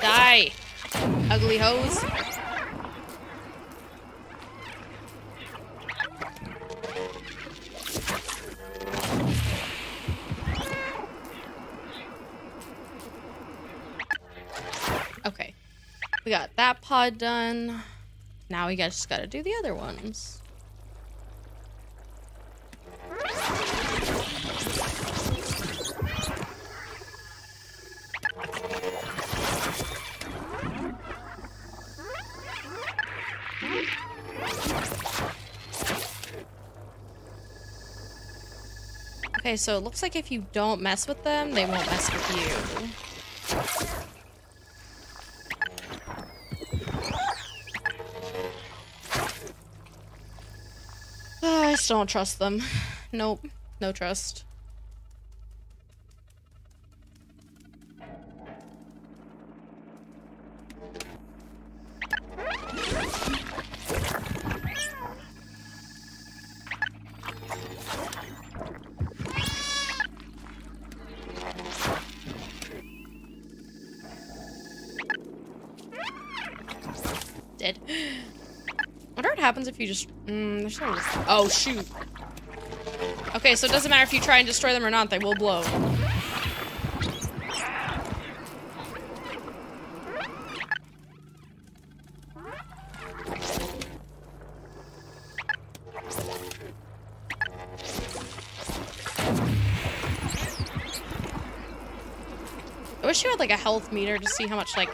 Die, ugly hose. We got that pod done. Now we just gotta do the other ones. Okay, so it looks like if you don't mess with them, they won't mess with you. [sighs] I still don't trust them. [sighs] Nope. No trust. Happens if you just... Mm, there's no... Oh, shoot. Okay, so it doesn't matter if you try and destroy them or not, they will blow. I wish you had like a health meter to see how much like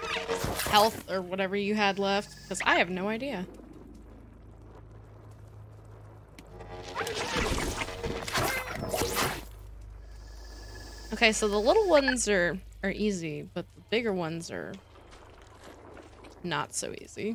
health or whatever you had left, because I have no idea. Okay, so the little ones are are easy, but the bigger ones are not so easy.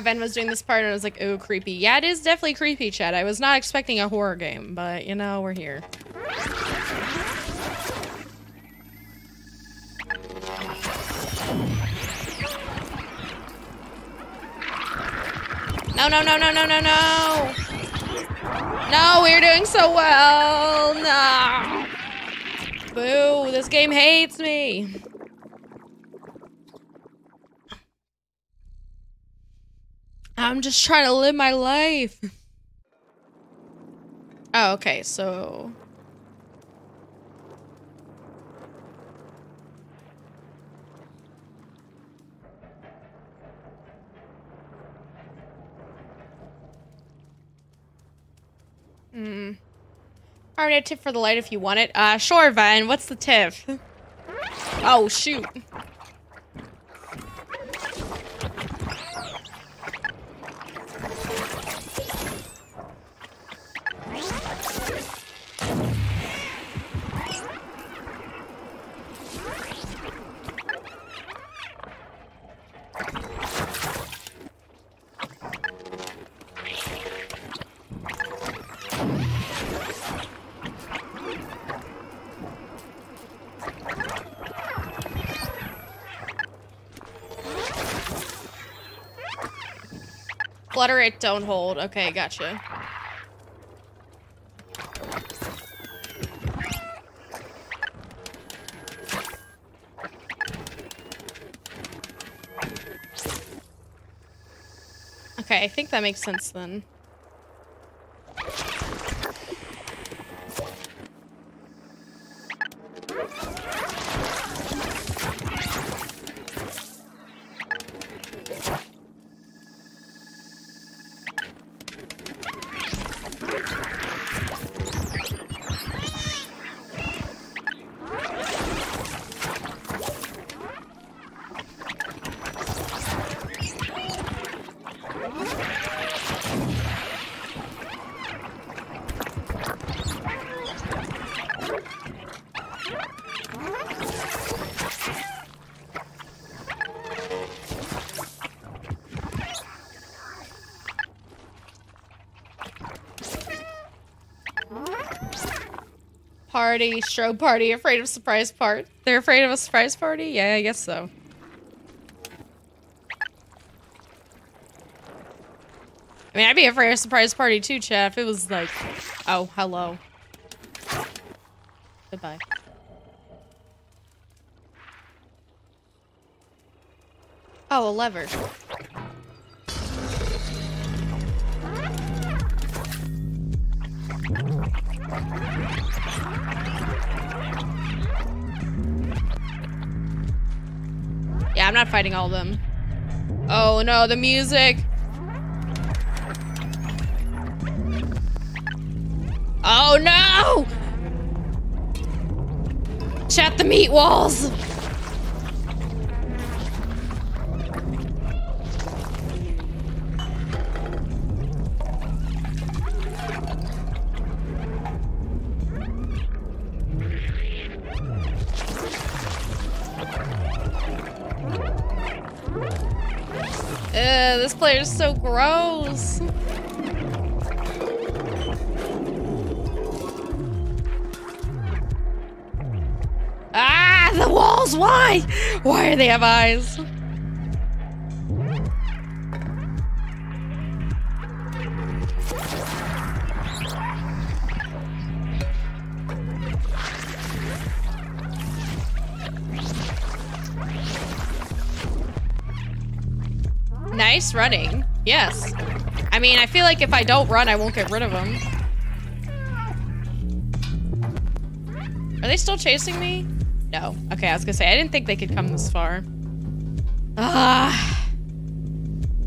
Ben was doing this part and I was like, ooh, creepy. Yeah, it is definitely creepy, Chad. I was not expecting a horror game, but you know, we're here. No, no, no, no, no, no, no! No, we're doing so well! No! Boo, this game hates me! I'm just trying to live my life. Oh, okay, so... Hmm. Alright, a tip for the light if you want it. Uh, sure, Van. What's the tip? [laughs] oh, shoot. Flutter it, don't hold. Okay, gotcha. Okay, I think that makes sense then. Party, strobe party, afraid of surprise part. They're afraid of a surprise party? Yeah, I guess so. I mean, I'd be afraid of a surprise party too, Chad, if it was like... Oh, hello. Goodbye. Oh, a lever. Not fighting all of them. Oh no, the music. Oh no! Chat the meat walls! Why do they have eyes? Nice running. Yes. I mean, I feel like if I don't run, I won't get rid of them. Are they still chasing me? No. Okay, I was gonna say, I didn't think they could come this far. Ah.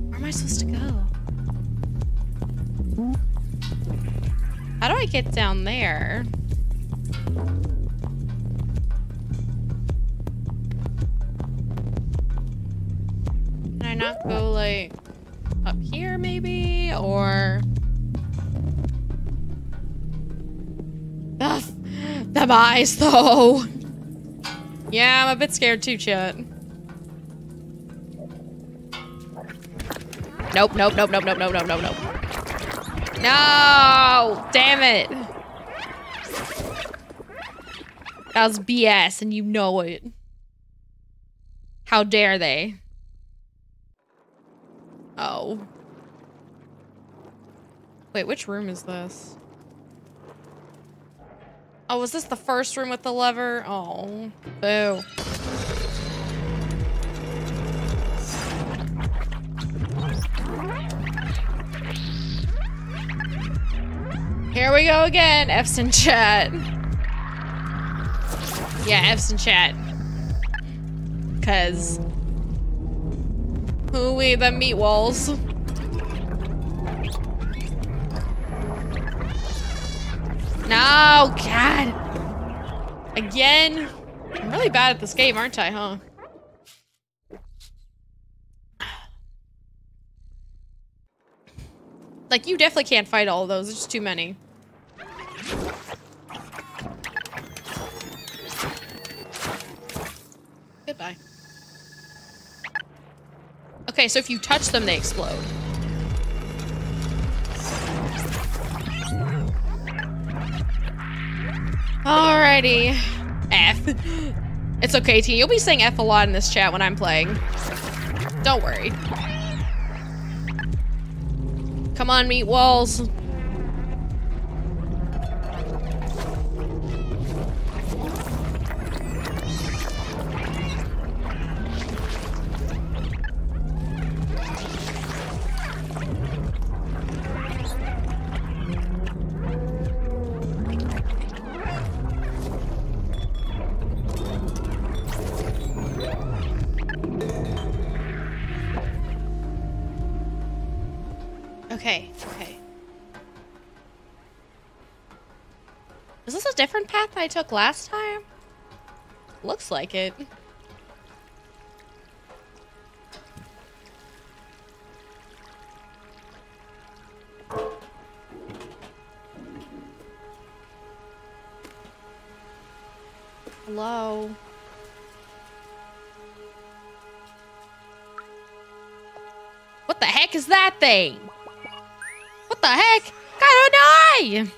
Where am I supposed to go? How do I get down there? Can I not go, like, up here, maybe? Or... Ugh. Them eyes, though. I'm a bit scared too, Chet. Nope, nope, nope, nope, nope, nope, nope, nope, nope. No! Damn it! That was BS, and you know it. How dare they? Oh. Wait, which room is this? Oh, was this the first room with the lever? Oh, boo. Here we go again. F's in chat. Yeah, F's in chat. Cause who we the meat walls. No, God. Again? I'm really bad at this game, aren't I, huh? Like, you definitely can't fight all those. There's just too many. Goodbye. Okay, so if you touch them, they explode. Alrighty. F. It's okay, T. You'll be saying F a lot in this chat when I'm playing. Don't worry. Come on, meat walls. I took last time? Looks like it. Hello? What the heck is that thing? What the heck? Gotta die!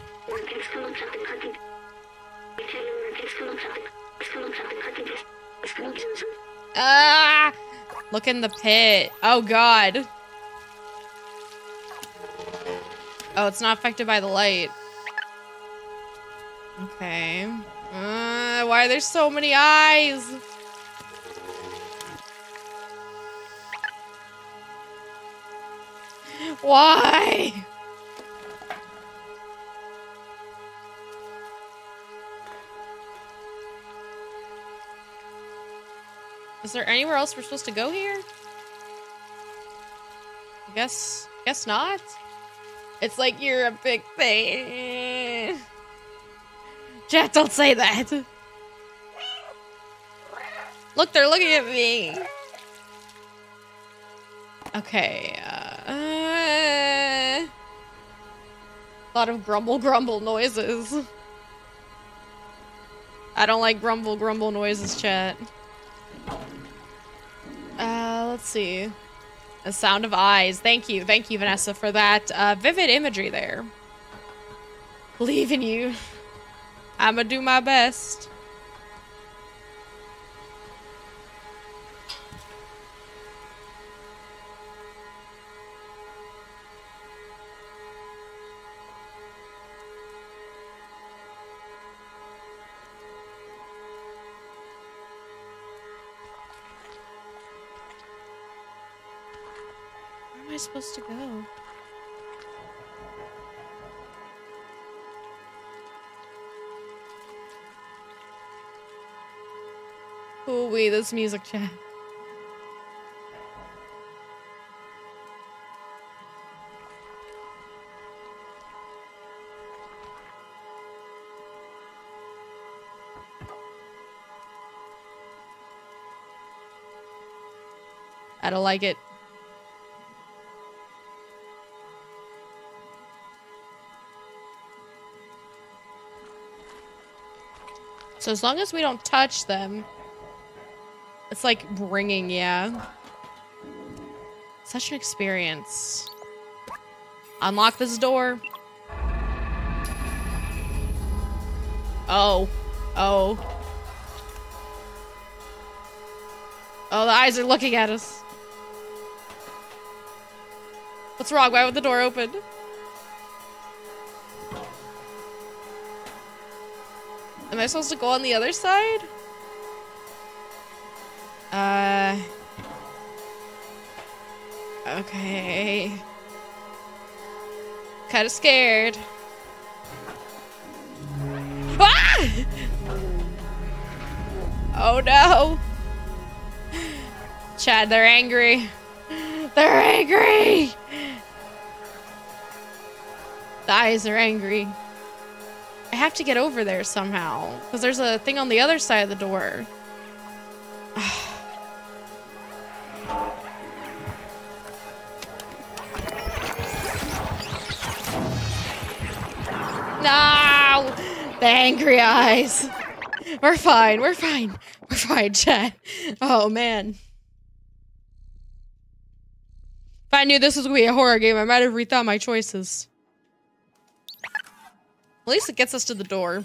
Ah! Look in the pit. Oh god. Oh, it's not affected by the light. Okay. Uh, why are there so many eyes? Why? Is there anywhere else we're supposed to go here? I guess, guess not. It's like you're a big thing. Chat, don't say that. Look, they're looking at me. Okay, uh, a lot of grumble grumble noises. I don't like grumble grumble noises, chat. Let's see. A sound of eyes. Thank you. Thank you, Vanessa, for that uh, vivid imagery there. Believe in you. I'ma do my best. Supposed to go? Oh, wait, this music chat. I don't like it. So as long as we don't touch them, it's like ringing, yeah. Such an experience. Unlock this door. Oh. Oh. Oh, the eyes are looking at us. What's wrong? Why would the door open? I supposed to go on the other side? Uh... Okay. Kind of scared. Ah! Oh no! Chad, they're angry. They're angry! The eyes are angry. I have to get over there somehow. Because there's a thing on the other side of the door. [sighs] no! The angry eyes. We're fine. We're fine. We're fine, [laughs] chat. Oh, man. If I knew this was going to be a horror game, I might have rethought my choices. At least it gets us to the door.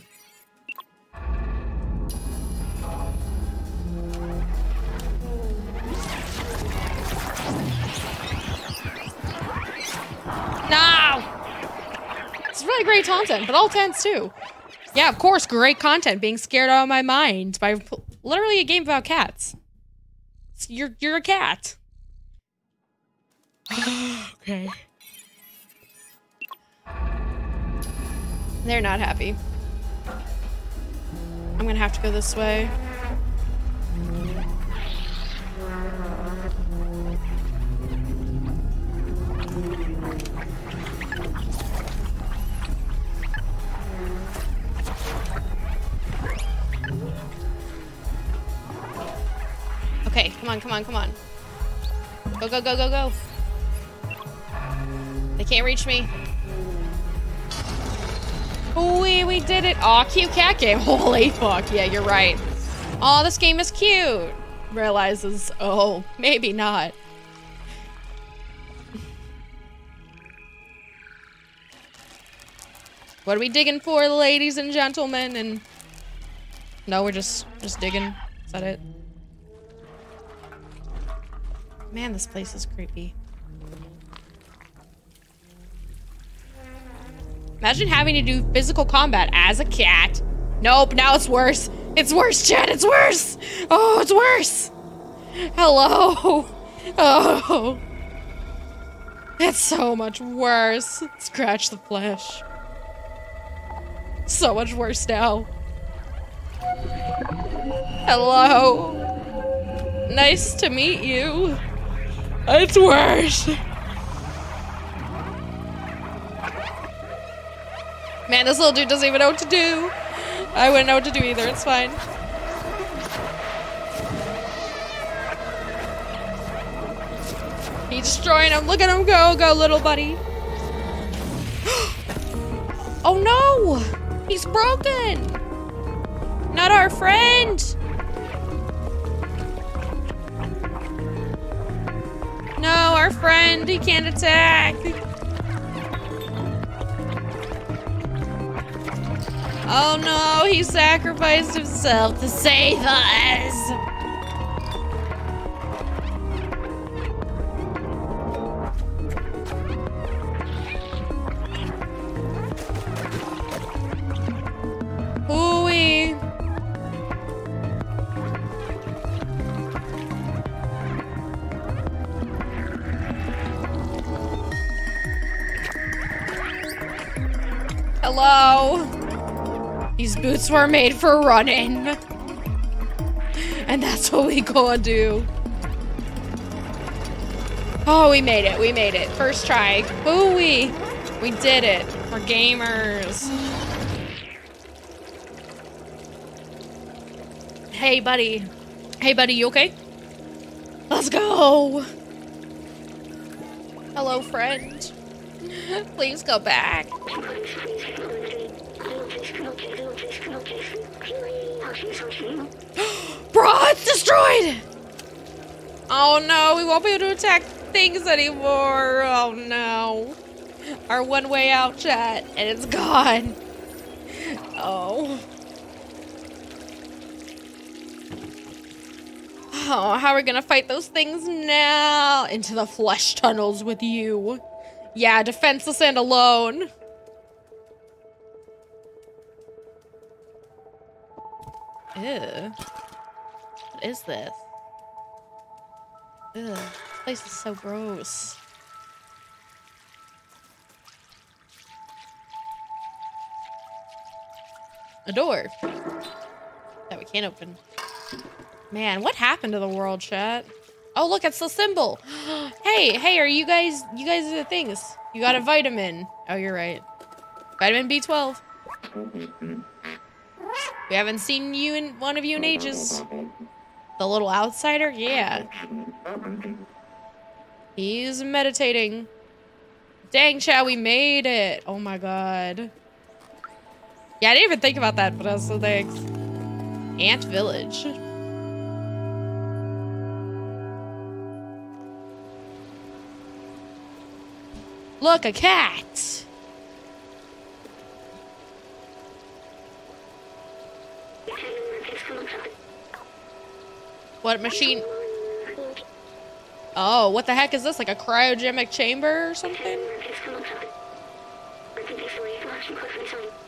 No! It's really great content, but all tens too. Yeah, of course, great content. Being scared out of my mind by literally a game about cats. You're you're a cat. [gasps] okay. They're not happy. I'm gonna have to go this way. Okay, come on, come on, come on. Go, go, go, go, go. They can't reach me. We, we did it. Aw, cute cat game. [laughs] Holy fuck. Yeah, you're right. Oh, this game is cute. Realizes, oh, maybe not. What are we digging for, ladies and gentlemen? And no, we're just just digging. Is that it? Man, this place is creepy. Imagine having to do physical combat as a cat. Nope, now it's worse. It's worse, Chad, it's worse! Oh, it's worse! Hello! [laughs] Oh. It's so much worse. Scratch the flesh. So much worse now. Hello. Nice to meet you. It's worse. Man, this little dude doesn't even know what to do. I wouldn't know what to do either. It's fine. He's destroying him. Look at him go. Go, little buddy. [gasps] oh, no. He's broken. Not our friend. No, our friend. He can't attack. Oh no, he sacrificed himself to save us! Hello? These boots were made for running. And that's what we gonna do. Oh, we made it. We made it. First try. Ooh, we. We did it. We're gamers. Hey, buddy. Hey, buddy, you okay? Let's go. Hello, friend. [laughs] Please go back. [gasps] Bro, it's destroyed! Oh no, we won't be able to attack things anymore. Oh no. Our one way out chat, and it's gone. Oh. Oh, how are we gonna fight those things now? Into the flesh tunnels with you. Yeah, defenseless and alone. Ew. What is this? Ugh, this place is so gross. A door that we can't open. Man, what happened to the world, chat? Oh, look, it's the symbol. [gasps] hey, hey, are you guys, you guys are the things. You got a vitamin. Oh, you're right. Vitamin B12. We haven't seen you in one of you in ages. The little outsider? Yeah. He's meditating. Dang, Chow, we made it. Oh my god. Yeah, I didn't even think about that, but also thanks. Ant Village. Look, a cat! What machine? Oh, what the heck is this? Like a cryogenic chamber or something?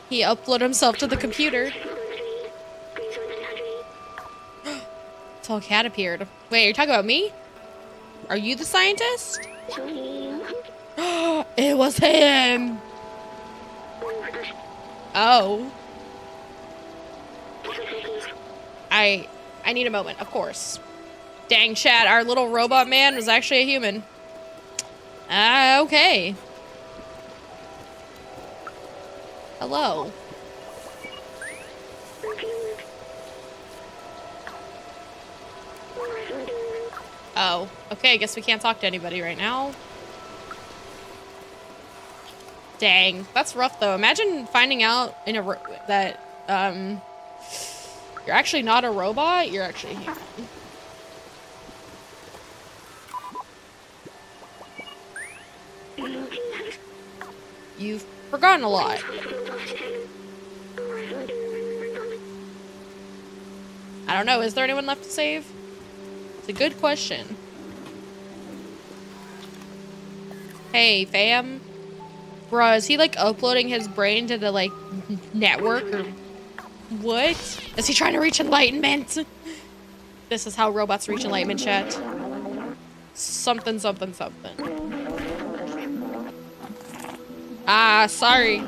He uploaded himself to the computer. [gasps] Tall cat appeared. Wait, you're talking about me? Are you the scientist? [gasps] it was him! Oh. I I need a moment, of course. Dang, Chad, our little robot man was actually a human. Ah, uh, okay. Hello. Oh, okay, I guess we can't talk to anybody right now. Dang, that's rough though. Imagine finding out in a that um you're actually not a robot, you're actually human. You've forgotten a lot. I don't know, is there anyone left to save? It's a good question. Hey, fam. Bro, is he like uploading his brain to the like [laughs] network or what? Is he trying to reach enlightenment? This is how robots reach enlightenment, chat. Something, something, something. Ah, sorry.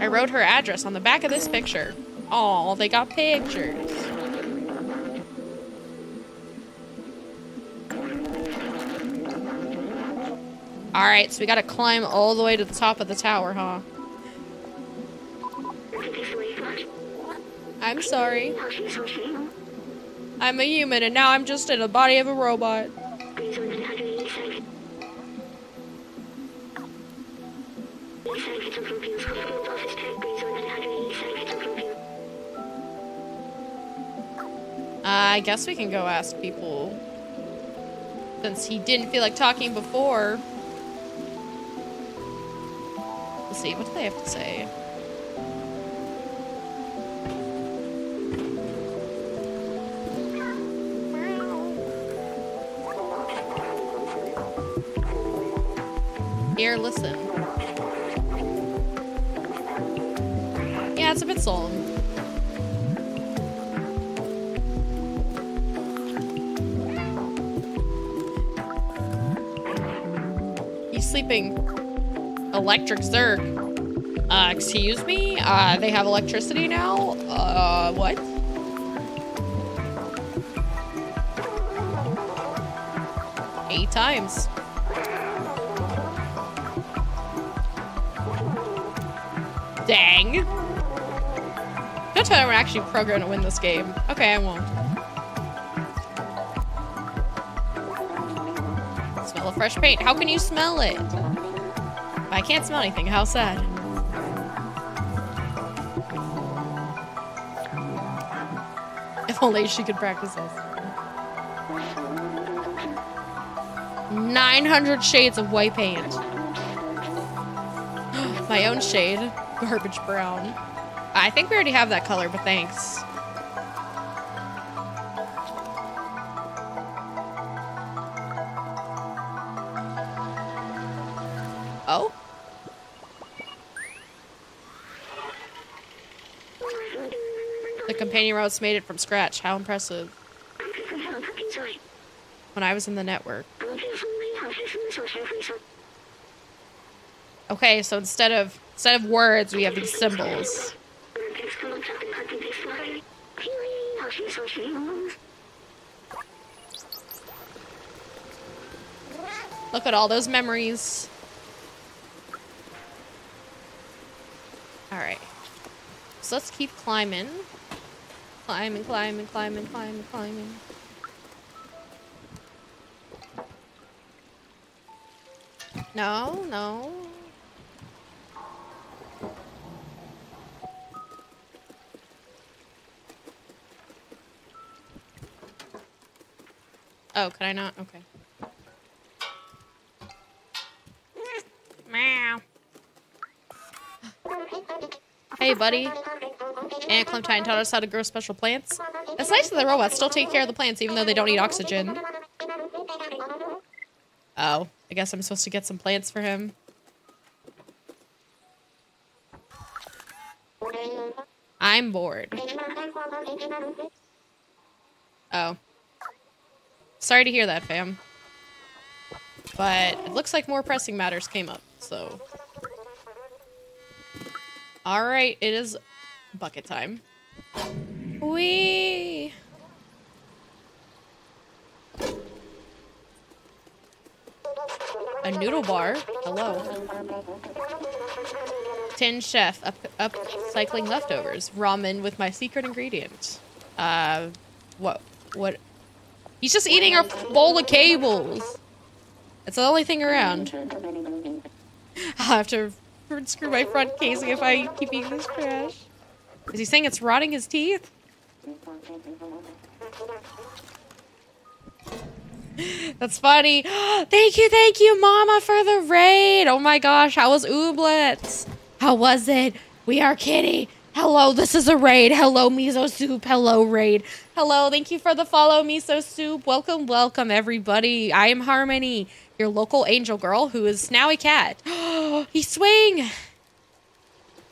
I wrote her address on the back of this picture. Oh, they got pictures. Alright, so we gotta climb all the way to the top of the tower, huh? I'm sorry. I'm a human and now I'm just in the body of a robot. Uh, I guess we can go ask people. Since he didn't feel like talking before. See, what do they have to say? Here, listen. Yeah, it's a bit solemn. He's sleeping. Electric Zurk. Uh, excuse me? Uh, they have electricity now? Uh, what? Eight times. Dang. Don't tell me we're actually programmed to win this game. Okay, I won't. Smell of fresh paint. How can you smell it? I can't smell anything. How sad. If only she could practice this. 900 shades of white paint. [gasps] My own shade. Garbage brown. I think we already have that color, but thanks. Companion routes made it from scratch. How impressive. When I was in the network. Okay, so instead of instead of words, we have these symbols. Look at all those memories. Alright. So let's keep climbing. Climbing, climbing, climbing, climbing, climbing. No, no. Oh, could I not? Okay. Meow. Hey, buddy. Aunt Clementine taught us how to grow special plants. It's nice that the robots still take care of the plants even though they don't need oxygen. Oh, I guess I'm supposed to get some plants for him. I'm bored. Oh. Sorry to hear that, fam. But it looks like more pressing matters came up, so... Alright, it is bucket time. Wee. A noodle bar. Hello. Tin chef. Up, upcycling leftovers. Ramen with my secret ingredient. Uh, what? What? He's just eating a bowl of cables. It's the only thing around. [laughs] I'll have to screw my front casing if I keep eating this trash. Is he saying it's rotting his teeth? [laughs] That's funny. [gasps] thank you, thank you, Mama, for the raid. Oh my gosh, how was Ooblets? How was it? We are Kitty. Hello, this is a raid. Hello, Miso Soup. Hello, raid. Hello, thank you for the follow, Miso Soup. Welcome, welcome, everybody. I am Harmony, your local angel girl who is now a cat. [gasps] he swing.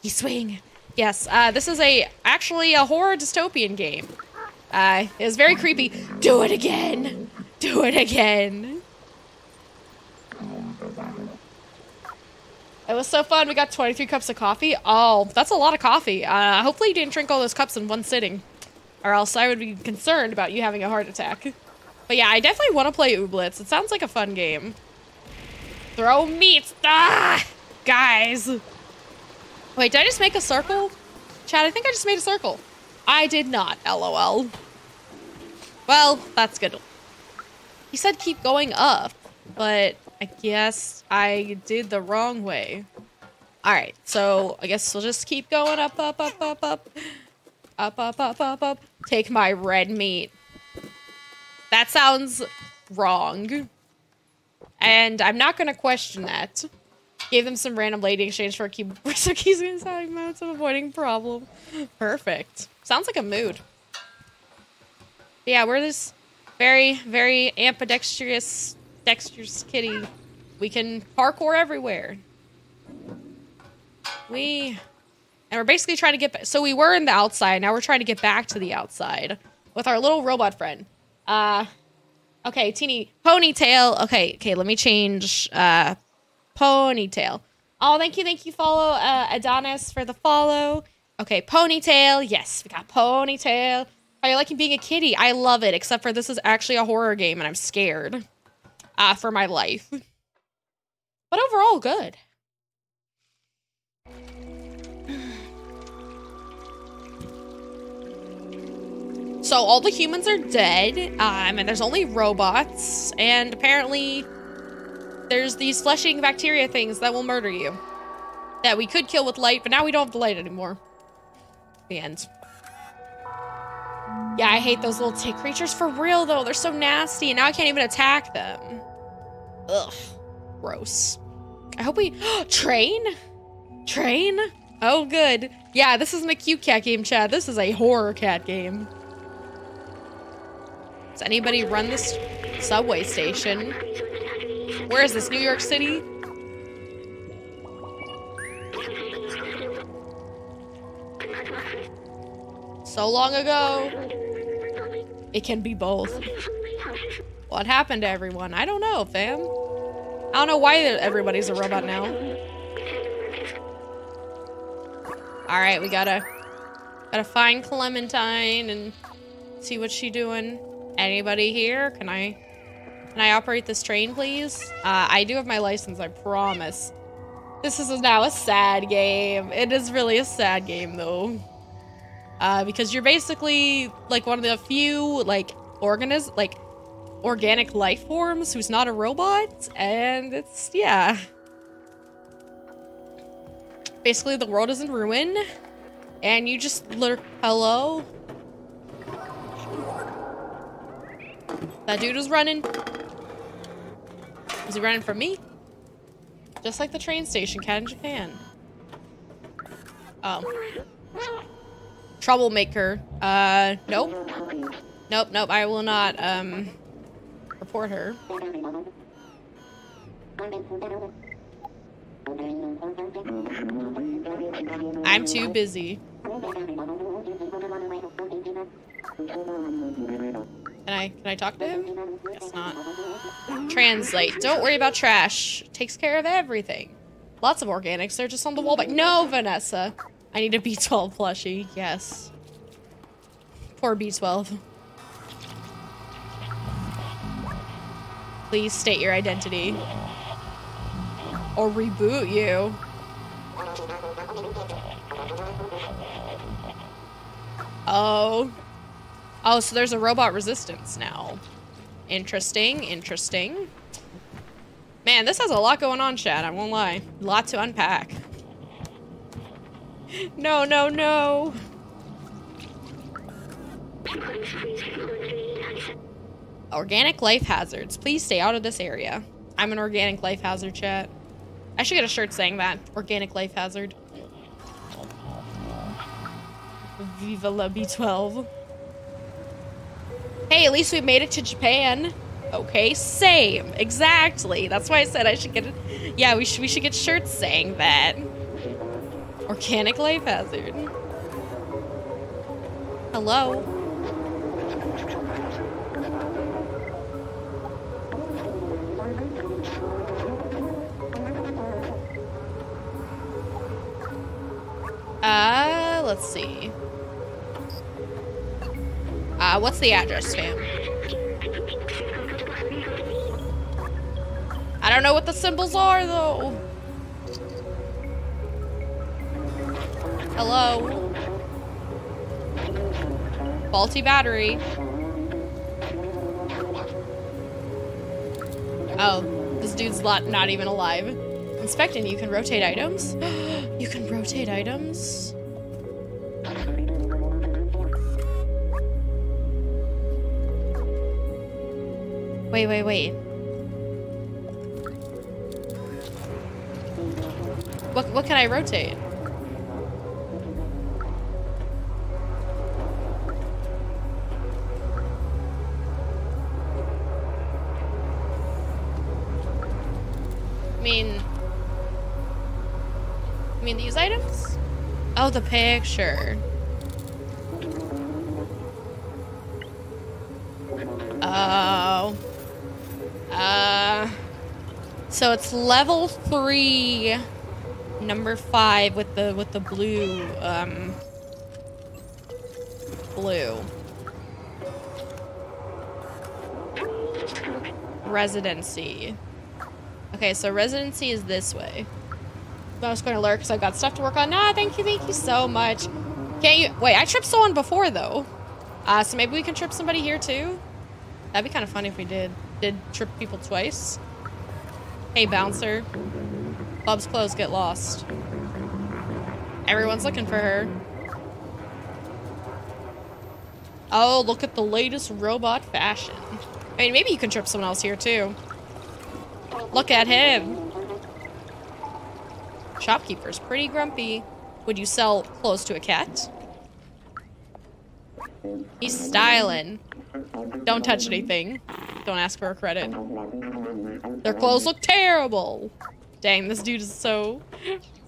He swing. Yes, uh, this is a actually a horror dystopian game. Uh, it was very creepy. Do it again. Do it again. It was so fun. We got 23 cups of coffee. Oh, that's a lot of coffee. Uh, hopefully you didn't drink all those cups in one sitting. Or else I would be concerned about you having a heart attack. But yeah, I definitely want to play Ooblets. It sounds like a fun game. Throw meat. Ah! Guys. Wait, did I just make a circle? Chad, I think I just made a circle. I did not, lol. Well, that's good. He said keep going up, but I guess I did the wrong way. Alright, so I guess we'll just keep going up, up, up, up, up. Up, up, up, up, up. Take my red meat. That sounds wrong. And I'm not going to question that. Gave them some random lady exchange for a keyboard [laughs] so keys inside modes of avoiding problem. Perfect. Sounds like a mood. Yeah, we're this very, very ambidextrous, dexterous kitty. We can parkour everywhere. We... And we're basically trying to get. So we were in the outside. Now we're trying to get back to the outside with our little robot friend. Uh, okay, teeny ponytail. Okay, okay, let me change. Uh, Ponytail. Oh, thank you, thank you, follow uh, Adonis for the follow. Okay, Ponytail. Yes, we got Ponytail. Are you liking being a kitty? I love it, except for this is actually a horror game and I'm scared uh, for my life. But overall, good. So all the humans are dead, um, and there's only robots, and apparently there's these flesh-eating bacteria things that will murder you. That we could kill with light, but now we don't have the light anymore. The end. Yeah, I hate those little tick creatures for real, though. They're so nasty, and now I can't even attack them. Ugh. Gross. I hope we... [gasps] Train? Train? Oh, good. Yeah, this isn't a cute cat game, Chad. This is a horror cat game. Does anybody run this subway station? Where is this? New York City? So long ago. It can be both. What happened to everyone? I don't know, fam. I don't know why everybody's a robot now. Alright, we gotta gotta find Clementine and see what she doing. Anybody here? Can I can I operate this train, please? Uh, I do have my license, I promise. This is now a sad game. It is really a sad game, though. Uh, because you're basically, like, one of the few, like, organism, like, organic life forms who's not a robot, and it's, yeah. Basically, the world is in ruin, and you just hello? That dude was running. Was he running from me? Just like the train station cat in Japan. Oh. Troublemaker. Uh, nope. Nope, nope, I will not, um, report her. I'm too busy. Can I can I talk to him? Guess not. Translate. Don't worry about trash. Takes care of everything. Lots of organics. They're just on the wall. But no, Vanessa. I need a B12 plushie. Yes. Poor B12. Please state your identity. Or reboot you. Oh. Oh, so there's a robot resistance now. Interesting, interesting. Man, this has a lot going on, Chad. I won't lie. A lot to unpack. [laughs] No, no, no. Organic life hazards. Please stay out of this area. I'm an organic life hazard, chat. I should get a shirt saying that. Organic life hazard. Viva la B12. Hey, at least we made it to Japan. Okay, same. Exactly. That's why I said I should get it. Yeah, we should we should get shirts saying that. Organic life hazard. Hello. Uh, let's see. Uh, what's the address, fam? I don't know what the symbols are, though. Hello? Faulty battery. Oh, this dude's not, not even alive. Inspecting, you can rotate items? [gasps] you can rotate items? Wait, wait, wait. What, what can I rotate? I mean... I mean these items? Oh, the picture. So it's level three, number five with the with the blue um blue. Residency. Okay, so residency is this way. I was going to lurk because I've got stuff to work on. Nah, thank you, thank you so much. Can't you- wait, I tripped someone before though. Uh, so maybe we can trip somebody here too? That'd be kind of funny if we did. Did trip people twice. Hey, bouncer. Bob's clothes get lost. Everyone's looking for her. Oh, look at the latest robot fashion. I mean, maybe you can trip someone else here too. Look at him. Shopkeeper's pretty grumpy. Would you sell clothes to a cat? He's styling. Don't touch anything. Don't ask for a credit. Their clothes look terrible. Dang, this dude is so,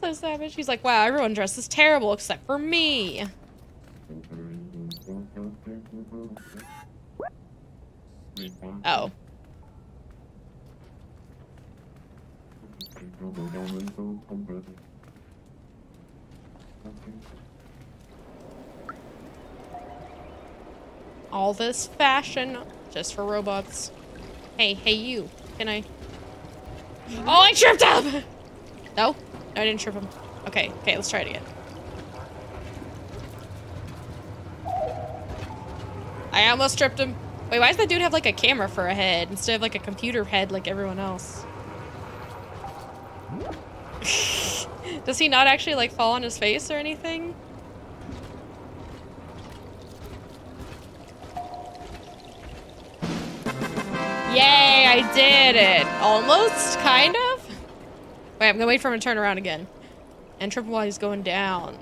so savage. He's like, wow, everyone dresses terrible except for me. Oh. All this fashion just for robots. Hey, hey you. Can I? Oh, I tripped him! No? No, I didn't trip him. Okay, okay, let's try it again. I almost tripped him. Wait, why does that dude have like a camera for a head instead of like a computer head like everyone else? [laughs] Does he not actually like fall on his face or anything? Yay, I did it. Almost, kind of. Wait, I'm gonna wait for him to turn around again. And trip him while he's going down.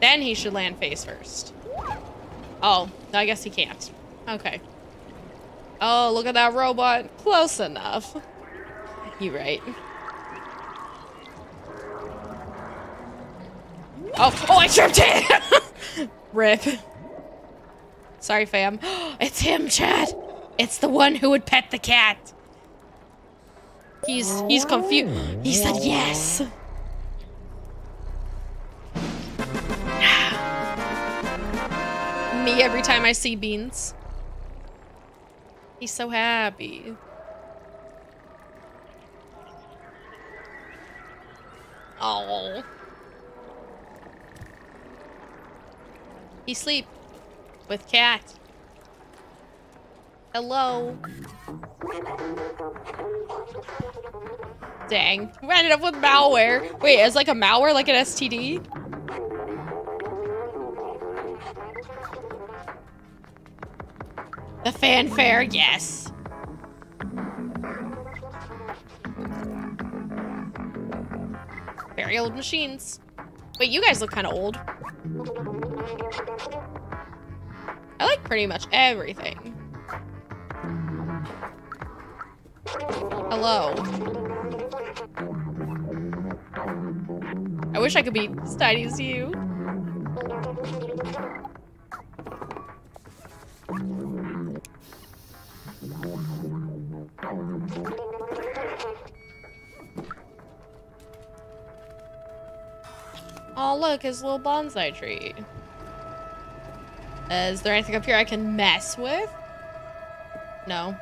Then he should land face first. Oh, I guess he can't. Okay. Oh, look at that robot. Close enough. You right. Oh, oh, I tripped it! [laughs] Rip. Sorry, fam. [gasps] It's him, Chad. It's the one who would pet the cat. He's he's confused. He said yes. [sighs] Me every time I see Beans. He's so happy. Oh. He sleep with cat. Hello. Dang. We ended up with malware. Wait, it's like a malware, like an STD? The fanfare, yes. Very old machines. Wait, you guys look kind of old. I like pretty much everything. Hello. I wish I could be as tiny as you. Oh, look, his little bonsai tree. Uh, is there anything up here I can mess with? No.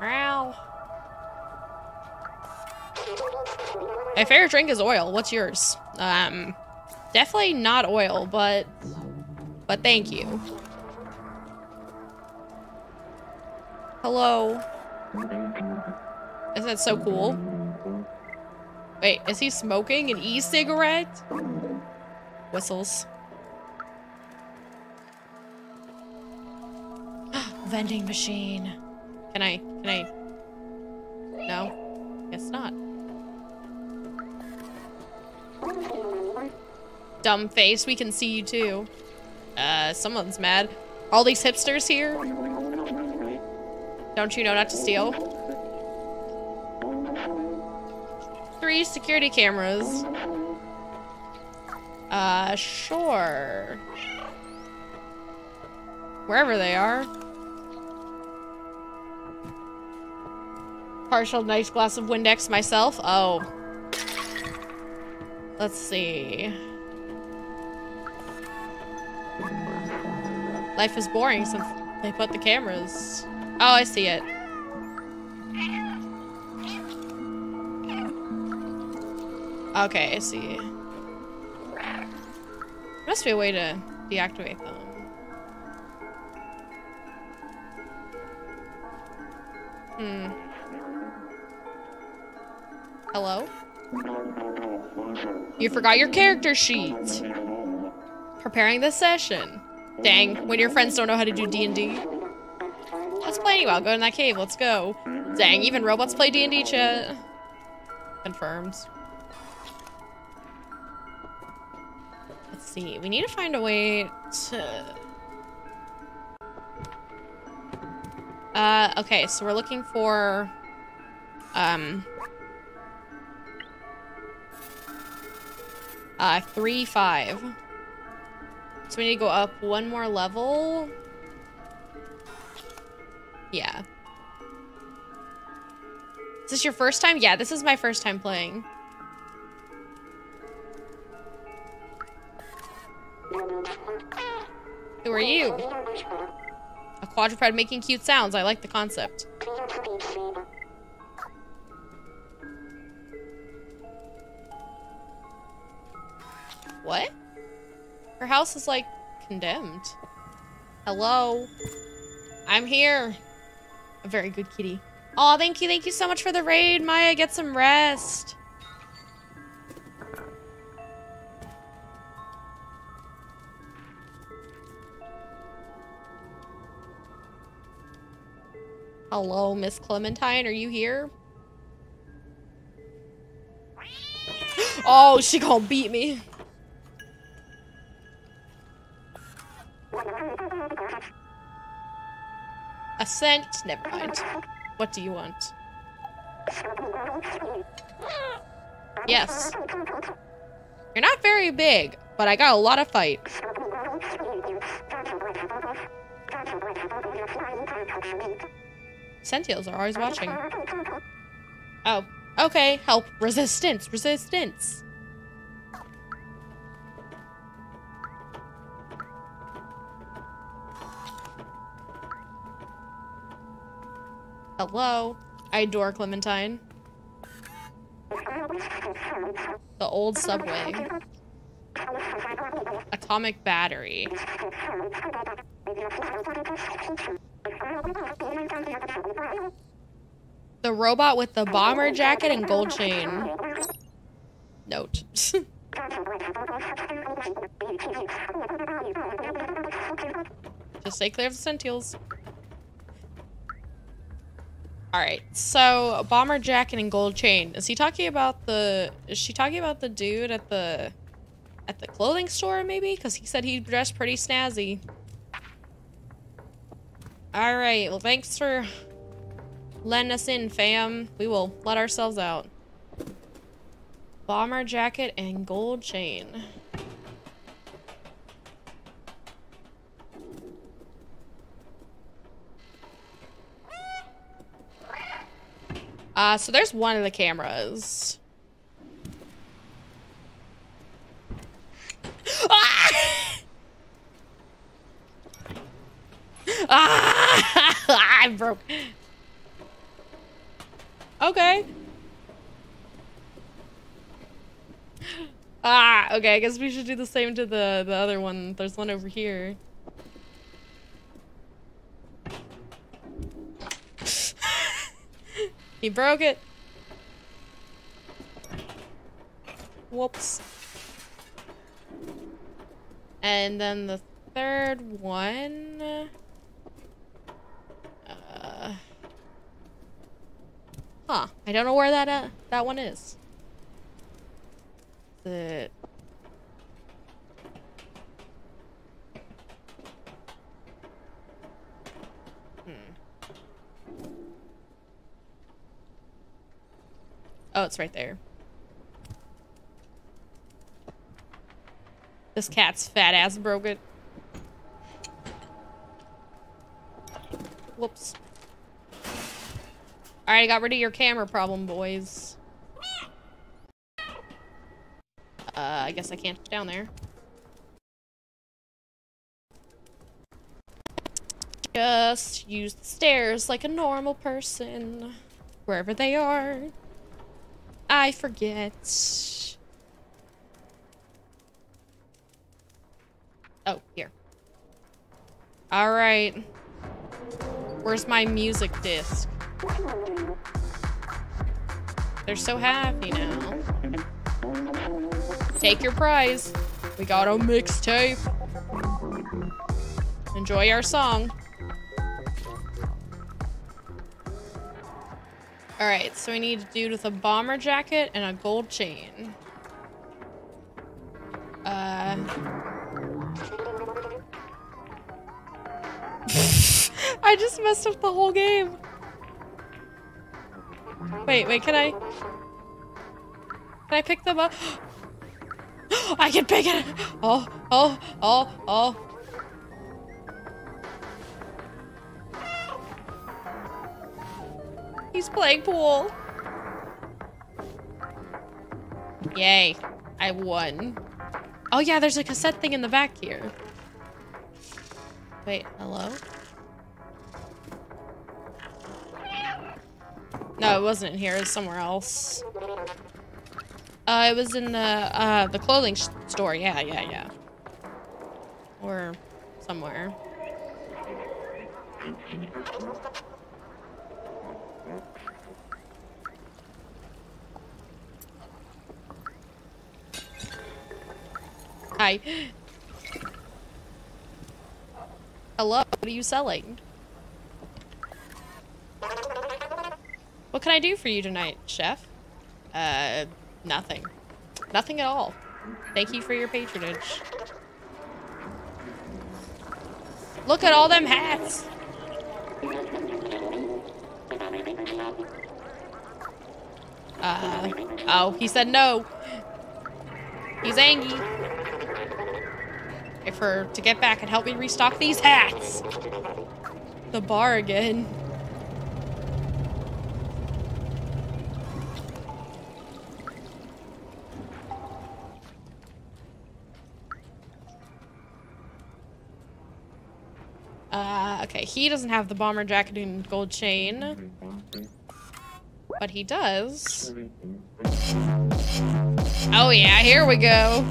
Meow. My favorite drink is oil. What's yours? Um, definitely not oil, but, but thank you. Hello. Isn't that so cool? Wait, is he smoking an e-cigarette? Whistles. Vending machine. Can I, can I? No? Guess not. Dumb face, we can see you too. Uh, someone's mad. All these hipsters here? Don't you know not to steal? Three security cameras. Uh, sure. Wherever they are. Partial nice glass of Windex myself. Oh. Let's see. Life is boring since they put the cameras. Oh, I see it. Okay, I see. Must be a way to deactivate them. Hmm. Hello? You forgot your character sheet. Preparing the session. Dang, when your friends don't know how to do D&D. Let's play anyway. I'll go in that cave. Let's go. Dang, even robots play D&D chat. Confirms. Let's see. We need to find a way to... Uh, okay, so we're looking for... Um... Uh, three, five. So we need to go up one more level. Yeah. Is this your first time? Yeah, this is my first time playing. Who are you? A quadruped making cute sounds. I like the concept. House is like condemned. Hello? I'm here. A very good kitty. Oh, thank you. Thank you so much for the raid, Maya. Get some rest. Hello, Miss Clementine. Are you here? [gasps] oh, she gonna beat me. Ascent? Never mind. What do you want? Yes. You're not very big, but I got a lot of fight. Sentinels are always watching. Oh, okay. Help. Resistance. Resistance. Hello? I adore Clementine. The old subway. Atomic battery. The robot with the bomber jacket and gold chain. Note. [laughs] Just stay clear of the Sentinels. Alright, so bomber jacket and gold chain. Is he talking about the is she talking about the dude at the at the clothing store maybe? Because he said he dressed pretty snazzy. Alright, well thanks for letting us in, fam. We will let ourselves out. Bomber jacket and gold chain. Uh, so there's one of the cameras. ah! [laughs] ah! [laughs] I broke. Okay. Ah, okay, I guess we should do the same to the, the other one. There's one over here. He broke it. Whoops. And then the third one... Uh, huh. I don't know where that uh, that one is. The Oh, it's right there. This cat's fat ass broke it. Whoops. Alright, I got rid of your camera problem, boys. Uh, I guess I can't down there. Just use the stairs like a normal person. Wherever they are. I forget. Oh, here. Alright. Where's my music disc? They're so happy now. Take your prize. We got a mixtape. Enjoy our song. Alright, so we need a dude with a bomber jacket and a gold chain. Uh... [laughs] I just messed up the whole game. Wait, wait, can I... Can I pick them up? [gasps] I can pick it! Oh, oh, oh, oh. He's playing pool. Yay. I won. Oh yeah, there's a cassette thing in the back here. Wait, hello? No, it wasn't in here. It was somewhere else. Uh, it was in the, uh, the clothing store. Yeah, yeah, yeah. Or somewhere. Hi. Hello, what are you selling? What can I do for you tonight, chef? Uh, nothing. Nothing at all. Thank you for your patronage. Look at all them hats! Uh, oh, he said no. He's angry. If her to get back and help me restock these hats. The bar again. Uh, okay, he doesn't have the bomber jacket and gold chain. But he does. Oh yeah, here we go.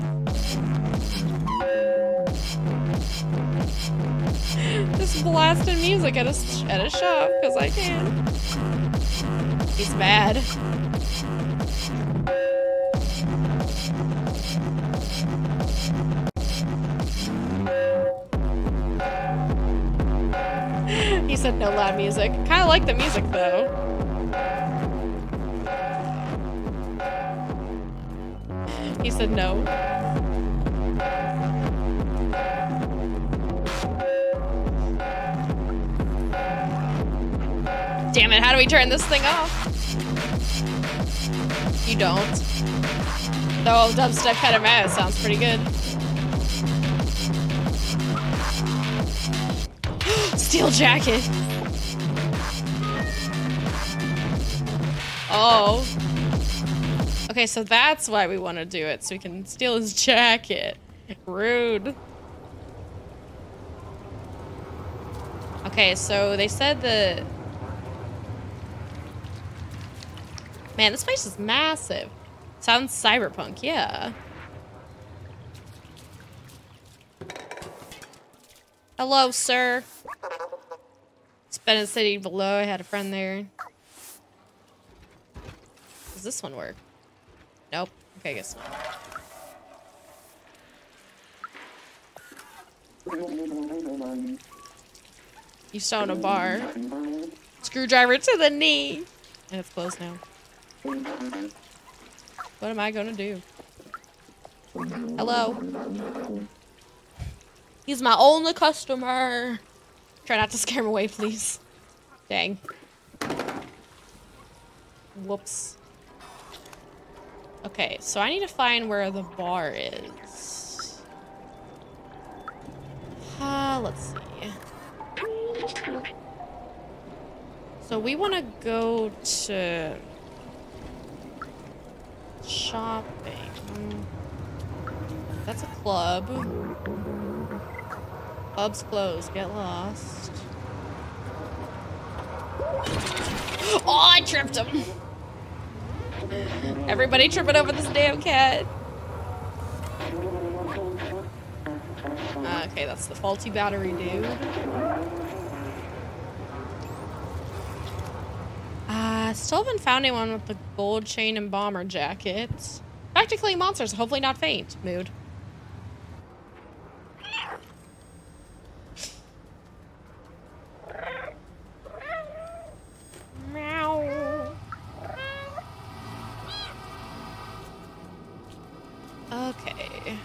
Just blasting music at a, at a shop, because I can. He's bad. he said no loud music. Kinda like the music though. He said no. Damn it, how do we turn this thing off? You don't. Though dubstep kind of mad sounds pretty good. [gasps] Steel jacket. Oh. Okay, so that's why we want to do it, so we can steal his jacket. Rude. Okay, so they said that... Man, this place is massive. Sounds cyberpunk, yeah. Hello, sir. Spent a city below. I had a friend there. Does this one work? Nope. Okay, I guess not. You saw in a bar. Screwdriver to the knee. And it's closed now. What am I gonna do? Hello? He's my only customer. Try not to scare him away, please. Dang. Whoops. Okay, so I need to find where the bar is. Uh, let's see. So we want to go to shopping. That's a club. Club's closed. Get lost. Oh, I tripped him. Everybody tripping over this damn cat. Okay, that's the faulty battery dude. Uh, still haven't found anyone with the gold chain and bomber jackets. Practically monsters, hopefully not faint. Mood. Meow. Okay.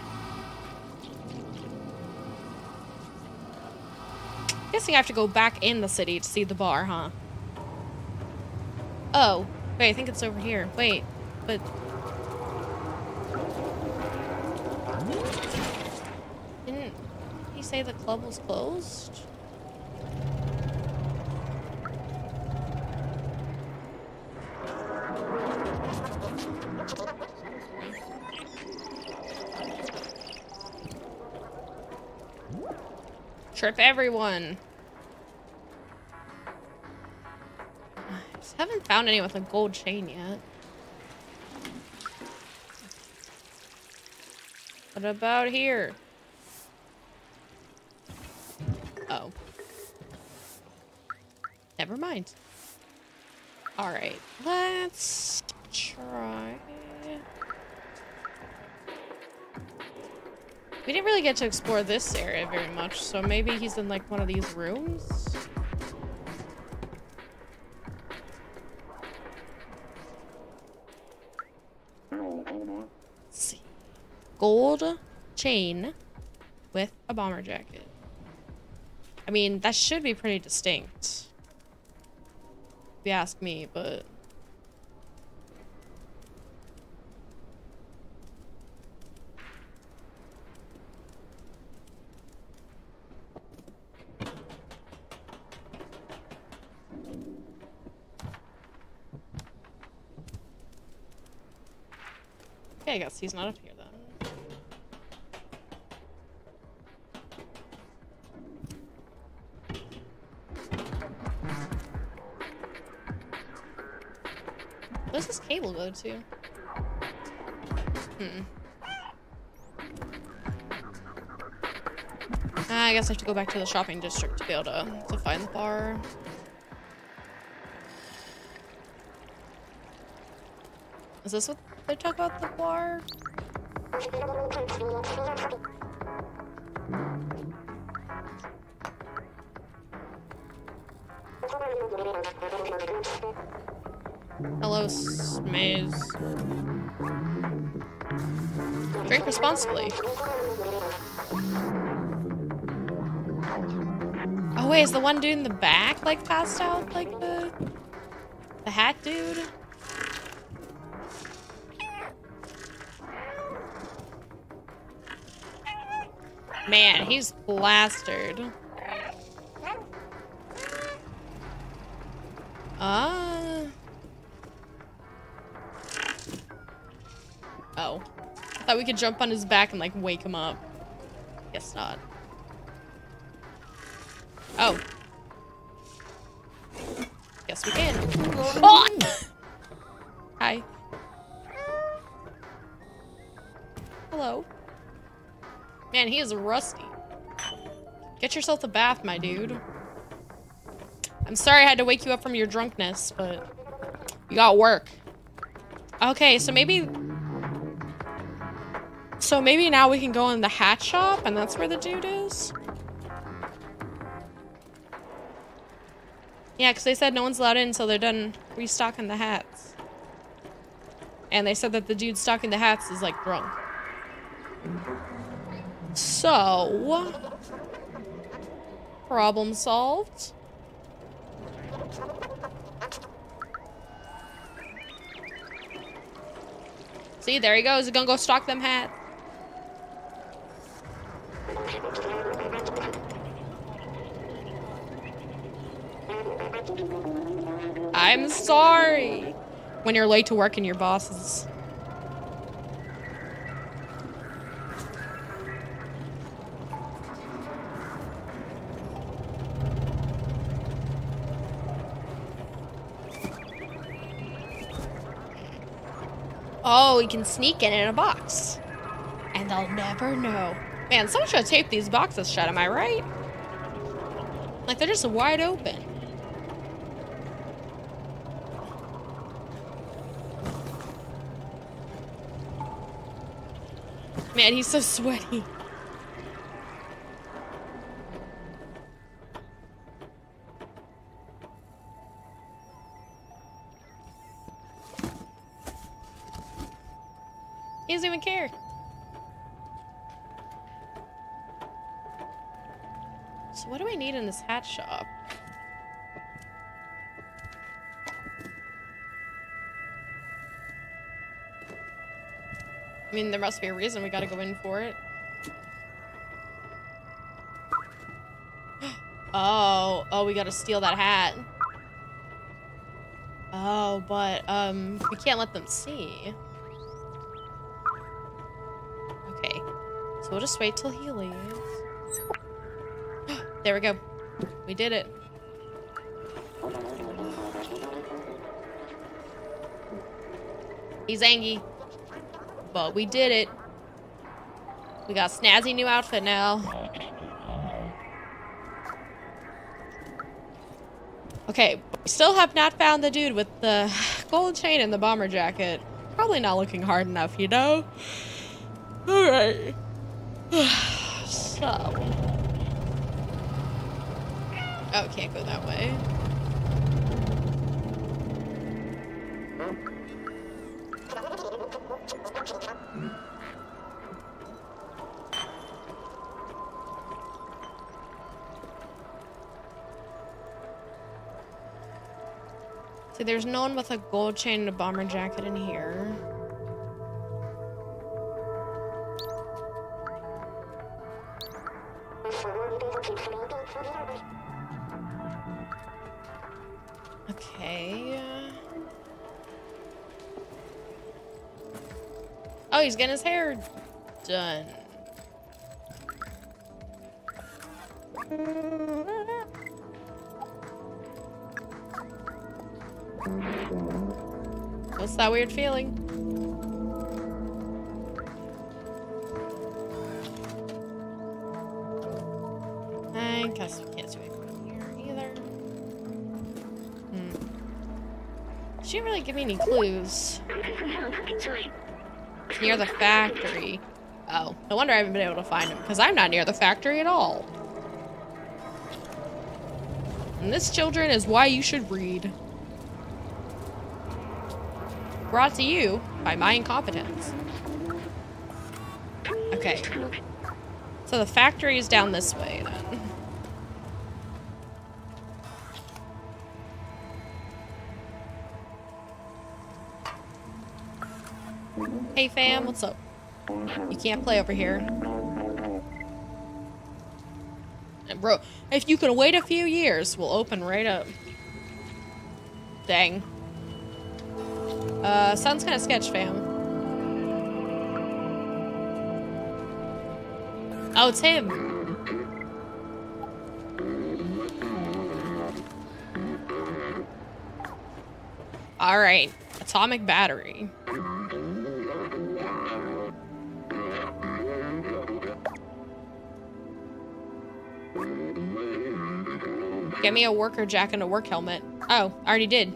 Guessing I have to go back in the city to see the bar, huh? Oh, wait, I think it's over here. Wait, but... Didn't he say the club was closed? Trip everyone. Just haven't found any with a gold chain yet. What about here? Oh. Never mind. Alright, let's try... We didn't really get to explore this area very much, so maybe he's in like one of these rooms? Let's see. Gold chain with a bomber jacket. I mean, that should be pretty distinct. If you ask me, but... Okay, I guess he's not up here then. Where does this cable go to? Hmm. Ah, I guess I have to go back to the shopping district to be able to, to find the bar. Is this what they talk about the bar? Hello, Smaze. Drink responsibly. Oh wait, is the one dude in the back like passed out like the the hat dude? Man, he's plastered. Ah. Uh... Oh. I thought we could jump on his back and like wake him up. Guess not. Oh. Guess we can. Oh! [laughs] Hi. Hello. Man, he is rusty. Get yourself a bath, my dude. I'm sorry I had to wake you up from your drunkenness, but you got work. Okay, so maybe... So maybe now we can go in the hat shop, and that's where the dude is? Yeah, because they said no one's allowed in until they're done restocking the hats. And they said that the dude stocking the hats is, like, drunk. So... Problem solved. See, there he goes. He's gonna go stalk them hat. I'm sorry. When you're late to work and your boss is Oh, we can sneak in in a box. And they'll never know. Man, someone should tape these boxes shut, am I right? Like, they're just wide open. Man, he's so sweaty. Need in this hat shop? I mean, there must be a reason we gotta go in for it. [gasps] oh, oh, we gotta steal that hat. Oh, but, um, we can't let them see. Okay, so we'll just wait till he leaves. [gasps] there we go. We did it. He's angry. But we did it. We got snazzy new outfit now. Okay, we still have not found the dude with the gold chain and the bomber jacket. Probably not looking hard enough, you know? Alright. so. Oh, can't go that way. See, there's no one with a gold chain and a bomber jacket in here. Getting his hair done. What's that weird feeling? I guess we can't do anything here either. Hmm. She didn't really give me any clues. Near the factory. Oh, no wonder I haven't been able to find him, because I'm not near the factory at all. And this, children, is why you should read. Brought to you by my incompetence. Okay. So the factory is down this What's up? You can't play over here. And bro, if you can wait a few years, we'll open right up. Dang. Uh, sounds kind of sketch, fam. Oh, it's him. All right, atomic battery. Get me a worker jack and a work helmet. Oh, I already did.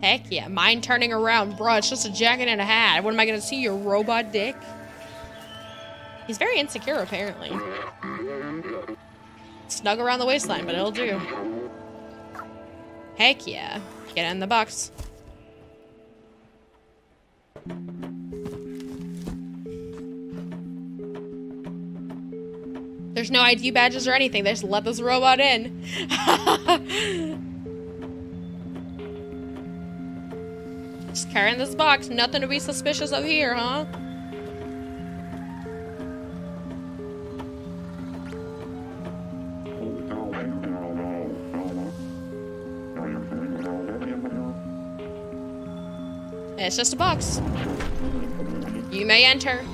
Heck yeah, mine turning around. Bro, it's just a jacket and a hat. What am I gonna see, your robot dick? He's very insecure, apparently. Snug around the waistline, but it'll do. Heck yeah. Get in the box. There's no ID badges or anything. They just let this robot in. [laughs] just carrying this box. Nothing to be suspicious of here, huh? It's just a box. You may enter.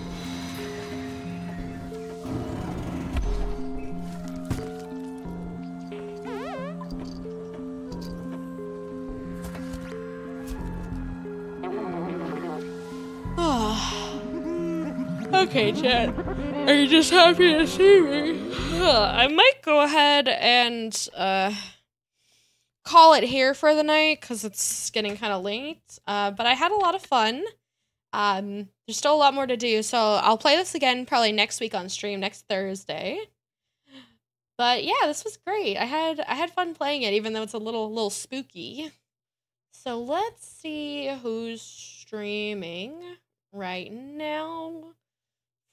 Okay, chat. Are you just happy to see me? [sighs] I might go ahead and uh, call it here for the night because it's getting kind of late. Uh, but I had a lot of fun. Um, there's still a lot more to do, so I'll play this again probably next week on stream, next Thursday. But yeah, this was great. I had I had fun playing it, even though it's a little little spooky. So let's see who's streaming right now.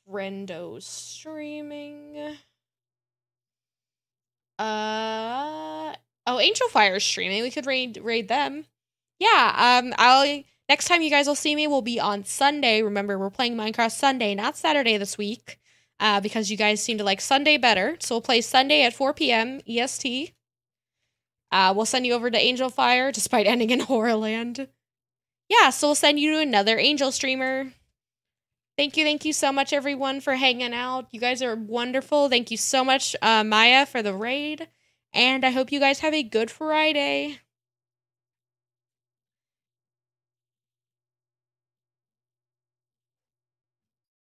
Rendo streaming. Uh oh, Angel Fire streaming. We could raid raid them. Yeah. Um. I'll next time you guys will see me will be on Sunday. Remember, we're playing Minecraft Sunday, not Saturday this week. Uh, because you guys seem to like Sunday better. So we'll play Sunday at 4 p.m. EST. Uh, we'll send you over to Angel Fire [laughs] despite ending in Horrorland. Yeah, so we'll send you to another Angel streamer. Thank you, thank you so much, everyone, for hanging out. You guys are wonderful. Thank you so much, uh, Maya, for the raid. And I hope you guys have a good Friday.